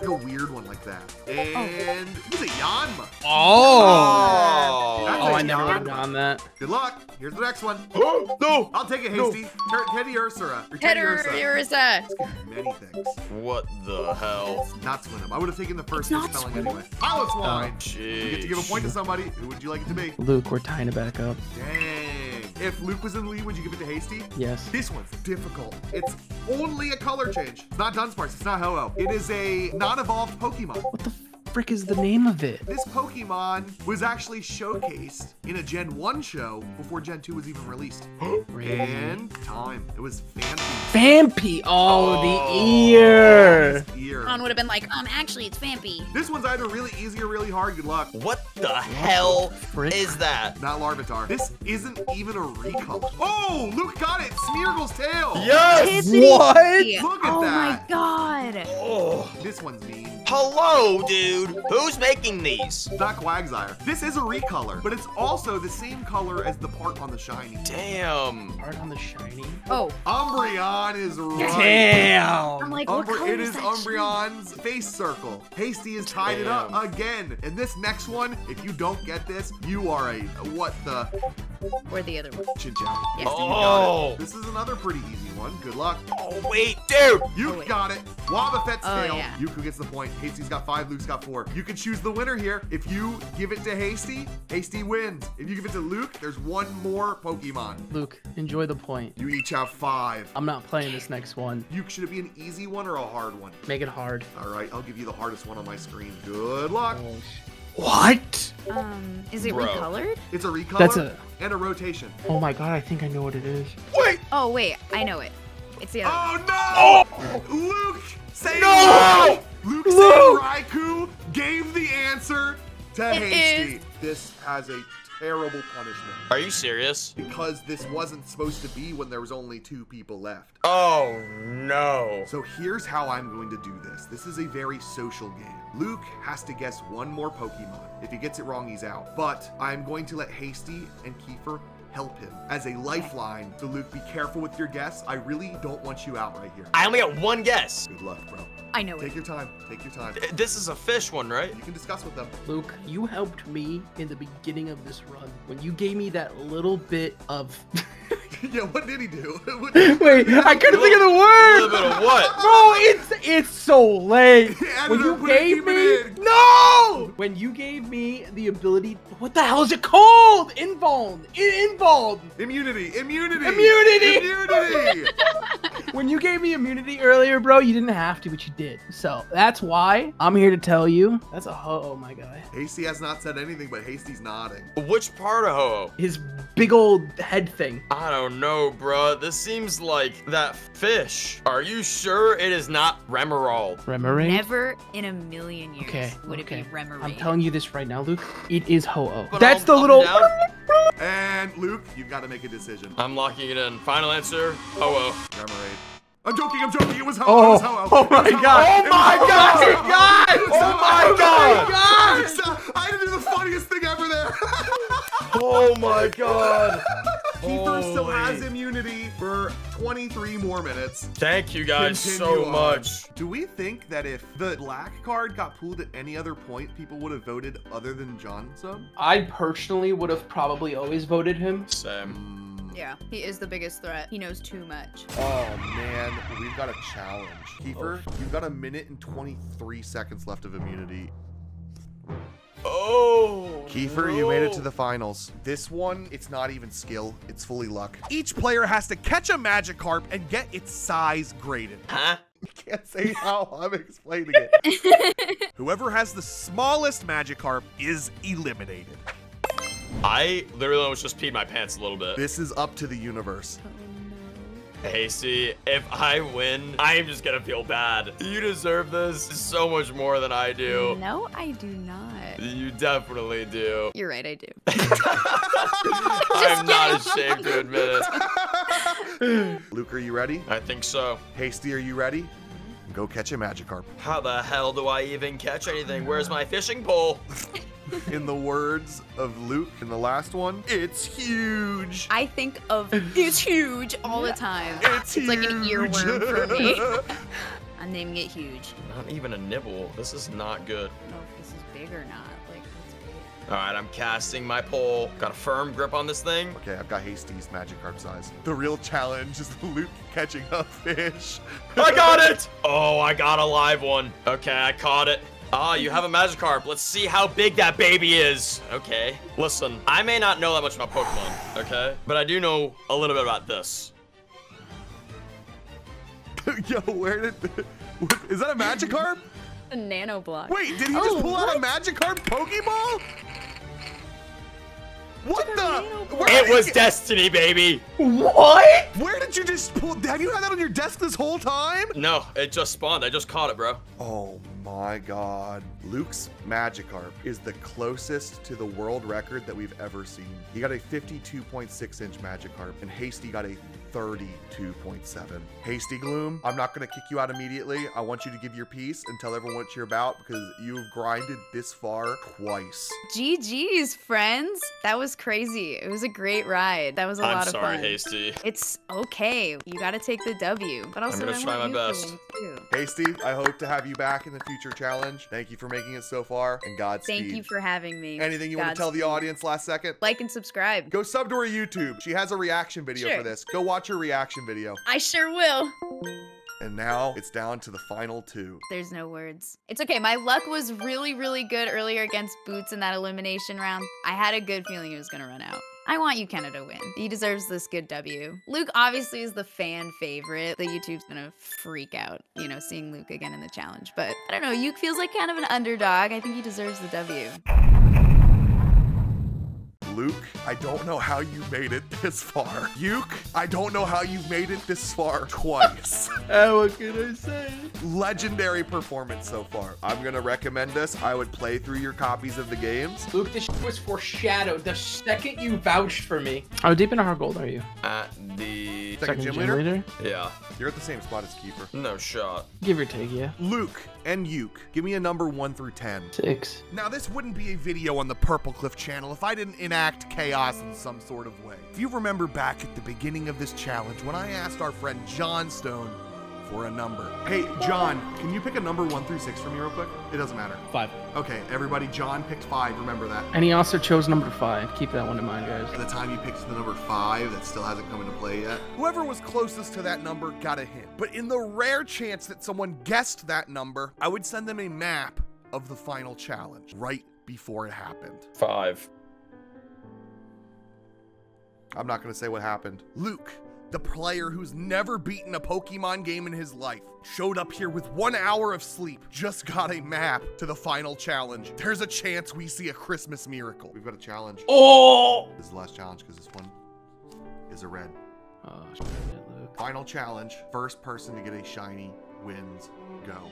Speaker 1: Like a weird one like that. Oh. And who's a Yanma?
Speaker 6: Oh.
Speaker 1: That's
Speaker 6: Oh,
Speaker 1: a
Speaker 6: I never would have
Speaker 1: Yanma.
Speaker 6: that.
Speaker 1: Good luck. Here's the next one.
Speaker 5: Oh, no.
Speaker 1: I'll take it, Hasty. Ter- Teddy Ursura. Teddy
Speaker 8: Header
Speaker 1: Ursa.
Speaker 8: Ursa.
Speaker 1: Many things.
Speaker 5: What the hell?
Speaker 1: Not Swinub. I would have taken the first
Speaker 8: It's not
Speaker 1: spelling
Speaker 8: Swinub.
Speaker 1: anyway. Piloswine.
Speaker 5: Jeez.
Speaker 1: Oh, you get to give a point to somebody. Who would you like it to be?
Speaker 6: Luke, we're tying it back up.
Speaker 1: Dang. If Luke was in the lead, would you give it to Hasty?
Speaker 6: Yes.
Speaker 1: This one's difficult. It's only a color change. It's not Dunsparce. It's not Ho-Oh. It is a non-evolved Pokemon.
Speaker 6: What the? F- frick is the name of it?
Speaker 1: This Pokemon was actually showcased in a Gen 1 show before Gen 2 was even released. and time. It was Phanpy.
Speaker 6: Vampy. Oh, the ear.
Speaker 1: Ear.
Speaker 8: Ron would have been like, um, actually, it's Vampy.
Speaker 1: This one's either really easy or really hard. Good luck.
Speaker 5: What the hell
Speaker 6: frick?
Speaker 5: is that?
Speaker 1: Not Larvitar. This isn't even a recolor. Oh, Luke got it. Smeargle's tail.
Speaker 5: Yes!
Speaker 8: Tiffany.
Speaker 6: What?
Speaker 1: Look at
Speaker 8: oh
Speaker 1: that.
Speaker 8: my god.
Speaker 5: Oh.
Speaker 1: This one's mean.
Speaker 5: Hello, dude. Who's making these?
Speaker 1: Not Quagsire. This is a recolor, but it's also the same color as the part on the shiny.
Speaker 5: Damn.
Speaker 6: Part on the shiny.
Speaker 8: Oh,
Speaker 1: Umbreon is right.
Speaker 6: Damn.
Speaker 8: I'm like, what
Speaker 1: Umbra-
Speaker 8: color
Speaker 1: it
Speaker 8: is
Speaker 1: is
Speaker 8: that
Speaker 1: Umbreon's face circle. Hasty is tied it up again. And this next one, if you don't get this, you are a what the
Speaker 8: shit? Or the other one.
Speaker 1: Chinchou.
Speaker 8: Yes.
Speaker 1: Hasty, you oh. got
Speaker 5: Oh.
Speaker 1: it. This is another pretty easy one. Good luck.
Speaker 5: Oh, wait, dude.
Speaker 1: You
Speaker 8: Oh, wait.
Speaker 1: got it. Wobbuffet's
Speaker 8: Oh,
Speaker 1: tail.
Speaker 8: yeah.
Speaker 1: Yuku gets the point. Hasty's got five. Luke's got four. You can choose the winner here. If you give it to Hasty, Hasty wins. If you give it to Luke, there's one more Pokemon.
Speaker 6: Luke, enjoy the point.
Speaker 1: You each have five.
Speaker 6: I'm not playing this next one.
Speaker 1: You should it be an easy one or a hard one?
Speaker 6: Make it hard.
Speaker 1: All right, I'll give you the hardest one on my screen. Good luck.
Speaker 6: What?
Speaker 8: Um, is it
Speaker 5: Bro.
Speaker 8: recolored?
Speaker 1: It's a recolor
Speaker 6: That's a-
Speaker 1: and a rotation.
Speaker 6: Oh my god, I think I know what it is.
Speaker 5: Wait.
Speaker 8: Oh, wait, I know it. It's the other.
Speaker 1: Oh no! Luke saying
Speaker 5: No!
Speaker 1: Luke,
Speaker 6: Luke!
Speaker 1: saying Raikou gave the answer to
Speaker 8: It
Speaker 1: Hasty.
Speaker 8: is.
Speaker 1: This has a terrible punishment
Speaker 5: Are you serious?
Speaker 1: because this wasn't supposed to be when there was only two people left.
Speaker 5: Oh, no.
Speaker 1: So here's how I'm going to do this. This is a very social game. Luke has to guess one more Pokemon. If he gets it wrong, he's out. But I'm going to let Hasty and Kiefer help him as a lifeline. So Luke, be careful with your guess. I really don't want you out right here.
Speaker 5: I only got one guess.
Speaker 1: Good luck, bro.
Speaker 8: I know
Speaker 1: Take
Speaker 8: it.
Speaker 1: your time. Take your time.
Speaker 5: Uh, This is a fish one, right?
Speaker 1: You can discuss with them.
Speaker 6: Luke, you helped me in the beginning of this run when you gave me that little bit of.
Speaker 1: yeah, what did he do? What-
Speaker 6: Wait, I couldn't think of the
Speaker 5: A
Speaker 6: word.
Speaker 5: little bit of what?
Speaker 6: Bro, it's it's so late.
Speaker 1: Yeah,
Speaker 6: When you gave me no, when you gave me the ability, what the hell is it called? Invuln, In- invuln.
Speaker 1: Immunity. Immunity.
Speaker 6: Immunity!
Speaker 1: Immunity.
Speaker 6: When you gave me immunity earlier, bro, you didn't have to, but you did. So that's why I'm here to tell you. That's a ho, oh my guy.
Speaker 1: Hasty has not said anything, but Hasty's nodding.
Speaker 5: Which part of Ho?
Speaker 6: His big old head thing.
Speaker 5: I don't know, bro. This seems like that fish. Are you sure it is not Remoral?
Speaker 6: Remoraid.
Speaker 8: Never in a million years
Speaker 6: Okay,
Speaker 8: would
Speaker 6: okay.
Speaker 8: it be Remoraid.
Speaker 6: I'm telling you this right now, Luke. It is Ho-Oh. That's
Speaker 5: I'll-
Speaker 6: the
Speaker 5: I'll be
Speaker 6: little.
Speaker 5: down.
Speaker 1: And Luke, you've got to make a decision.
Speaker 5: I'm locking it in. Final answer, Oh, oh.
Speaker 1: Remoraid. I'm joking, I'm joking. It was Ho.
Speaker 6: Oh, oh,
Speaker 1: it was Ho.
Speaker 6: oh, oh my God.
Speaker 1: Oh my
Speaker 6: God.
Speaker 1: God.
Speaker 6: Oh
Speaker 5: my God.
Speaker 1: I had to the funniest thing ever there.
Speaker 5: Oh my god.
Speaker 1: Kiefer still has immunity for 23 more minutes.
Speaker 5: Thank you guys
Speaker 1: Continue
Speaker 5: so
Speaker 1: on.
Speaker 5: much.
Speaker 1: Do we think that if the black card got pulled at any other point, people would have voted other than Johnson?
Speaker 6: I personally would have probably always voted him.
Speaker 5: Same. Mm.
Speaker 8: Yeah, he is the biggest threat. He knows too much.
Speaker 1: Oh man, we've got a challenge. Kiefer, oh. you've got a minute and 23 seconds left of immunity.
Speaker 5: Oh.
Speaker 1: Kiefer, you made it to the finals. This one, it's not even skill, it's fully luck. Each player has to catch a Magikarp and get its size graded.
Speaker 5: Huh?
Speaker 1: Can't say how I'm explaining it. Whoever has the smallest Magikarp is eliminated.
Speaker 5: I literally almost just peed my pants a little bit.
Speaker 1: This is up to the universe.
Speaker 5: Oh, Hasty, if I win, I am just gonna feel bad. You deserve this so much more than I do.
Speaker 8: No, I do not.
Speaker 5: You definitely do.
Speaker 8: You're right, I do.
Speaker 5: I'm not ashamed to admit it.
Speaker 1: Luke, are you ready?
Speaker 5: I think so.
Speaker 1: Hasty, are you ready? Go catch a Magikarp.
Speaker 5: How the hell do I even catch anything? Where's my fishing pole?
Speaker 1: In the words of Luke in the last one, it's huge.
Speaker 8: I think of it's huge all the time.
Speaker 1: It's,
Speaker 8: It's like an earworm for me. I'm naming it huge.
Speaker 5: Not even a nibble. This is not good.
Speaker 8: I don't know if this is big or not. Like, it's big.
Speaker 5: All right, I'm casting my pole. Got a firm grip on this thing.
Speaker 1: okay, I've got Hasty's Magikarp size. The real challenge is Luke catching a fish.
Speaker 5: I got it! Oh, I got a live one. Okay, I caught it. Ah, you have a Magikarp. Let's see how big that baby is. Okay. Listen, I may not know that much about Pokemon, okay? But I do know a little bit about this.
Speaker 1: Yo, where did... Is that a Magikarp?
Speaker 8: A nano block.
Speaker 1: Wait, did he
Speaker 8: Oh,
Speaker 1: just pull out a
Speaker 8: what?
Speaker 1: Magikarp Pokeball? What the? Where
Speaker 5: It was
Speaker 1: you-
Speaker 5: destiny, baby.
Speaker 6: What?
Speaker 1: Where did you just pull? Have you had that on your desk this whole time?
Speaker 5: No, it just spawned. I just caught it, bro.
Speaker 1: Oh my god. Luke's Magikarp is the closest to the world record that we've ever seen. He got a 52.6 inch Magikarp, and Hasty got a 32.7. Hasty Gloom, I'm not gonna kick you out immediately. I want you to give your piece and tell everyone what you're about because you've grinded this far twice.
Speaker 8: GG's, friends. That was crazy. It was a great ride. That was a
Speaker 5: I'm
Speaker 8: lot
Speaker 5: sorry,
Speaker 8: of fun.
Speaker 5: I'm Sorry, Hasty.
Speaker 8: It's okay. You gotta take the W. But also,
Speaker 5: gonna
Speaker 8: I
Speaker 5: try
Speaker 8: want
Speaker 5: my
Speaker 8: you to
Speaker 5: best.
Speaker 1: Hasty, I hope to have you back in the future challenge. Thank you for making it so far, and Godspeed.
Speaker 8: Thank you for having me.
Speaker 1: Anything you want to tell the audience last second?
Speaker 8: Like and subscribe.
Speaker 1: Go sub to her YouTube. She has a reaction video
Speaker 8: Sure.
Speaker 1: for this. Go watch her reaction video.
Speaker 8: I sure will.
Speaker 1: And now it's down to the final two.
Speaker 8: There's no words. It's okay. My luck was really, really good earlier against Bootz in that elimination round. I had a good feeling he was gonna run out. I want you, Kenna, to win. He deserves this good W. Luke obviously is the fan favorite. The YouTube's gonna freak out, you know, seeing Luke again in the challenge. But I don't know. Luke feels like kind of an underdog. I think he deserves the W.
Speaker 1: Luke, I don't know how you made it this far. Uke, I don't know how you've made it this far twice.
Speaker 6: Uh, what can I say?
Speaker 1: Legendary performance so far. I'm gonna recommend this. I would play through your copies of the games.
Speaker 6: Luke, this shit was foreshadowed the second you vouched for me. How deep in our gold are you?
Speaker 5: At the
Speaker 1: Second gym leader?
Speaker 5: yeah,
Speaker 1: You're at the same spot as Kiefer.
Speaker 5: no shot.
Speaker 6: Give or take, yeah.
Speaker 1: Luke and Uke, give me a number one through 10.
Speaker 6: Six.
Speaker 1: Now, this wouldn't be a video on the Purplecliffe channel if I didn't enact chaos in some sort of way. If you remember back at the beginning of this challenge when I asked our friend Johnstone for a number. Hey, John, can you pick a number one through six for me real quick? It doesn't matter.
Speaker 9: Five.
Speaker 1: Okay, everybody, John picked five. Remember that.
Speaker 6: And he also chose number five. Keep that one in mind, guys.
Speaker 1: By the time you picked the number five, that still hasn't come into play yet. Whoever was closest to that number got a hint. But in the rare chance that someone guessed that number, I would send them a map of the final challenge right before it happened.
Speaker 5: Five.
Speaker 1: I'm not gonna say what happened. Luke, the player who's never beaten a Pokemon game in his life, showed up here with one hour of sleep, just got a map to the final challenge. There's a chance we see a Christmas miracle. We've got a challenge.
Speaker 6: Oh!
Speaker 1: This is the last challenge because this one is a red.
Speaker 6: Oh, shit, Luke.
Speaker 1: Final challenge. First person to get a shiny wins. Go.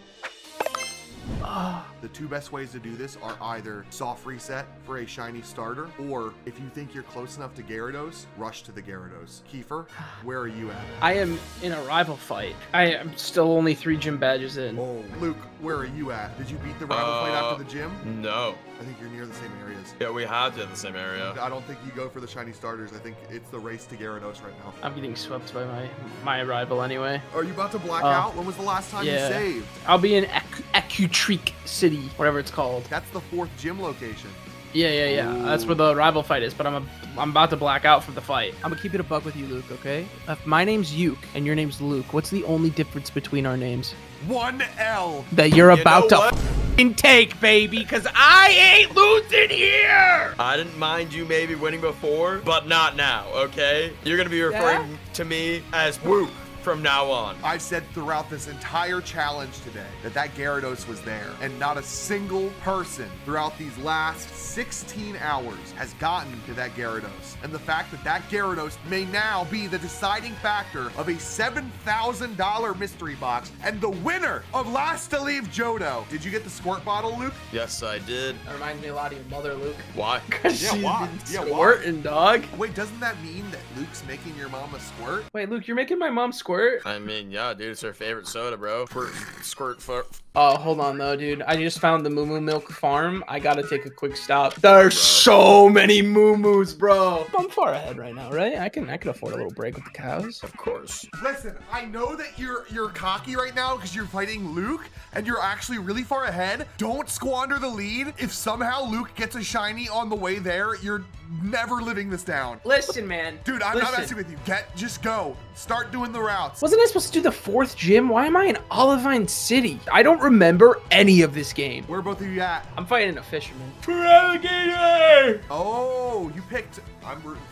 Speaker 6: Ah.
Speaker 1: The two best ways to do this are either soft reset for a shiny starter, or if you think you're close enough to Gyarados, rush to the Gyarados. Kiefer, where are you at?
Speaker 6: I am in a rival fight. I am still only three gym badges in.
Speaker 1: Oh, Luke, where are you at? Did you beat the rival fight
Speaker 5: Uh,
Speaker 1: after the gym?
Speaker 5: No.
Speaker 1: I think you're near the same areas.
Speaker 5: Yeah, we have to in the same area.
Speaker 1: I don't think you go for the shiny starters. I think it's the race to Gyarados right now.
Speaker 6: I'm getting swept by my my rival anyway.
Speaker 1: Are you about to black
Speaker 6: Uh,
Speaker 1: out? When was the last time
Speaker 6: yeah.
Speaker 1: you saved?
Speaker 6: I'll be in Ac- Ecruteak City, whatever it's called.
Speaker 1: That's the fourth gym location.
Speaker 6: Yeah, yeah, yeah. That's where the rival fight is, but I'm a, I'm about to black out from the fight.
Speaker 10: I'm gonna keep it a buck with you, Luke. Okay? If my name's Uke and your name's Luke, what's the only difference between our names?
Speaker 1: One L.
Speaker 10: That you're
Speaker 5: You
Speaker 10: about to
Speaker 5: what?
Speaker 10: f***ing take, baby, cause I ain't losing here.
Speaker 5: I didn't mind you maybe winning before, but not now, okay? You're gonna be referring to me as Whoop from now on.
Speaker 1: I've said throughout this entire challenge today that that Gyarados was there, and not a single person throughout these last 16 hours has gotten to that Gyarados. And the fact that that Gyarados may now be the deciding factor of a $7,000 mystery box and the winner of Last to Leave Johto. Did you get the squirt bottle, Luke?
Speaker 5: Yes, I did.
Speaker 6: That reminds me a lot of your mother, Luke.
Speaker 5: Why?
Speaker 1: Yeah, why? Yeah, why?
Speaker 6: Squirting, dog.
Speaker 1: Wait, doesn't that mean that Luke's making your mom a squirt?
Speaker 6: Wait, Luke, you're making my mom squirt?
Speaker 5: I mean, yeah, dude, it's her favorite soda, bro. Squirt, squirt, fu-
Speaker 6: Oh, hold on though, dude. I just found the Moo Moo Milk Farm. I gotta take a quick stop. There's so many Moo Moos, bro. I'm far ahead right now, right? I can I can afford a little break with the cows.
Speaker 5: Of course.
Speaker 1: Listen, I know that you're you're cocky right now because you're fighting Luke and you're actually really far ahead. Don't squander the lead. If somehow Luke gets a shiny on the way there, you're never living this down.
Speaker 6: Listen, man.
Speaker 1: Dude, I'm not messing with you. Get just go. Start doing the route. Routes.
Speaker 6: Wasn't I supposed to do the fourth gym? Why am I in Olivine City? I don't remember any of this game.
Speaker 1: Where are both of you at?
Speaker 6: I'm fighting a fisherman.
Speaker 5: Alligator!
Speaker 1: Oh, you picked. I'm rooting for Kiefer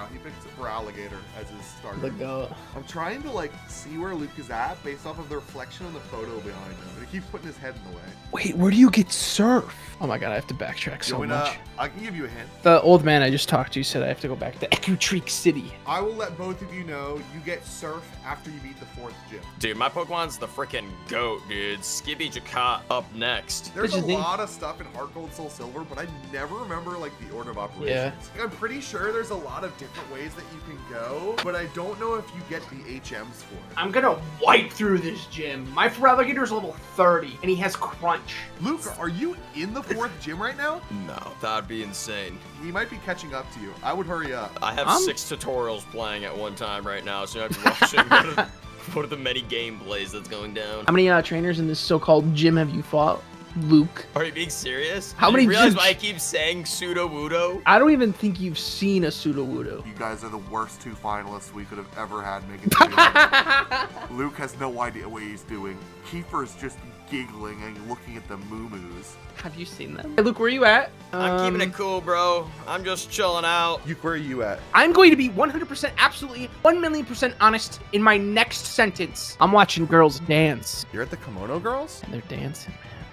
Speaker 1: now. He picked for Alligator as his starter.
Speaker 6: The goat.
Speaker 1: I'm trying to like see where Luke is at based off of the reflection on the photo behind him. But he keeps putting his head in the way.
Speaker 6: Wait, where do you get surf? Oh my god, I have to backtrack so
Speaker 1: You wanna- uh,
Speaker 6: much.
Speaker 1: I can give you a hint.
Speaker 6: The old man I just talked to said I have to go back to Ecruteak City.
Speaker 1: I will let both of you know you get surf after you beat the fourth gym.
Speaker 5: Dude, my Pokemon's the freaking goat, dude. Skippy Jakat up next.
Speaker 1: There's a
Speaker 6: Bitches, they-
Speaker 1: lot of stuff in HeartGold SoulSilver, but I never remember like the order of operations. I'm pretty sure there's a lot of different ways that you can go, but I don't know if you get the HMs for it.
Speaker 6: I'm gonna wipe through this gym. My Feraligatr is level 30, and he has Crunch.
Speaker 1: Luke, are you in the fourth gym right now?
Speaker 5: No, that'd be insane.
Speaker 1: He might be catching up to you. I would hurry up.
Speaker 5: I have
Speaker 6: I'm-
Speaker 5: six tutorials playing at one time right now, so I'd be watching what, are, what are the many gameplays that's going down.
Speaker 6: How many uh, trainers in this so-called gym have you fought, Luke?
Speaker 5: Are you being serious?
Speaker 6: How
Speaker 5: Do
Speaker 6: many
Speaker 5: you realize why I keep saying pseudo wudo?
Speaker 6: I don't even think you've seen a Sudowoodo.
Speaker 1: You guys are the worst two finalists we could have ever had making videos. Luke has no idea what he's doing. Kiefer's just giggling and looking at the moo-moos.
Speaker 6: Have you seen them? Hey, Luke, where are you at?
Speaker 5: I'm keeping
Speaker 6: Um,
Speaker 5: it cool, bro. I'm just chilling out.
Speaker 1: Luke, where are you at?
Speaker 6: I'm going to be 100% absolutely 1 million percent honest in my next sentence. I'm watching girls dance.
Speaker 1: You're at the Kimono Girls?
Speaker 6: And they're dancing.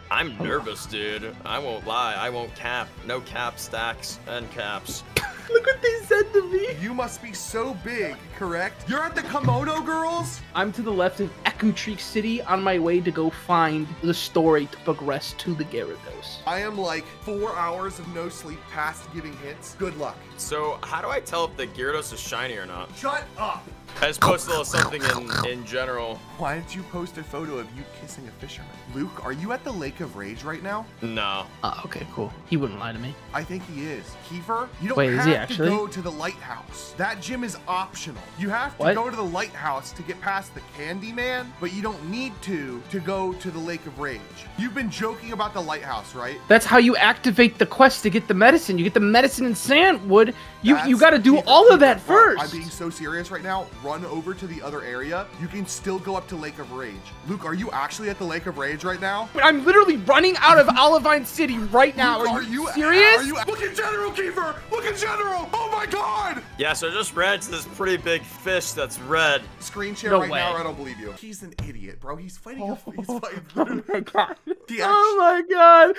Speaker 5: I'm nervous, dude. I won't lie. I won't cap. No cap stacks and caps.
Speaker 6: Look what they said to me.
Speaker 1: You must be so big, correct? You're at the Kimono Girls?
Speaker 6: I'm to the left of Ecruteak City on my way to go find the story to progress to the Gyarados.
Speaker 1: I am like four hours of no sleep past giving hints. Good luck.
Speaker 5: So, how do I tell if the Gyarados is shiny or not?
Speaker 1: Shut up!
Speaker 5: As opposed to something in, in general.
Speaker 1: Why did you post a photo of you kissing a fisherman? Luke, are you at the Lake of Rage right now?
Speaker 5: No.
Speaker 6: Oh, okay, cool. He wouldn't lie to me.
Speaker 1: I think he is. Kiefer, you don't
Speaker 6: Wait, is
Speaker 1: have
Speaker 6: he
Speaker 1: to
Speaker 6: actually?
Speaker 1: go to the lighthouse. That gym is optional. You have to
Speaker 6: What?
Speaker 1: go to the lighthouse to get past the Candy Man, but you don't need to to go to the Lake of Rage. You've been joking about the lighthouse, right?
Speaker 6: That's how you activate the quest to get the medicine. You get the medicine in Cianwood. You you got to do
Speaker 1: Kiefer,
Speaker 6: all of that
Speaker 1: Kiefer, bro,
Speaker 6: first.
Speaker 1: I'm being so serious right now. Run over to the other area. You can still go up to Lake of Rage. Luke, are you actually at the Lake of Rage right now?
Speaker 6: But I'm literally running out of Olivine City right now.
Speaker 1: Luke,
Speaker 6: Are you, serious?
Speaker 1: Are you? Look at General Kiefer! Look at General! Oh my God!
Speaker 5: Yeah, so I just ran into this pretty big fish that's red.
Speaker 1: Screen share
Speaker 6: No
Speaker 1: right
Speaker 6: way.
Speaker 1: now, I don't believe you. He's an idiot, bro. He's fighting. a, he's fighting.
Speaker 6: Oh, oh my god.
Speaker 1: The
Speaker 6: Oh my god.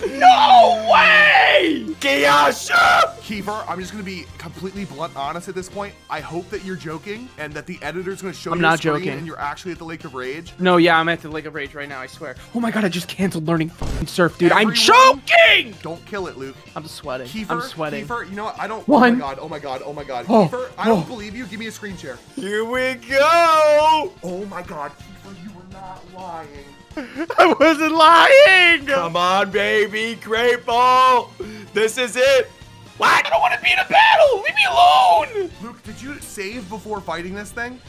Speaker 6: No! no way!
Speaker 5: Gyasha!
Speaker 1: Kiefer, I'm just gonna be completely blunt honest at this point. I hope that you're joking and that the editor's gonna show
Speaker 6: I'm
Speaker 1: you
Speaker 6: not
Speaker 1: a screen
Speaker 6: joking.
Speaker 1: and you're actually at the Lake of Rage.
Speaker 6: No, yeah, I'm at the Lake of Rage right now, I swear. Oh my god, I just canceled learning fucking surf, dude. I'm
Speaker 1: Everyone-
Speaker 6: choking!
Speaker 1: Don't kill it, Luke.
Speaker 6: I'm sweating.
Speaker 1: Kiefer,
Speaker 6: I'm sweating.
Speaker 1: Kiefer, you know what? I don't.
Speaker 6: Oh One.
Speaker 1: Oh my god. Oh my god. Oh my god.
Speaker 6: Oh,
Speaker 1: Kiefer, I don't
Speaker 6: oh.
Speaker 1: believe you. Give me a screen share.
Speaker 5: Here we go!
Speaker 1: Oh my god, Kiefer, you were not lying.
Speaker 6: I wasn't lying!
Speaker 5: Come on, baby. Great ball. This is it. What? I don't want to be in a battle. Leave me alone.
Speaker 1: Luke, did you save before fighting this thing?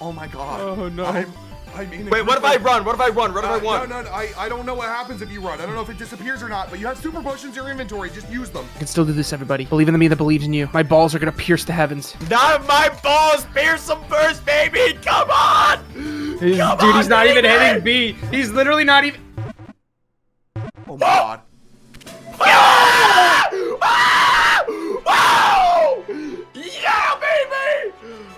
Speaker 1: Oh my god.
Speaker 6: Oh, no.
Speaker 1: I'm, I'm in a
Speaker 5: Wait, what if I run? What if I run? What if I
Speaker 1: Uh,
Speaker 5: run?
Speaker 1: no, no, no, I, I don't know what happens if you run. I don't know if it disappears or not, but you have super potions in your inventory. Just use them.
Speaker 6: I can still do this, everybody. Believe in the me that believes in you. My balls are gonna pierce the heavens.
Speaker 5: Not my balls pierce them first, baby. Come on.
Speaker 6: Come Dude,
Speaker 5: Come
Speaker 6: he's not even hitting B. He's literally not even.
Speaker 1: Oh my god.
Speaker 5: Ah! Ah! Wow! Yeah, baby!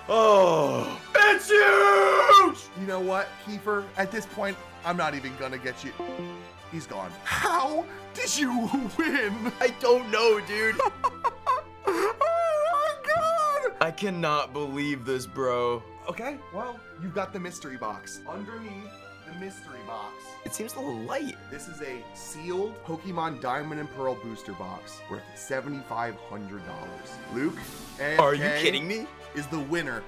Speaker 5: Oh, it's huge!
Speaker 1: You know what, Kiefer? At this point, I'm not even gonna get you. He's gone. How did you win?
Speaker 5: I don't know, dude.
Speaker 1: oh my god!
Speaker 5: I cannot believe this, bro.
Speaker 1: Okay, well, you've got the mystery box. Underneath the mystery box.
Speaker 5: It seems a little light.
Speaker 1: This is a sealed Pokemon Diamond and Pearl booster box worth $7,500. Luke,
Speaker 5: Are you kidding me?
Speaker 1: Is the winner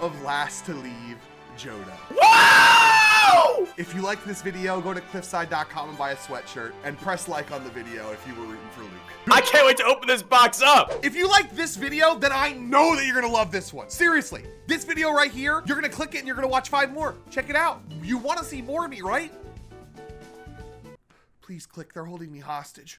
Speaker 1: of Last to Leave Johto.
Speaker 5: Wow!
Speaker 1: If you liked this video, go to cliffeside.com and buy a sweatshirt and press like on the video if you were rooting for Luke.
Speaker 5: I can't wait to open this box up.
Speaker 1: If you like this video, then I know that you're gonna love this one. Seriously, this video right here, you're gonna click it and you're gonna watch five more. Check it out. You wanna see more of me, right? Please click, they're holding me hostage.